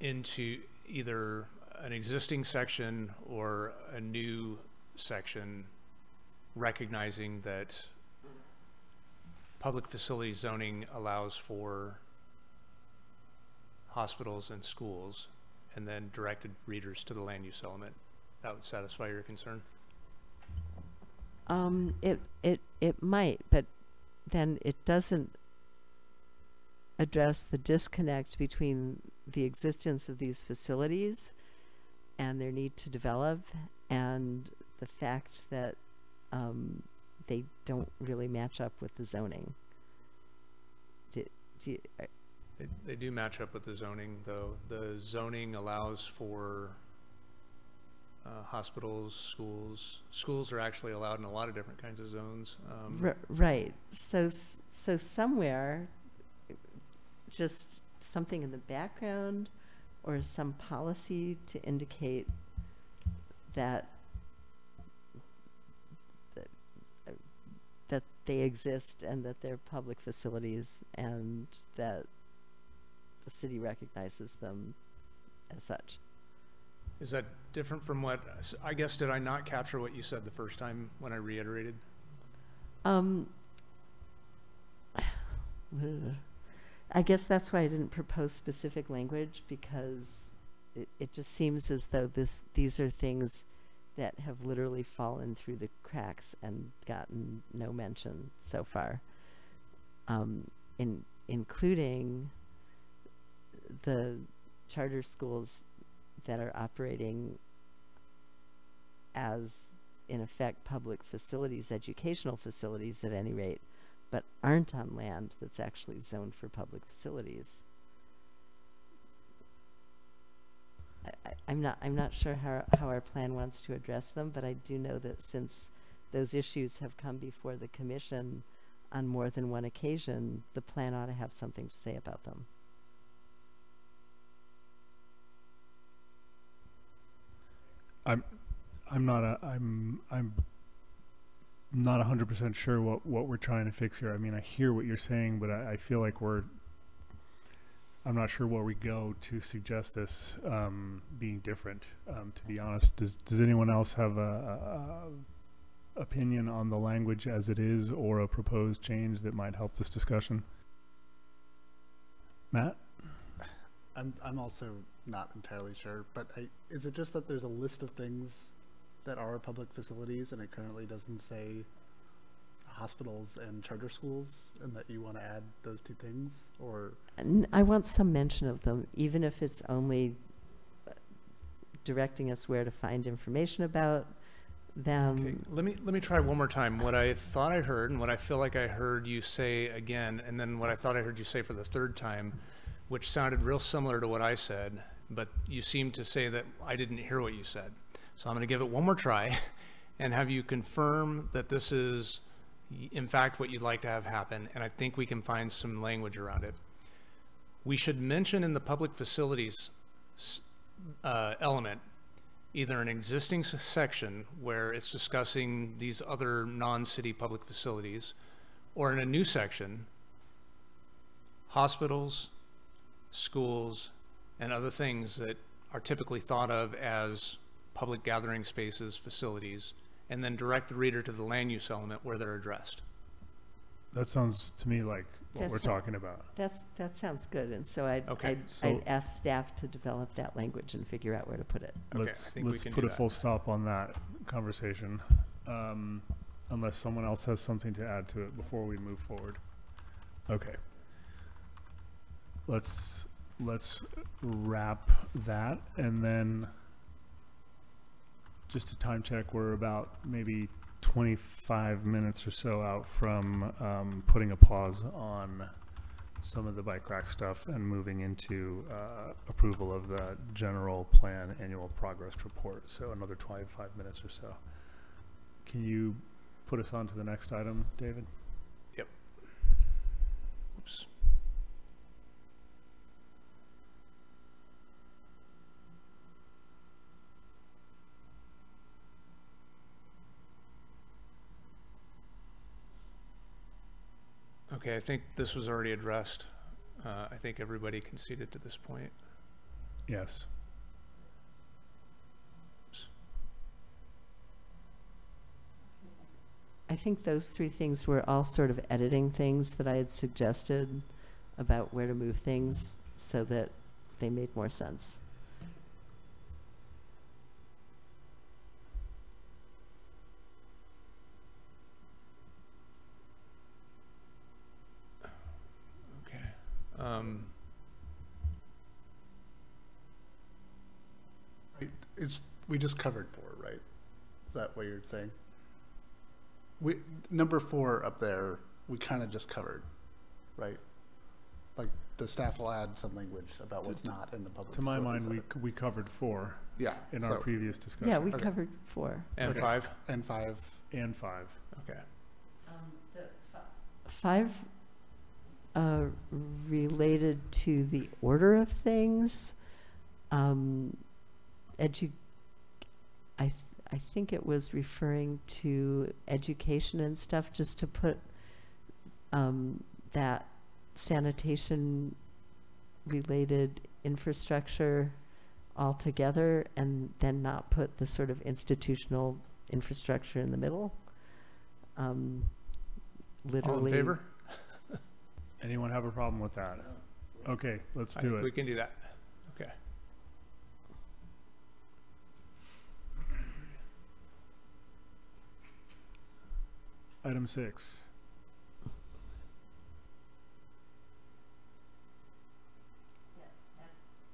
into either an existing section or a new section, recognizing that public facility zoning allows for hospitals and schools, and then directed readers to the land use element. That would satisfy your concern? Um, it, it, it might, but then it doesn't address the disconnect between the existence of these facilities and their need to develop and the fact that um, they don't really match up with the zoning. Do, do you, uh, They, they do match up with the zoning, though. The zoning allows for uh, hospitals, schools. Schools are actually allowed in a lot of different kinds of zones. Um, R- right. So, so somewhere, just something in the background or some policy to indicate that that, uh, that they exist and that they're public facilities and that the city recognizes them as such. Is that different from what, I guess, did I not capture what you said the first time when I reiterated? Um, I guess that's why I didn't propose specific language because it, it just seems as though this these are things that have literally fallen through the cracks and gotten no mention so far. Um, in including the charter schools that are operating as in effect public facilities, educational facilities at any rate, but aren't on land that's actually zoned for public facilities. I, I'm not I'm not sure how how our plan wants to address them, but I do know that since those issues have come before the commission on more than one occasion, the plan ought to have something to say about them. I'm, I'm not a, I'm, I'm not hundred percent sure what, what we're trying to fix here. I mean, I hear what you're saying, but I, I feel like we're, I'm not sure where we go to suggest this, um, being different, um, to be honest. Does, does anyone else have a, a, a opinion on the language as it is or a proposed change that might help this discussion? Matt? I'm I'm also not entirely sure, but I, is it just that there's a list of things that are public facilities and it currently doesn't say hospitals and charter schools and that you want to add those two things or I want some mention of them, even if it's only uh, directing us where to find information about them. Okay, let me, let me try one more time. What I thought I heard and what I feel like I heard you say again, and then what I thought I heard you say for the third time, which sounded real similar to what I said, but you seemed to say that I didn't hear what you said. So I'm going to give it one more try and have you confirm that this is in fact what you'd like to have happen, and I think we can find some language around it. We should mention in the public facilities uh, element either an existing section where it's discussing these other non-city public facilities, or in a new section, hospitals, schools, and other things that are typically thought of as public gathering spaces, facilities, and then direct the reader to the land use element where they're addressed. That sounds to me like what we're That's- talking about. That's, that sounds good, and so I'd, Okay, I'd, so- I'd ask staff to develop that language and figure out where to put it. Okay, I Let's, think we let's can put do a that. full stop on that conversation, um, unless someone else has something to add to it before we move forward. Okay. Let's, let's wrap that and then just a time check, we're about maybe twenty-five minutes or so out from, um, putting a pause on some of the bike rack stuff and moving into uh, approval of the general plan annual progress report. So another 25 minutes or so. Can you put us on to the next item, David? Yep. Oops. Okay, I think this was already addressed. Uh, I think everybody conceded to this point. Yes. I think those three things were all sort of editing things that I had suggested about where to move things so that they made more sense. Um, it's we just covered four, right? Is that what you're saying? We number four up there, we kind of just covered, right? Like the staff will add some language about what's to, not in the public. To my mind, we we covered four. Yeah. In so, our previous discussion. Yeah, we okay. covered four. And okay. five. And five. And five. Okay. Um, five uh, related to the order of things, um, edu, I, th- I think it was referring to education and stuff, just to put, um, that sanitation related infrastructure all together and then not put the sort of institutional infrastructure in the middle. Um, All literally. in favor? Anyone have a problem with that? Okay, let's I do think We can do that. Okay. Item six.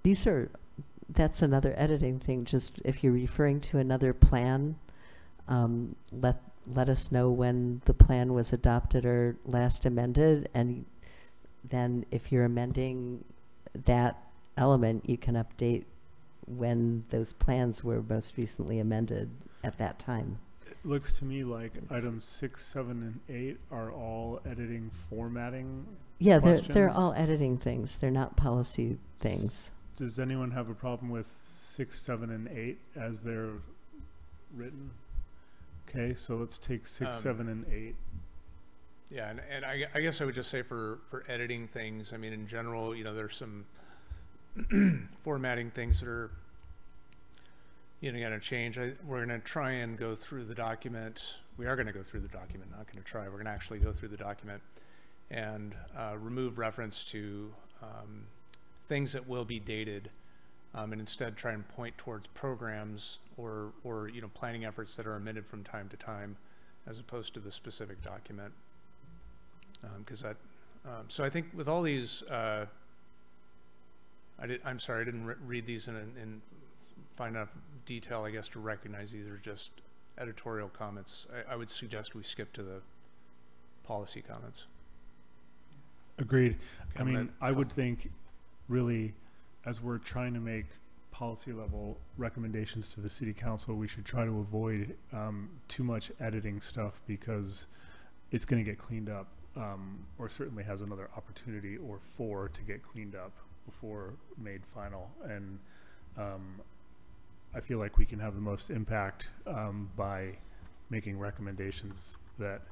These are, that's another editing thing, just if you're referring to another plan, um, let, let us know when the plan was adopted or last amended, and then if you're amending that element, you can update when those plans were most recently amended at that time. It looks to me like items six, seven, and eight are all editing formatting Yeah, they're, they're all editing things, they're not policy things. Does anyone have a problem with six, seven, and eight as they're written? Okay, so let's take six, Um, seven, and eight. Yeah, and, and I, I guess I would just say for, for editing things, I mean, in general, you know, there's some formatting things that are, you know, gonna change. I, we're gonna try and go through the document. We are gonna go through the document, not gonna try. We're gonna actually go through the document and, uh, remove reference to, um, things that will be dated. Um, and instead try and point towards programs or, or, you know, planning efforts that are amended from time to time as opposed to the specific document because that, um, so I think with all these, uh, I did, I'm sorry, I didn't re- read these in, in find enough detail, I guess, to recognize these are just editorial comments. I, I would suggest we skip to the policy comments. Agreed. I I'm mean, gonna- I would think, really, as we're trying to make policy level recommendations to the city council, we should try to avoid um, too much editing stuff because it's going to get cleaned up, um, or certainly has another opportunity or four to get cleaned up before made final. And um, I feel like we can have the most impact um, by making recommendations that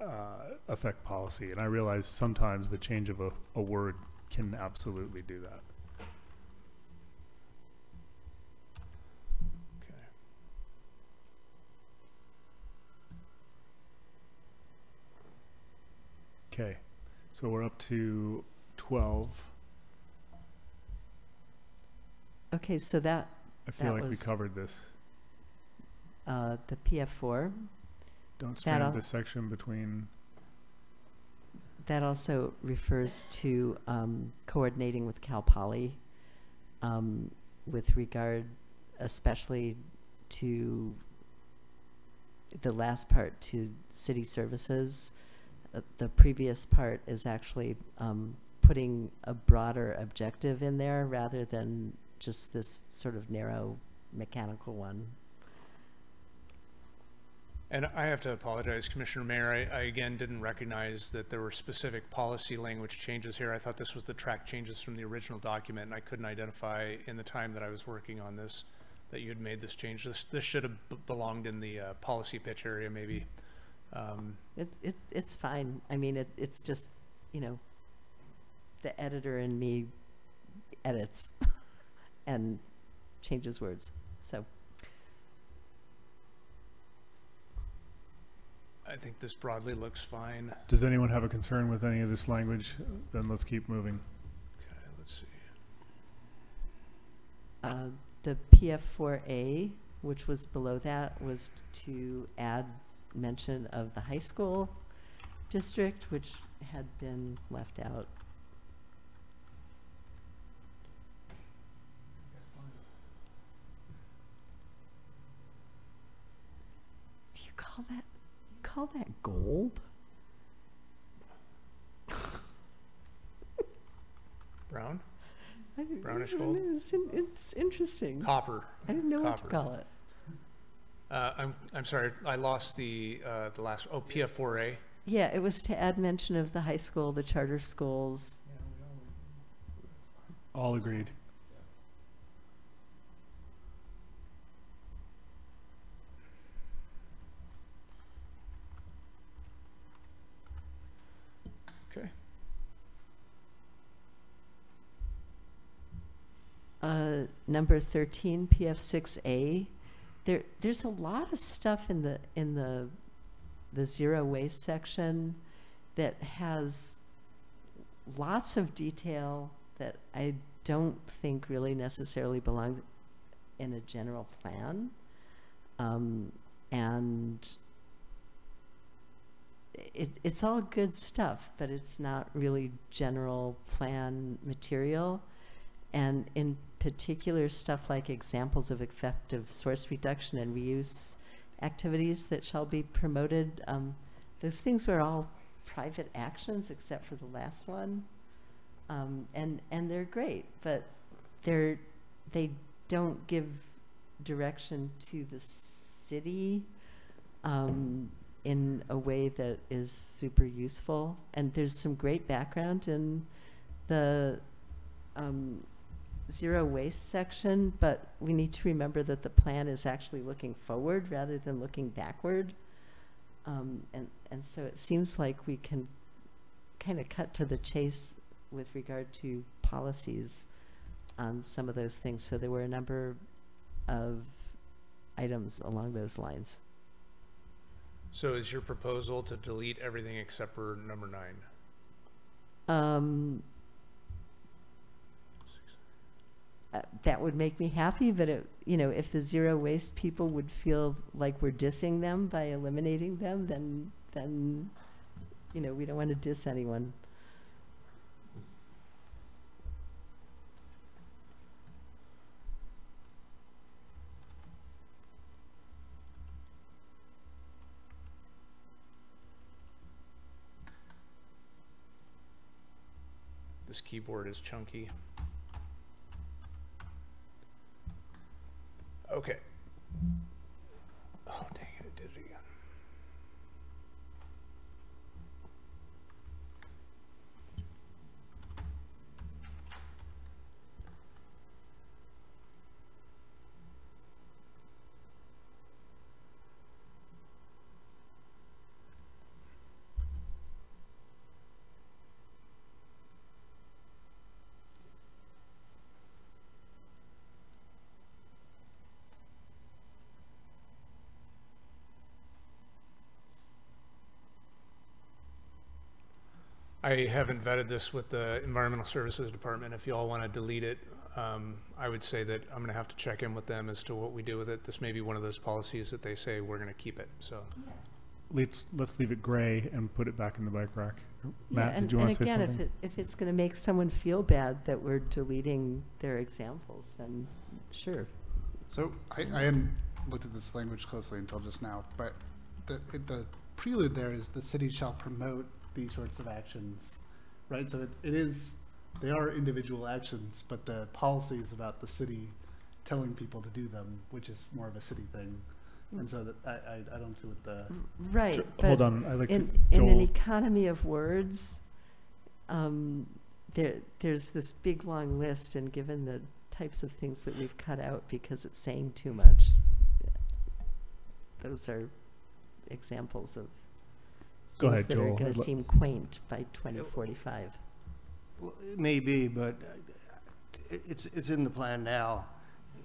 uh, affect policy. And I realize sometimes the change of a, a word can absolutely do that. Okay, so we're up to 12. Okay, so that, I feel That like we was- covered this. uh, the PF4. Don't strand the section between, That also refers to um, coordinating with Cal Poly um, with regard especially to the last part to city services. The previous part is actually um, putting a broader objective in there rather than just this sort of narrow mechanical one. And I have to apologize, Commissioner Mayer, I, I again didn't recognize that there were specific policy language changes here. I thought this was the track changes from the original document, and I couldn't identify in the time that I was working on this that you had made this change. This, this should have belonged in the, uh, policy pitch area maybe. Um, It, it, it's fine. I mean, it, it's just, you know, the editor in me edits and changes words. So, I think this broadly looks fine. does anyone have a concern with any of this language? Then let's keep moving. Okay, let's see. uh, the PF4A, which was below that, was to add mention of the high school district, which had been left out. Do you call that, call that gold? Brown? Brownish gold? It's, it's interesting. Copper. I didn't know Copper. what to call it. Uh, I'm, I'm sorry, I lost the, uh, the last, oh, PF4A. Yeah, it was to add mention of the high school, the charter schools. All agreed. Okay. Uh, number thirteen, PF six A. There, there's a lot of stuff in the in the the zero waste section that has lots of detail that I don't think really necessarily belong in a general plan. Um, and it, it's all good stuff, but it's not really general plan material. And in particular, stuff like examples of effective source reduction and reuse activities that shall be promoted. Um, those things were all private actions except for the last one. Um, and, and they're great, but they're, they don't give direction to the city um, in a way that is super useful. And there's some great background in the um, zero waste section, but we need to remember that the plan is actually looking forward rather than looking backward. Um, and, and so it seems like we can kind of cut to the chase with regard to policies on some of those things. So there were a number of items along those lines. So is your proposal to delete everything except for number nine? Um, that would make me happy, but it, you know, if the zero waste people would feel like we're dissing them by eliminating them, then, then, you know, we don't want to diss anyone. This keyboard is chunky. Okay. Oh, dang it, it did it again. I haven't vetted this with the Environmental Services Department. If you all want to delete it, um, I would say that I'm going to have to check in with them as to what we do with it. This may be one of those policies that they say we're going to keep it, so. Let's, let's leave it gray and put it back in the bike rack. Matt, Yeah, and, did you want to say and again, something? if it, if it's going to make someone feel bad that we're deleting their examples, then sure. So I, I hadn't looked at this language closely until just now, but the, the prelude there is the city shall promote these sorts of actions, right? So it, it is, they are individual actions, but the policy is about the city telling people to do them, which is more of a city thing. And so that, I, I, I don't see what the. Right. Jo- but hold on, I'd like to- in, in an economy of words, um, there there's this big long list, and given the types of things that we've cut out because it's saying too much, those are examples of Go things ahead, that Joel. are going to seem quaint by 2045. Well, it may be, but uh, it's, it's in the plan now.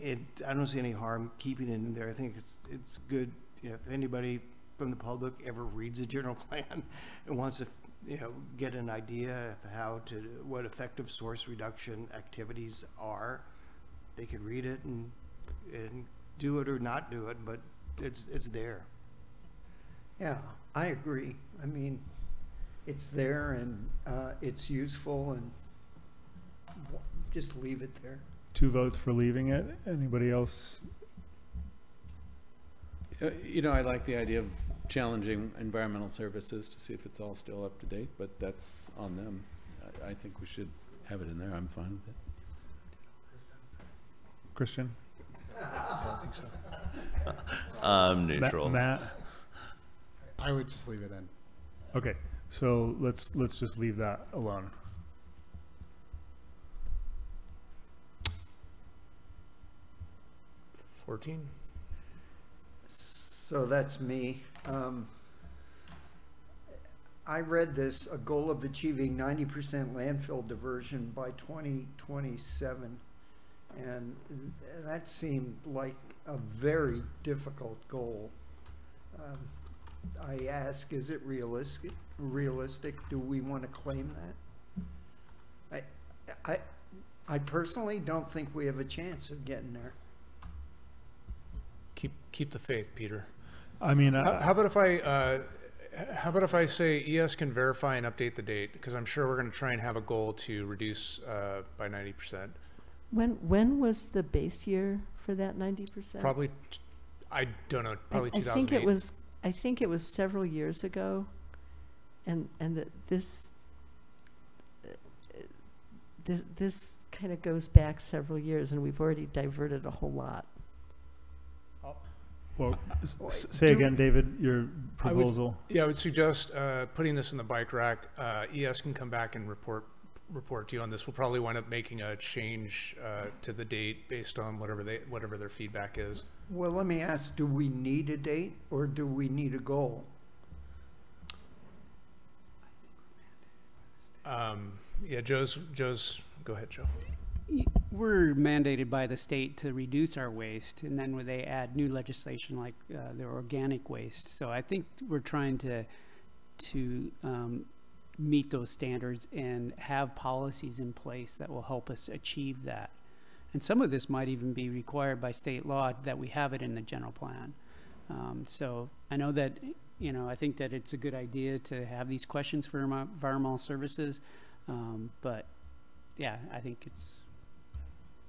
It, I don't see any harm keeping it in there. I think it's, it's good, you know, if anybody from the public ever reads the general plan and wants to, you know, get an idea of how to, what effective source reduction activities are, they could read it and, and do it or not do it, but it's, it's there. Yeah, I agree. I mean, it's there and uh, it's useful and w- just leave it there. Two votes for leaving it. Anybody else? Uh, You know, I like the idea of challenging environmental services to see if it's all still up to date, but that's on them. I, I think we should have it in there. I'm fine with it. Christian? I think so. I'm Ma- neutral. Matt? I would just leave it in. Okay, so let's, let's just leave that alone. Fourteen? So that's me. Um, I read this, a goal of achieving ninety percent landfill diversion by twenty twenty-seven. And that seemed like a very difficult goal. Um, I ask, is it realistic, realistic? Do we want to claim that? I, I, I personally don't think we have a chance of getting there. Keep, keep the faith, Peter. I mean, How, how about if I, uh, how about if I say ES can verify and update the date? Because I'm sure we're gonna try and have a goal to reduce, uh, by ninety percent. When, when was the base year for that ninety percent? Probably, I don't know, probably I two thousand think it was, I think it was several years ago, and, and that this, uh, this, this kind of goes back several years, and we've already diverted a whole lot. Well, s- s- say Do- again, David, your I would- proposal. Yeah, I would suggest, uh, putting this in the bike rack. Uh, ES can come back and report, report to you on this. We'll probably wind up making a change, uh, to the date based on whatever they, whatever their feedback is. Well, let me ask, do we need a date or do we need a goal? Um, yeah, Joe's, Joe's, go ahead, Joe. We're mandated by the state to reduce our waste, and then when they add new legislation like uh, the organic waste. So I think we're trying to to um, meet those standards and have policies in place that will help us achieve that. And some of this might even be required by state law that we have it in the general plan. Um, so I know that you know I think that it's a good idea to have these questions for envi- environmental services, um, but yeah, I think it's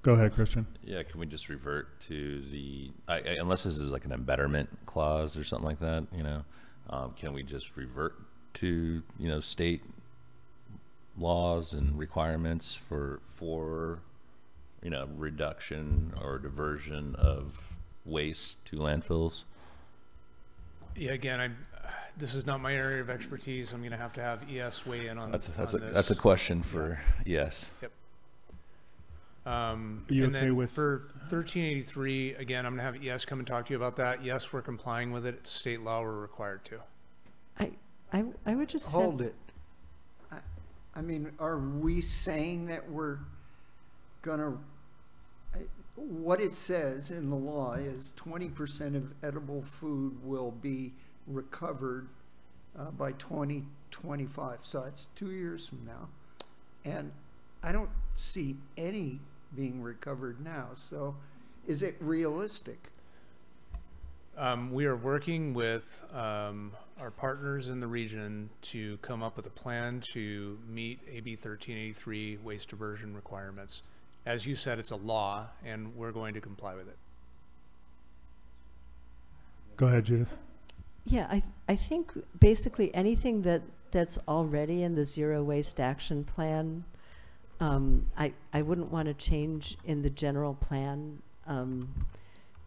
Go ahead, Christian. Yeah, can we just revert to the, I, I, unless this is like an embetterment clause or something like that, you know? Um, can we just revert to, you know, state laws and requirements for, for, you know, reduction or diversion of waste to landfills? Yeah, again, I'm, this is not my area of expertise. I'm gonna have to have ES weigh in on, That's, that's, on a this. that's a question for, yes. Yep. Um, Are you and okay then with- for thirteen eighty-three, again, I'm gonna have ES come and talk to you about that. Yes, we're complying with it. It's state law, we're required to. I, I, I would just have- Hold it. I, I mean, are we saying that we're gonna, what it says in the law is twenty percent of edible food will be recovered uh, by twenty twenty-five, so it's two years from now. And I don't see any being recovered now, so is it realistic? Um, we are working with, um, our partners in the region to come up with a plan to meet AB thirteen eighty-three waste diversion requirements. As you said, it's a law, and we're going to comply with it. Go ahead, Judith. Yeah, I, I think basically anything that, that's already in the zero waste action plan, um, I, I wouldn't want to change in the general plan, um,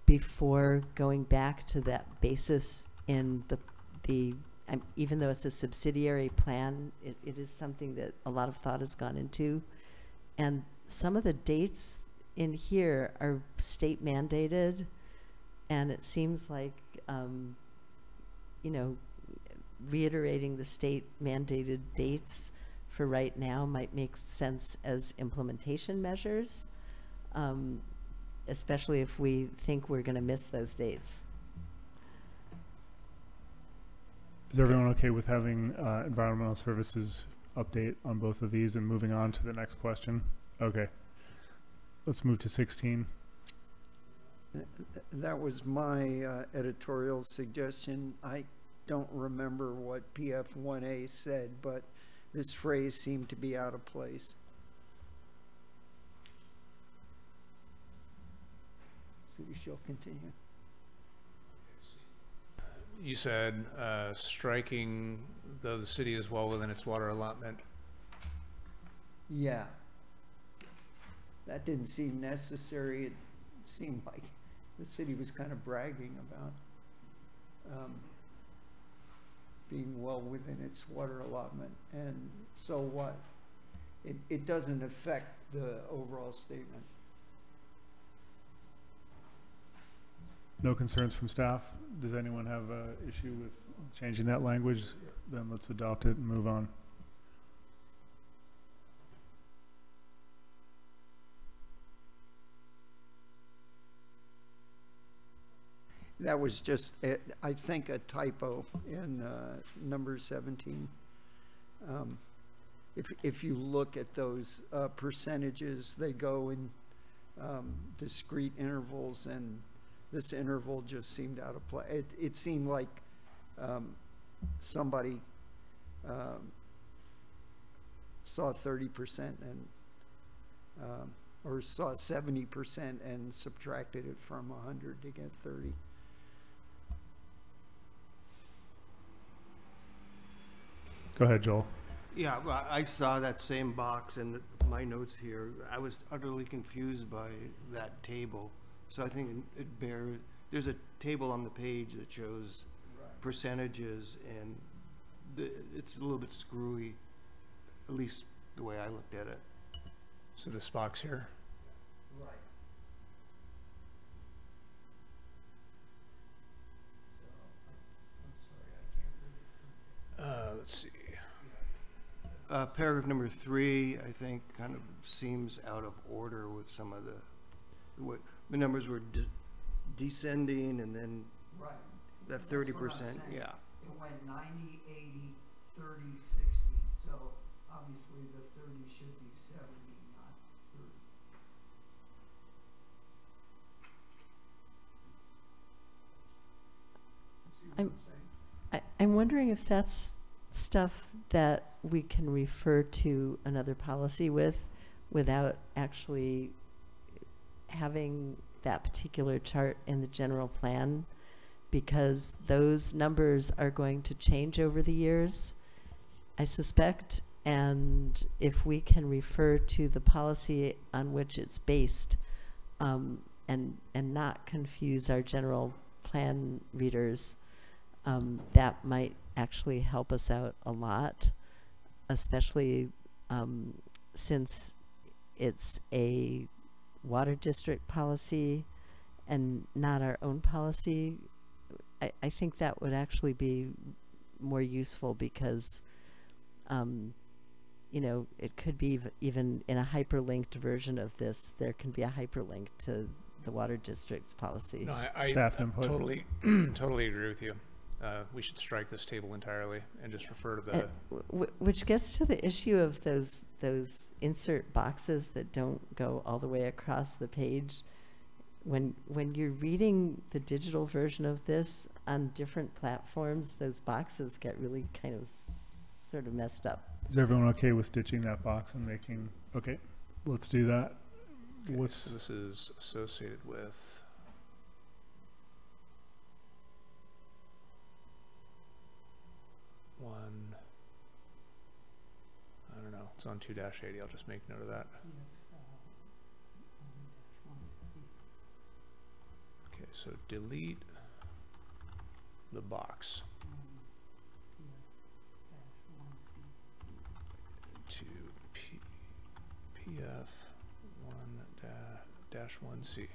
before going back to that basis in the, the, um, even though it's a subsidiary plan, it, it is something that a lot of thought has gone into. And some of the dates in here are state mandated, and it seems like, um, you know, reiterating the state mandated dates for right now might make sense as implementation measures, um, especially if we think we're going to miss those dates. Is everyone okay with having uh, environmental services update on both of these and moving on to the next question? Okay. Let's move to 16. Th- th- That was my uh, editorial suggestion. I don't remember what PF 1A said, but this phrase seemed to be out of place. City shall continue. You said, uh, striking though the city is well within its water allotment. Yeah. That didn't seem necessary. It seemed like the city was kind of bragging about um, being well within its water allotment. And so what? It, it doesn't affect the overall statement. No concerns from staff? Does anyone have an issue with changing that language? Then let's adopt it and move on. That was just, eh, I think, a typo in uh, number 17. Um, If, if you look at those uh, percentages, they go in um, discrete intervals, and this interval just seemed out of play. It, it seemed like um, somebody um, saw 30% and, um, or saw 70% and subtracted it from 100 to get 30. Go ahead, Joel. Yeah, I saw that same box in my notes here. I was utterly confused by that table. So I think it- it bears, there's a table on the page that shows percentages, and the- it's a little bit screwy, at least the way I looked at it. So this box here. Right. Uh, let's see. Uh, paragraph number three, I think, kind of seems out of order with some of the, the way, the numbers were de- descending and then Right. that That's thirty what I'm percent, saying. yeah. It went 90, 80, 30, 60, so obviously the 30 should be 70, not 30. I'm, I'm? I, I'm wondering if that's stuff that we can refer to another policy with without actually having that particular chart in the general plan because those numbers are going to change over the years, I suspect. And if we can refer to the policy on which it's based um, and, and not confuse our general plan readers, um, that might actually help us out a lot, especially um, since it's a water district policy and not our own policy. I, I think that would actually be more useful because, um, you know, it could be ev- even in a hyperlinked version of this, there can be a hyperlink to the water district's policy. No, I, I Staff input. totally, totally agree with you. Uh, we should strike this table entirely and just refer to the, Uh, w- which gets to the issue of those those insert boxes that don't go all the way across the page. When when you're reading the digital version of this on different platforms, those boxes get really kind of s- sort of messed up. Is everyone okay with ditching that box and making, okay, let's do that. okay, What's, so this is associated with. One. I don't know, it's on two dash eighty, I'll just make note of that. Okay, so delete the box. To P, PF one da- dash one C.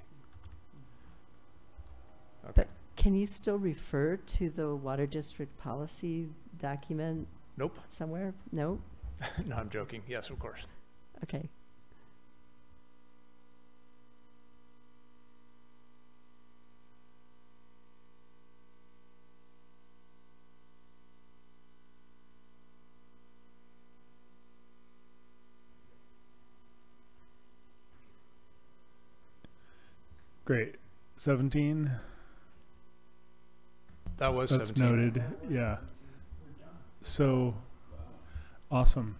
Okay, But can you still refer to the water district policy document nope, somewhere? Nope. no, I'm joking, yes, of course. Okay. great. Seventeen, That was that's seventeen. noted, yeah. So, awesome.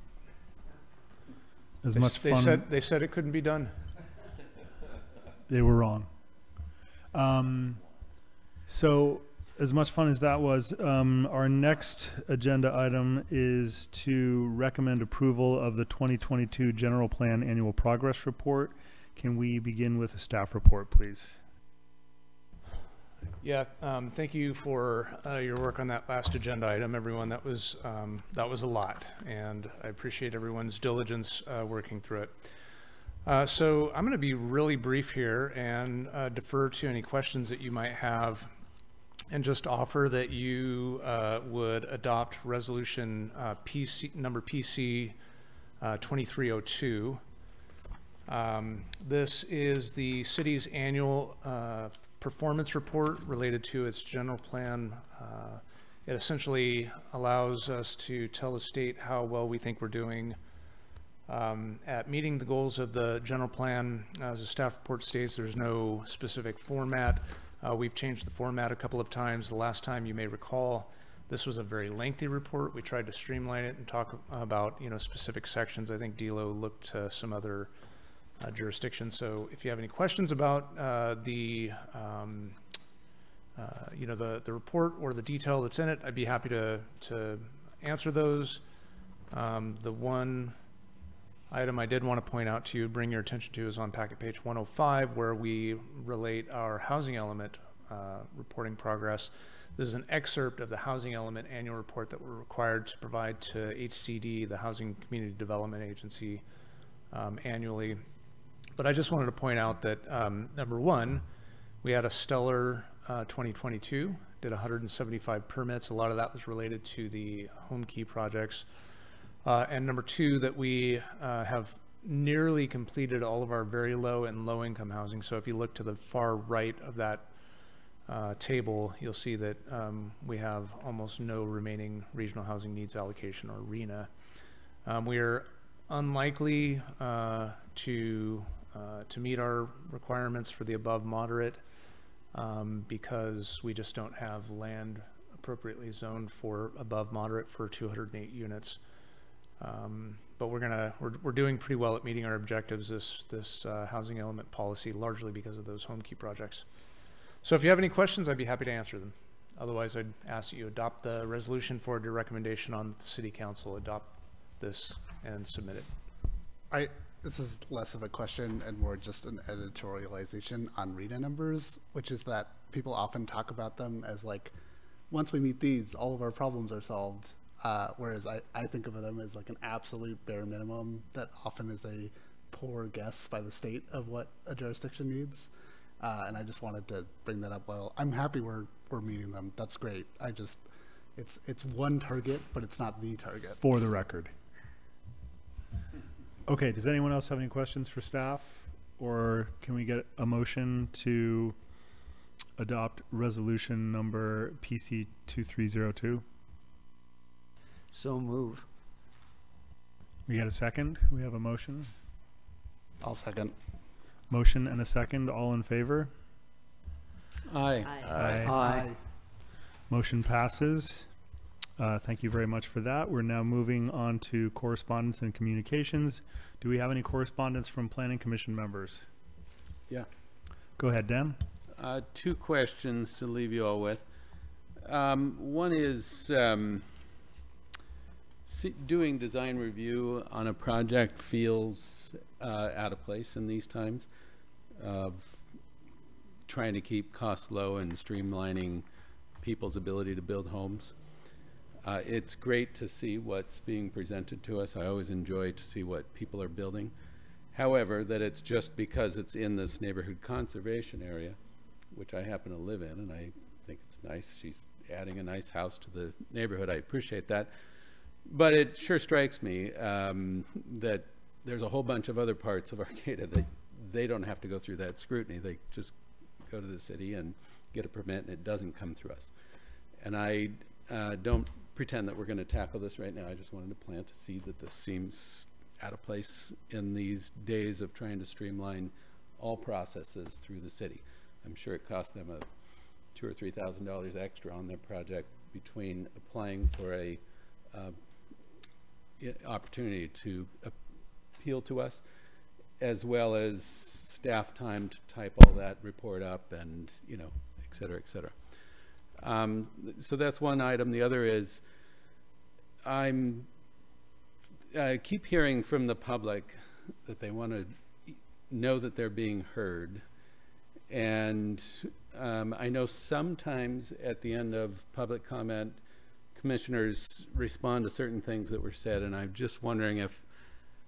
As They much They fun. said, they said it couldn't be done. They were wrong. Um, so as much fun as that was, um, our next agenda item is to recommend approval of the 2022 General Plan Annual Progress Report. Can we begin with a staff report, please? Yeah, um, thank you for uh, your work on that last agenda item, everyone. That was um, that was a lot, and I appreciate everyone's diligence uh, working through it. Uh, so I'm going to be really brief here and uh, defer to any questions that you might have, and just offer that you uh, would adopt resolution uh, PC number PC 2302. Um, this is the city's annual performance report related to its general plan. Uh, it essentially allows us to tell the state how well we think we're doing um, at meeting the goals of the general plan. As the staff report states, there's no specific format. Uh, we've changed the format a couple of times. The last time you may recall, this was a very lengthy report. We tried to streamline it and talk about, you know, specific sections. I think Delo looked to some other uh, jurisdiction. So if you have any questions about uh, the, um, uh, you know, the, the report or the detail that's in it, I'd be happy to, to answer those. Um, the one item I did want to point out to you, bring your attention to is on packet page 105, where we relate our housing element uh, reporting progress. This is an excerpt of the housing element annual report that we're required to provide to HCD, the Housing Community Development Agency, um, annually. But I just wanted to point out that um, number one, we had a stellar uh, 2022, did 175 permits. A lot of that was related to the Homekey projects. Uh, and number two, that we uh, have nearly completed all of our very low and low income housing. So if you look to the far right of that uh, table, you'll see that um, we have almost no remaining regional housing needs allocation or RHNA. Um, we are unlikely uh, to uh, to meet our requirements for the above moderate um, because we just don't have land appropriately zoned for above moderate for 208 units. Um, but we're gonna we're, we're doing pretty well at meeting our objectives this this uh, housing element policy largely because of those Homekey projects. So if you have any questions, I'd be happy to answer them. Otherwise, I'd ask that you adopt the resolution for your recommendation on the city council. Adopt this and submit it. I this is less of a question and more just an editorialization on RHNA numbers, which is that people often talk about them as like, once we meet these, all of our problems are solved. Uh, whereas I, I think of them as like an absolute bare minimum that often is a poor guess by the state of what a jurisdiction needs. Uh, and I just wanted to bring that up. Well, I'm happy we're we're meeting them. That's great. I just it's it's one target, but it's not the target. For the record. Okay, does anyone else have any questions for staff? Or can we get a motion to adopt resolution number PC 2302? So move. We got a second? We have a motion? I'll second. Motion and a second, all in favor? Aye. Aye. Aye. Motion passes. Uh, thank you very much for that. We're now moving on to correspondence and communications. Do we have any correspondence from planning commission members? Yeah. Go ahead, Dan. Uh, two questions to leave you all with. Um, one is um, see, doing design review on a project feels uh, out of place in these times of trying to keep costs low and streamlining people's ability to build homes. Uh, it's great to see what's being presented to us. I always enjoy to see what people are building. However, that it's just because it's in this neighborhood conservation area, which I happen to live in, and I think it's nice. She's adding a nice house to the neighborhood. I appreciate that. But it sure strikes me um, that there's a whole bunch of other parts of Arcata that they don't have to go through that scrutiny. They just go to the city and get a permit, and it doesn't come through us. And I uh, don't pretend that we're going to tackle this right now. I just wanted to plant a seed that this seems out of place in these days of trying to streamline all processes through the city. I'm sure it cost them a two or three thousand dollars extra on their project between applying for a uh, opportunity to appeal to us, as well as staff time to type all that report up and you know, et cetera, et cetera. Um, so that's one item. The other is I'm I keep hearing from the public that they want to know that they're being heard. And um, I know sometimes at the end of public comment, commissioners respond to certain things that were said, and I'm just wondering if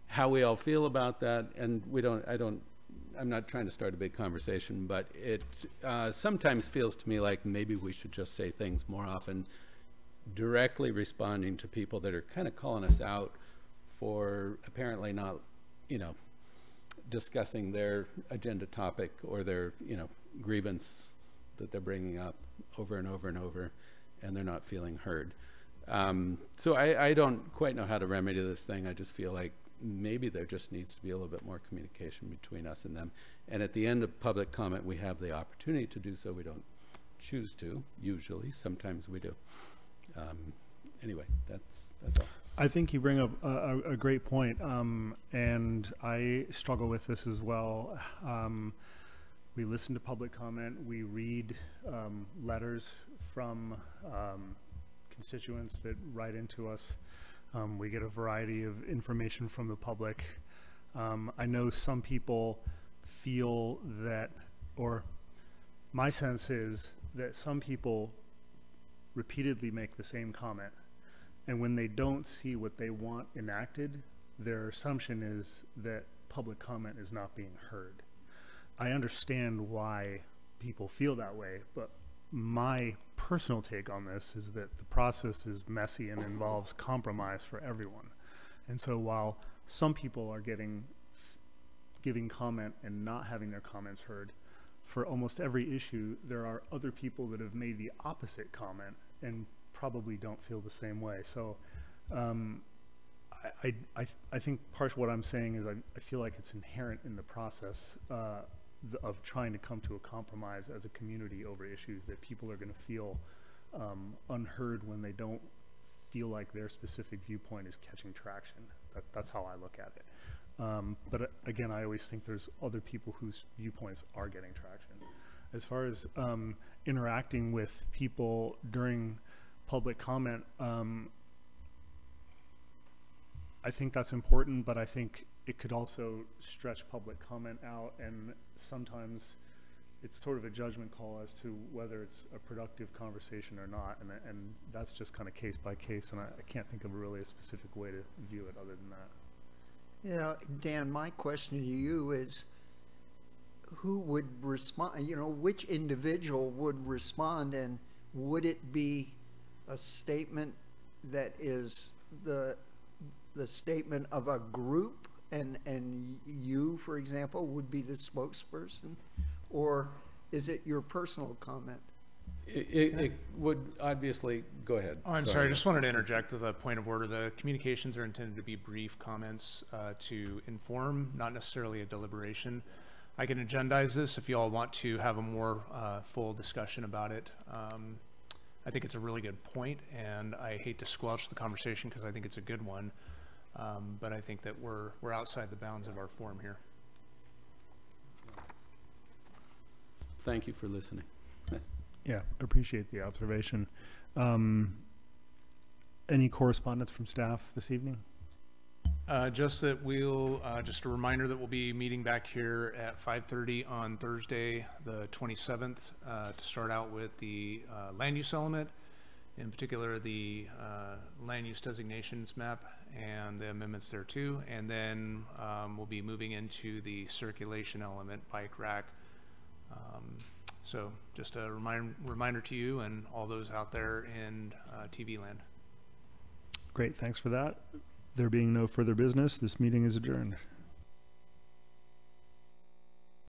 how we all feel about that. And we don't, I don't, I'm not trying to start a big conversation, but it uh, sometimes feels to me like maybe we should just say things more often, directly responding to people that are kind of calling us out for apparently not, you know, discussing their agenda topic or their, you know, grievance that they're bringing up over and over and over, and they're not feeling heard. Um, so I, I don't quite know how to remedy this thing. I just feel like maybe there just needs to be a little bit more communication between us and them. And at the end of public comment, we have the opportunity to do so. We don't choose to, usually. Sometimes we do. Um, anyway, that's, that's all. I think you bring up a, a, a great point, um, and I struggle with this as well. Um, we listen to public comment, we read um, letters from um, constituents that write into us. Um, we get a variety of information from the public. Um, I know some people feel that, or my sense is that some people repeatedly make the same comment and when they don't see what they want enacted, their assumption is that public comment is not being heard. I understand why people feel that way, but my personal take on this is that the process is messy and involves compromise for everyone. And so while some people are getting giving comment and not having their comments heard, for almost every issue, there are other people that have made the opposite comment and probably don't feel the same way. So um, I, I, I think part of what I'm saying is I, I feel like it's inherent in the process uh, of trying to come to a compromise as a community over issues that people are going to feel um, unheard when they don't feel like their specific viewpoint is catching traction. That, that's how I look at it. Um, but uh, again, I always think there's other people whose viewpoints are getting traction. As far as um, interacting with people during public comment, um, I think that's important, but I think it could also stretch public comment out, and sometimes it's sort of a judgment call as to whether it's a productive conversation or not, and, and that's just kind of case by case, and I, I can't think of really a specific way to view it other than that. Yeah, Dan, my question to you is who would respond, you know, which individual would respond, and would it be a statement that is the the statement of a group and and you for example would be the spokesperson or is it your personal comment it, it, it would obviously go ahead oh, i'm sorry. sorry. i just wanted to interject with a point of order the communications are intended to be brief comments uh, to inform not necessarily a deliberation i can agendize this if you all want to have a more uh, full discussion about it um, I think it's a really good point, and I hate to squelch the conversation because I think it's a good one. Um, but I think that we're we're outside the bounds of our form here. Thank you for listening. yeah, appreciate the observation. Um, any correspondence from staff this evening? Uh, just that we'll, uh, just a reminder that we'll be meeting back here at 5:30 on Thursday, the 27th, uh, to start out with the uh, land use element, in particular the uh, land use designations map and the amendments there too. And then um, we'll be moving into the circulation element, bike rack. Um, so just a remind, reminder to you and all those out there in uh, TV land. Great, thanks for that. There being no further business, this meeting is adjourned.